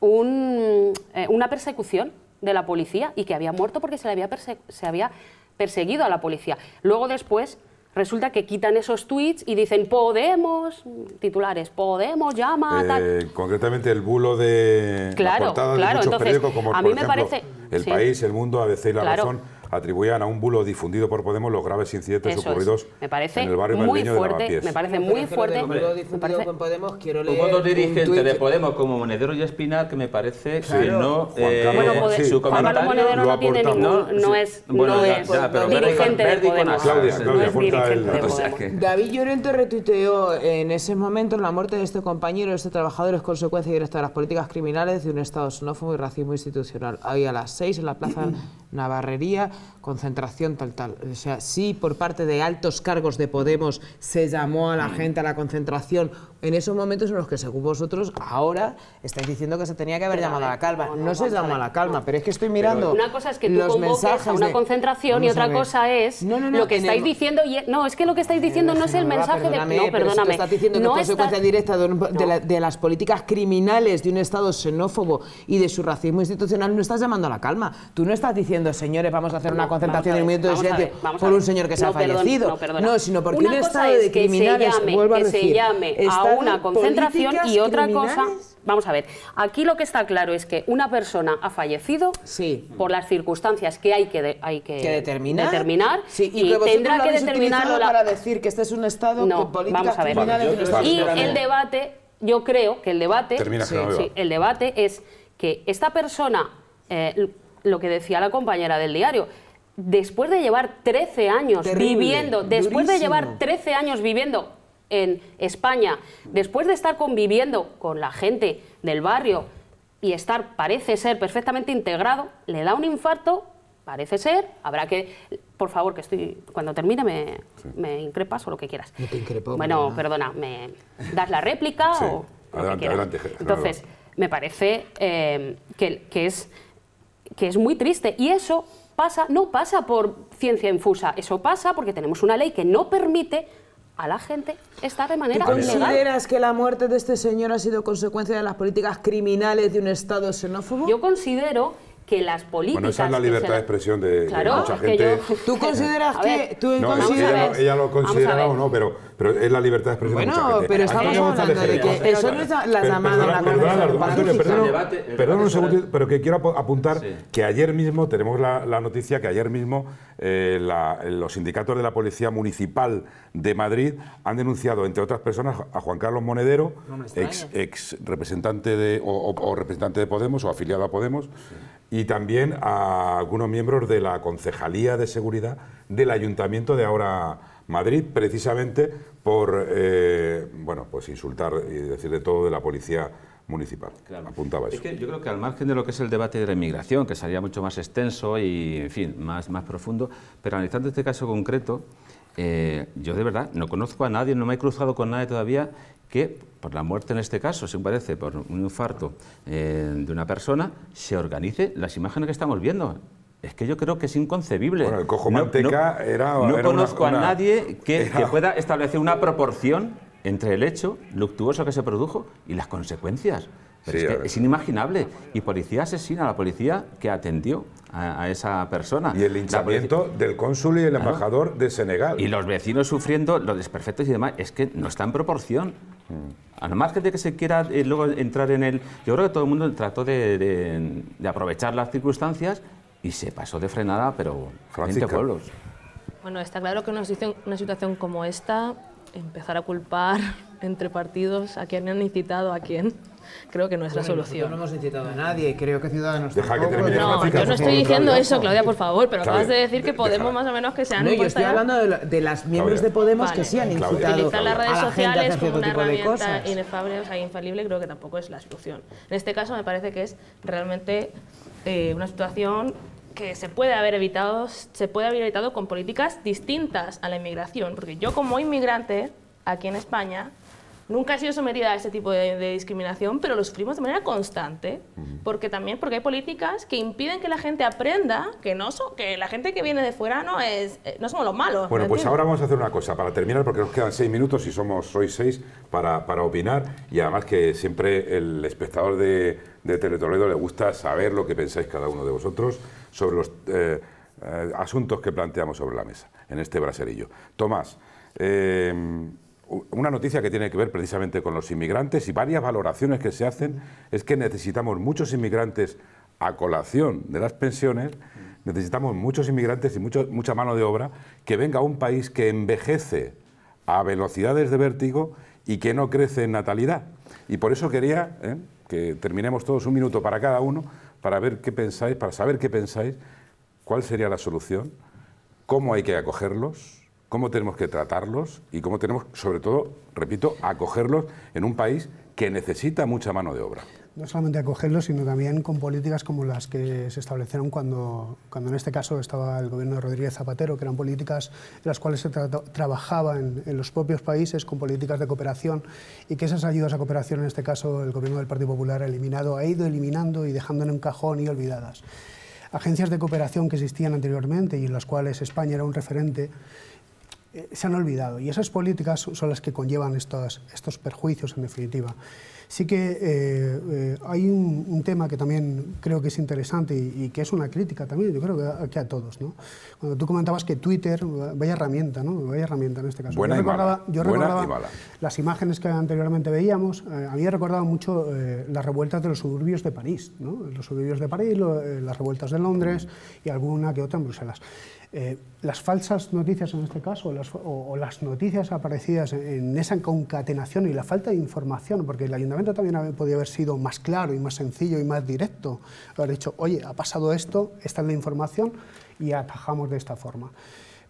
Speaker 6: un, eh, una persecución de la policía y que había muerto porque se, le había, se había perseguido a la policía. Luego después resulta que quitan esos tweets y dicen Podemos, titulares, Podemos, llama,
Speaker 1: eh, Concretamente el bulo de
Speaker 6: claro,
Speaker 1: la portada
Speaker 6: claro,
Speaker 1: de muchos
Speaker 6: entonces,
Speaker 1: periódicos como
Speaker 6: a
Speaker 1: mí
Speaker 6: me parece,
Speaker 1: El País, El Mundo, ABC y La Razón atribuían a un bulo difundido por Podemos los graves incidentes
Speaker 6: Eso
Speaker 1: ocurridos
Speaker 6: Me parece
Speaker 1: en el barrio
Speaker 6: muy
Speaker 1: madrileño de
Speaker 6: fuerte,
Speaker 1: Lavapiés.
Speaker 6: me parece muy fuerte.
Speaker 4: del bulo
Speaker 6: me
Speaker 4: difundido
Speaker 6: parece-
Speaker 4: con Podemos, quiero
Speaker 2: Hubo
Speaker 4: leer
Speaker 2: dos
Speaker 4: un
Speaker 2: dirigentes de Podemos como Monedero y Espinar que me parece que no...
Speaker 1: Juan
Speaker 2: eh,
Speaker 1: Carlos-
Speaker 6: Bueno, Pode-
Speaker 1: sí,
Speaker 2: su
Speaker 6: Juan Carlos
Speaker 2: comentario
Speaker 6: Monedero
Speaker 1: lo
Speaker 6: no tiene ningún, no
Speaker 2: Sí.
Speaker 6: es,
Speaker 2: Bueno,
Speaker 6: no es
Speaker 2: ya, pero Verdi
Speaker 6: dirigente de Podemos.
Speaker 1: Claudia,
Speaker 2: no
Speaker 1: Claudia,
Speaker 6: no dirigente de.
Speaker 2: O sea
Speaker 6: Podemos.
Speaker 2: que-
Speaker 4: David Llorente retuiteó en ese momento la muerte de este compañero, de este trabajador, es consecuencia directa de las políticas criminales de un Estado xenófobo y racismo institucional. Hoy a las seis en la Plaza Navarrería, concentración tal, tal. O sea, sí, por parte de altos cargos de Podemos se llamó a la gente a la concentración. En esos momentos en los que, según vosotros, ahora estáis diciendo que se tenía que haber
Speaker 6: Pero,
Speaker 4: llamado a
Speaker 6: a
Speaker 4: la
Speaker 6: ver,
Speaker 4: calma.
Speaker 6: no,
Speaker 4: No,
Speaker 6: no,
Speaker 4: se
Speaker 6: vamos a
Speaker 4: llama a
Speaker 6: ver,
Speaker 4: la calma, pero es que estoy mirando
Speaker 6: Una cosa es que tú convoques a una
Speaker 4: de-
Speaker 6: concentración y otra
Speaker 4: ver.
Speaker 6: cosa es
Speaker 4: No, no, no,
Speaker 6: lo que estáis diciendo. y- No, es que lo que estáis diciendo no es el mensaje de. No, perdóname.
Speaker 4: estás diciendo que es consecuencia directa de, un- de la- de las políticas criminales de un Estado xenófobo y de su racismo institucional, no estás llamando a la calma. Tú no estás diciendo, señores, vamos a hacer una concentración en un minuto de
Speaker 6: ver,
Speaker 4: silencio
Speaker 6: ver,
Speaker 4: por
Speaker 6: ver.
Speaker 4: un señor que se ha fallecido.
Speaker 6: no,
Speaker 4: sino porque un Estado
Speaker 6: es
Speaker 4: de criminales, vuelvo a decir,
Speaker 6: una concentración y otra cosa. Vamos a ver, aquí lo que está claro es que una persona ha fallecido
Speaker 4: Sí.
Speaker 6: por las circunstancias que hay que, de- hay que,
Speaker 4: que determinar,
Speaker 6: determinar
Speaker 4: Sí, y,
Speaker 6: y,
Speaker 4: que
Speaker 6: tendrá que determinarlo la-
Speaker 4: para decir que este es un Estado
Speaker 6: no,
Speaker 4: con políticas
Speaker 6: vamos a ver.
Speaker 4: criminales
Speaker 1: Vale, yo-
Speaker 6: Y el debate, yo creo que el debate,
Speaker 1: Termina,
Speaker 6: sí, el debate es que esta persona, eh, lo que decía la compañera del diario, después de llevar 13 años
Speaker 4: Terrible,
Speaker 6: viviendo, después de llevar 13 años viviendo en España, después de estar conviviendo con la gente del barrio y estar, parece ser, perfectamente integrado, le da un infarto, parece ser, habrá que, por favor, que estoy, cuando termine me, me increpas o lo que quieras.
Speaker 4: No te increpo,
Speaker 6: Bueno,
Speaker 4: perdona.
Speaker 6: perdona, ¿me das la réplica
Speaker 1: Sí,
Speaker 6: o lo que
Speaker 1: adelante, adelante,
Speaker 6: Entonces, me parece eh, que, que es, que es muy triste. Y eso pasa, no pasa por ciencia infusa, eso pasa porque tenemos una ley que no permite a la gente estar de
Speaker 4: ¿Tú
Speaker 6: manera ilegal.
Speaker 4: consideras que la muerte de este señor ha sido consecuencia de las políticas criminales de un Estado xenófobo?
Speaker 6: Yo considero que las políticas...
Speaker 1: Bueno, esa es la libertad
Speaker 6: se-
Speaker 1: de expresión de, de
Speaker 6: Claro,
Speaker 1: mucha
Speaker 6: es que
Speaker 1: gente.
Speaker 6: yo-
Speaker 4: ¿Tú consideras que tú
Speaker 1: No,
Speaker 4: consideras
Speaker 1: ella, no- ella lo
Speaker 6: Vamos a
Speaker 1: considera
Speaker 6: ver.
Speaker 1: o no, pero, pero es la libertad de expresión de mucha
Speaker 4: Bueno,
Speaker 1: gente.
Speaker 4: pero estamos hablando de que eso no es la llamada a una
Speaker 1: perdona, perdona,
Speaker 4: conversación
Speaker 1: Antonio,
Speaker 4: pacífica.
Speaker 1: perdona,
Speaker 2: El debate- el
Speaker 1: perdona un segundo, pero que quiero apu- apuntar
Speaker 2: Sí.
Speaker 1: que ayer mismo tenemos la, la noticia que ayer mismo eh, la- los sindicatos de la Policía Municipal de Madrid han denunciado, entre otras personas, a Juan Carlos Monedero, ex, ex representante de, o, o- o representante de Podemos o afiliado a Podemos, y también a algunos miembros de la Concejalía de Seguridad del Ayuntamiento de ahora Madrid, precisamente por eh, bueno, pues insultar y decir de todo de la Policía Municipal.
Speaker 2: Claro.
Speaker 1: Apuntaba
Speaker 2: Es
Speaker 1: eso.
Speaker 2: que yo creo que al margen de lo que es el debate de la inmigración, que sería mucho más extenso y, en fin, más, más profundo, pero analizando este caso concreto, eh, yo de verdad no conozco a nadie, no me he cruzado con nadie todavía que, por la muerte en este caso, según parece, por un infarto eh, de una persona, se organice las imágenes que estamos viendo. Es que yo creo que es inconcebible.
Speaker 1: Bueno, el cojo manteca era-
Speaker 2: No
Speaker 1: era una-
Speaker 2: conozco
Speaker 1: una-
Speaker 2: a nadie que,
Speaker 1: era-
Speaker 2: que pueda establecer una proporción entre el hecho luctuoso que se produjo y las consecuencias. Pero
Speaker 1: Sí,
Speaker 2: es,
Speaker 1: a
Speaker 2: que es inimaginable. Y policía asesina a la policía que atendió a, a esa persona.
Speaker 1: Y el linchamiento del cónsul y el
Speaker 2: Claro.
Speaker 1: embajador de Senegal.
Speaker 2: y los vecinos sufriendo los desperfectos y demás, es que no está en proporción.
Speaker 1: Mm.
Speaker 2: Al margen de que se quiera eh, luego entrar en el... Yo creo que todo el mundo trató de, de- de aprovechar las circunstancias y se pasó de frenada, pero 20
Speaker 1: Francisca.
Speaker 2: pueblos.
Speaker 7: Bueno, está claro que una situación, una situación como esta, empezar a culpar entre partidos a quién han incitado a quién, creo que no es la solución.
Speaker 4: No hemos incitado a nadie, creo que Ciudadanos
Speaker 1: Deja que
Speaker 4: tampoco.
Speaker 1: termine
Speaker 7: No, yo no estoy diciendo eso, Claudia, por favor, pero
Speaker 1: Claudia,
Speaker 7: acabas de decir que Podemos
Speaker 1: déjala.
Speaker 7: más o menos que se han
Speaker 4: No, yo
Speaker 7: puesto
Speaker 4: estoy hablando de, la- de las miembros
Speaker 1: Claudia.
Speaker 4: de Podemos
Speaker 7: Vale.
Speaker 4: que sí han incitado
Speaker 7: Utilizar las
Speaker 4: a
Speaker 7: redes
Speaker 4: la gente a
Speaker 7: sociales como una herramienta inefable, o sea, infalible, creo que tampoco es la solución. En este caso me parece que es realmente eh, una situación que se puede haber evitado, se puede haber evitado con políticas distintas a la inmigración, porque yo como inmigrante aquí en España nunca he sido sometida a ese tipo de, de discriminación, pero lo sufrimos de manera constante, porque también porque hay políticas que impiden que la gente aprenda que no so- que la gente que viene de fuera no es eh, no somos los malos.
Speaker 1: Bueno,
Speaker 7: ¿me
Speaker 1: pues ahora vamos a hacer una cosa para terminar, porque nos quedan seis minutos y somos sois seis para, para opinar. Y además que siempre el espectador de, de Teletoledo le gusta saber lo que pensáis cada uno de vosotros sobre los eh, eh, asuntos que planteamos sobre la mesa en este braserillo. Tomás, eh, una noticia que tiene que ver precisamente con los inmigrantes y varias valoraciones que se hacen es que necesitamos muchos inmigrantes a colación de las pensiones necesitamos muchos inmigrantes y mucho, mucha mano de obra que venga a un país que envejece a velocidades de vértigo y que no crece en natalidad. Y por eso quería. Que terminemos todos un minuto para cada uno para ver qué pensáis, para saber qué pensáis, cuál sería la solución, cómo hay que acogerlos, cómo tenemos que tratarlos y cómo tenemos, sobre todo, repito, acogerlos en un país que necesita mucha mano de obra
Speaker 5: no solamente acogerlos, sino también con políticas como las que se establecieron cuando, cuando en este caso estaba el gobierno de Rodríguez Zapatero, que eran políticas en las cuales se trabajaba en, los propios países con políticas de cooperación y que esas ayudas a cooperación, en este caso el gobierno del Partido Popular ha eliminado, ha ido eliminando y dejando en un cajón y olvidadas. Agencias de cooperación que existían anteriormente y en las cuales España era un referente, eh, se han olvidado y esas políticas son las que conllevan estos, estos perjuicios en definitiva. Sí que eh, eh, hay un, tema que también creo que es interesante y, que es una crítica también, yo creo que a, todos. ¿no? Cuando tú comentabas que Twitter, vaya herramienta, ¿no? vaya herramienta en este caso.
Speaker 1: Buena
Speaker 5: yo
Speaker 1: recordaba,
Speaker 5: yo recordaba las imágenes que anteriormente veíamos, a mí me recordado mucho las revueltas de los suburbios de París, ¿no? los suburbios de París, las revueltas de Londres y alguna que otra en Bruselas. Eh, las falsas noticias en este caso, o, las noticias aparecidas en esa concatenación y la falta de información, porque el ayuntamiento también podía haber sido más claro y más sencillo y más directo, haber dicho, oye, ha pasado esto, esta es la información y atajamos de esta forma.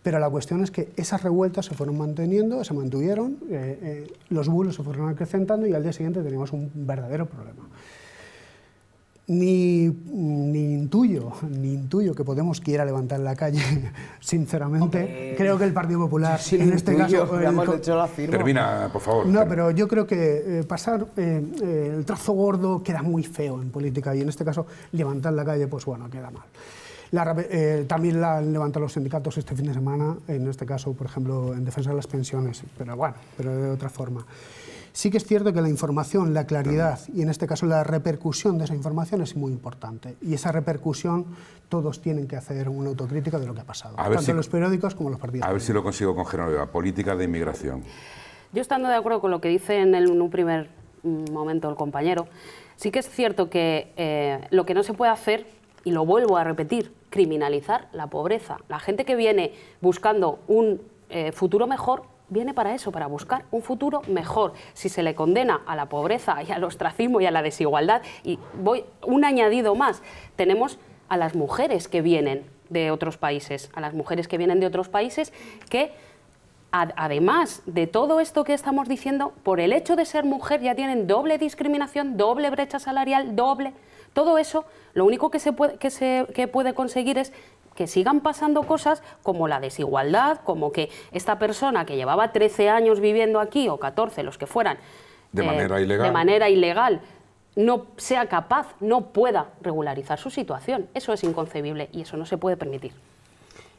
Speaker 5: Pero la cuestión es que esas revueltas se fueron manteniendo, se mantuvieron, eh, eh, los bulos se fueron acrecentando y al día siguiente teníamos un verdadero problema ni, ni, intuyo, ni intuyo que Podemos quiera levantar la calle, sinceramente. Creo que el Partido Popular, en este caso...
Speaker 1: Termina, por favor.
Speaker 5: No, pero yo creo que eh, pasar eh, eh, el trazo gordo queda muy feo en política y en este caso levantar la calle, pues bueno, queda mal. también la han levantado los sindicatos este fin de semana, en este caso, por ejemplo, en defensa de las pensiones, pero bueno, pero de otra forma. Sí que es cierto que la información, la claridad y en este caso la repercusión de esa información es muy importante. Y esa repercusión todos tienen que hacer una autocrítica de lo que ha pasado, tanto los periódicos como los partidos.
Speaker 1: A ver si lo consigo con Genoveva. Política de inmigración.
Speaker 6: Yo estando de acuerdo con lo que dice en, un primer momento el compañero, sí que es cierto que eh, lo que no se puede hacer, y lo vuelvo a repetir, criminalizar la pobreza. La gente que viene buscando un eh, futuro mejor viene para eso, para buscar un futuro mejor. Si se le condena a la pobreza y al ostracismo y a la desigualdad, y voy un añadido más, tenemos a las mujeres que vienen de otros países, a las mujeres que vienen de otros países que además de todo esto que estamos diciendo, por el hecho de ser mujer ya tienen doble discriminación, doble brecha salarial, doble. Todo eso, lo único que se puede, que se, que puede conseguir es que sigan pasando cosas como la desigualdad, como que esta persona que llevaba 13 años viviendo aquí, o 14, los que fueran,
Speaker 1: de, manera, ilegal.
Speaker 6: de manera ilegal, no sea capaz, no pueda regularizar su situación. Eso es inconcebible y eso no se puede permitir.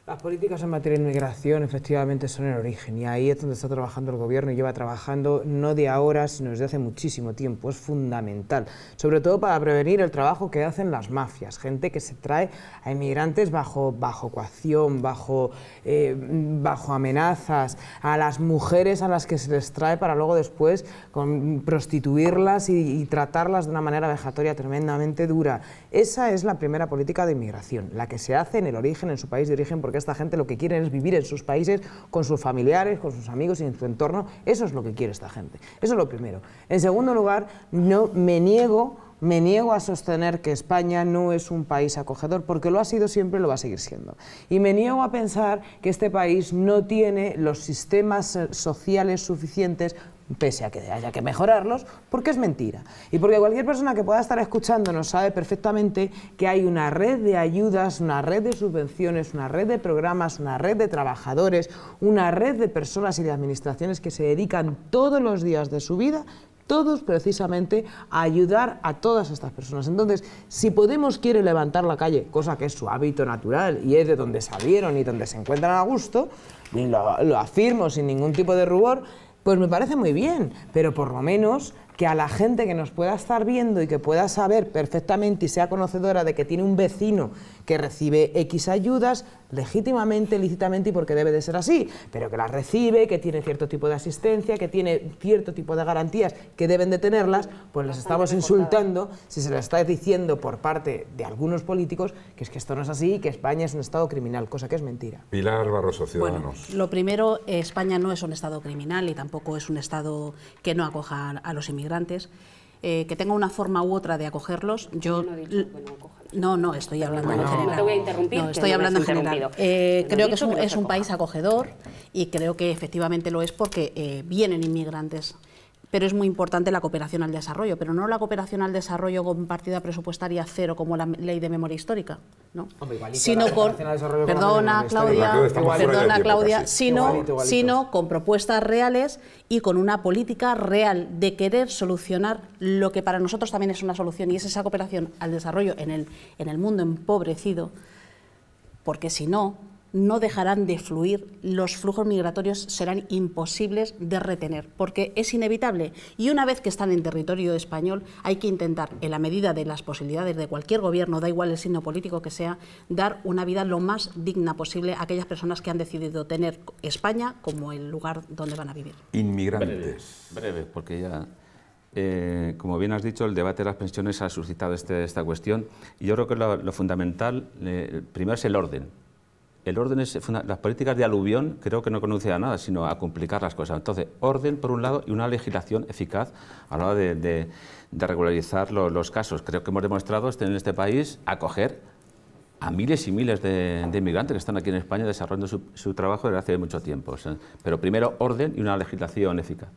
Speaker 4: Las políticas en materia de inmigración efectivamente son el origen y ahí es donde está trabajando el gobierno y lleva trabajando no de ahora, sino desde hace muchísimo tiempo. Es fundamental, sobre todo para prevenir el trabajo que hacen las mafias, gente que se trae a inmigrantes bajo, bajo coacción, bajo, eh, bajo amenazas, a las mujeres a las que se les trae para luego después prostituirlas y, y tratarlas de una manera vejatoria tremendamente dura. Esa es la primera política de inmigración, la que se hace en el origen, en su país de origen, porque esta gente lo que quiere es vivir en sus países con sus familiares, con sus amigos y en su entorno. Eso es lo que quiere esta gente. Eso es lo primero. En segundo lugar, no me niego me niego a sostener que España no es un país acogedor, porque lo ha sido siempre y lo va a seguir siendo. Y me niego a pensar que este país no tiene los sistemas eh, sociales suficientes pese a que haya que mejorarlos, porque es mentira. Y porque cualquier persona que pueda estar escuchándonos sabe perfectamente que hay una red de ayudas, una red de subvenciones, una red de programas, una red de trabajadores, una red de personas y de administraciones que se dedican todos los días de su vida todos precisamente a ayudar a todas estas personas. Entonces, si Podemos quiere levantar la calle, cosa que es su hábito natural y es de donde salieron y donde se encuentran a gusto, lo afirmo sin ningún tipo de rubor, pues me parece muy bien, pero por lo menos que a la gente que nos pueda estar viendo y que pueda saber perfectamente y sea conocedora de que tiene un vecino que recibe X ayudas, legítimamente, lícitamente y porque debe de ser así, pero que las recibe, que tiene cierto tipo de asistencia, que tiene cierto tipo de garantías que deben de tenerlas, pues les estamos insultando si se lo está diciendo por parte de algunos políticos que es que esto no es así y que España es un Estado criminal, cosa que es mentira.
Speaker 1: Pilar Barroso, Ciudadanos.
Speaker 8: Bueno, lo primero, España no es un Estado criminal y tampoco es un Estado que no acoja a los inmigrantes eh, que tenga una forma u otra de acogerlos. Yo no, no, estoy hablando en general.
Speaker 6: te voy a interrumpir.
Speaker 8: No, estoy hablando en general. Eh, creo que es un, país acogedor y creo que efectivamente lo es porque eh, vienen inmigrantes pero es muy importante la cooperación al desarrollo, pero no la cooperación al desarrollo con partida presupuestaria cero como la ley de memoria histórica, ¿no? sino con perdona Claudia, perdona Claudia, sino, sino con propuestas reales y con una política real de querer solucionar lo que para nosotros también es una solución y es esa cooperación al desarrollo en el en el mundo empobrecido, porque si no no dejarán de fluir, los flujos migratorios serán imposibles de retener, porque es inevitable. Y una vez que están en territorio español, hay que intentar, en la medida de las posibilidades de cualquier gobierno, da igual el signo político que sea, dar una vida lo más digna posible a aquellas personas que han decidido tener España como el lugar donde van a vivir.
Speaker 1: Inmigrantes.
Speaker 2: Breve, porque ya... Eh, como bien has dicho, el debate de las pensiones ha suscitado este, esta cuestión y yo creo que lo, fundamental, eh, primero es el orden el orden es las políticas de aluvión creo que no conducen a nada, sino a complicar las cosas. Entonces, orden por un lado y una legislación eficaz a la hora de, regularizar los casos. Creo que hemos demostrado en este país acoger a miles y miles de, inmigrantes que están aquí en España desarrollando su, trabajo desde hace mucho tiempo. pero primero orden y una legislación eficaz.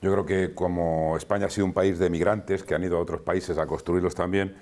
Speaker 1: Yo creo que como España ha sido un país de migrantes que han ido a otros países a construirlos también,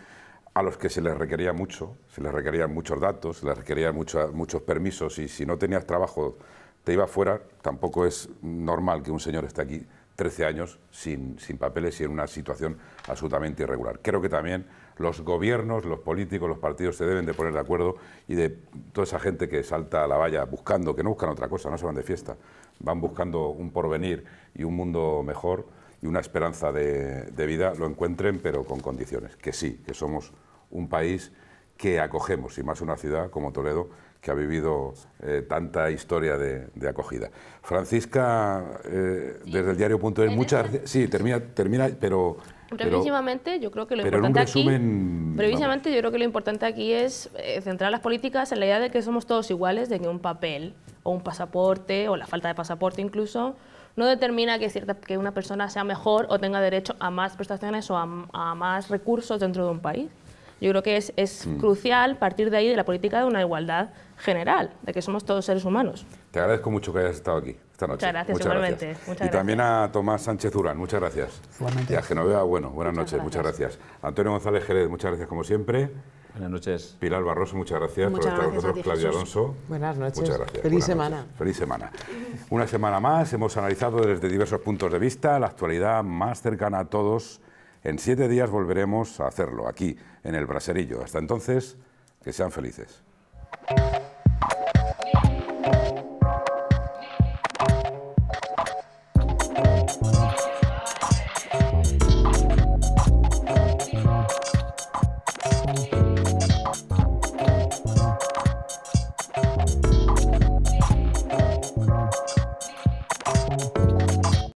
Speaker 1: a los que se les requería mucho, se les requerían muchos datos, se les requerían muchos permisos y si no tenías trabajo te iba fuera, tampoco es normal que un señor esté aquí 13 años sin, sin papeles y en una situación absolutamente irregular. Creo que también los gobiernos, los políticos, los partidos se deben de poner de acuerdo y de toda esa gente que salta a la valla buscando, que no buscan otra cosa, no se van de fiesta, van buscando un porvenir y un mundo mejor y una esperanza de, vida lo encuentren, pero con condiciones. Que sí, que somos un país que acogemos, y más una ciudad como Toledo, que ha vivido eh, tanta historia de, acogida. Francisca, eh, desde el diario.es, muchas... Sí, termina, termina pero...
Speaker 7: Brevísimamente, yo creo que lo importante aquí, brevísimamente, yo creo que lo importante aquí es eh, centrar las políticas en la idea de que somos todos iguales, de que un papel o un pasaporte o la falta de pasaporte incluso no determina que, cierta, que una persona sea mejor o tenga derecho a más prestaciones o a, más recursos dentro de un país. Yo creo que es, es mm. crucial partir de ahí de la política de una igualdad general, de que somos todos seres humanos.
Speaker 1: Te agradezco mucho que hayas estado aquí esta noche.
Speaker 7: Muchas gracias, igualmente.
Speaker 1: y también a Tomás Sánchez Durán, muchas gracias. Y a Genoveva, bueno, buenas noches, muchas gracias. Antonio González Jerez, muchas gracias como siempre.
Speaker 2: Buenas noches.
Speaker 1: Pilar Barroso, muchas gracias por estar con nosotros. Claudia Alonso.
Speaker 4: Buenas noches.
Speaker 1: Muchas gracias.
Speaker 4: Feliz semana.
Speaker 1: Feliz semana. Una semana más hemos analizado desde diversos puntos de vista la actualidad más cercana a todos. En siete días volveremos a hacerlo aquí, en el Braserillo. Hasta entonces, que sean felices.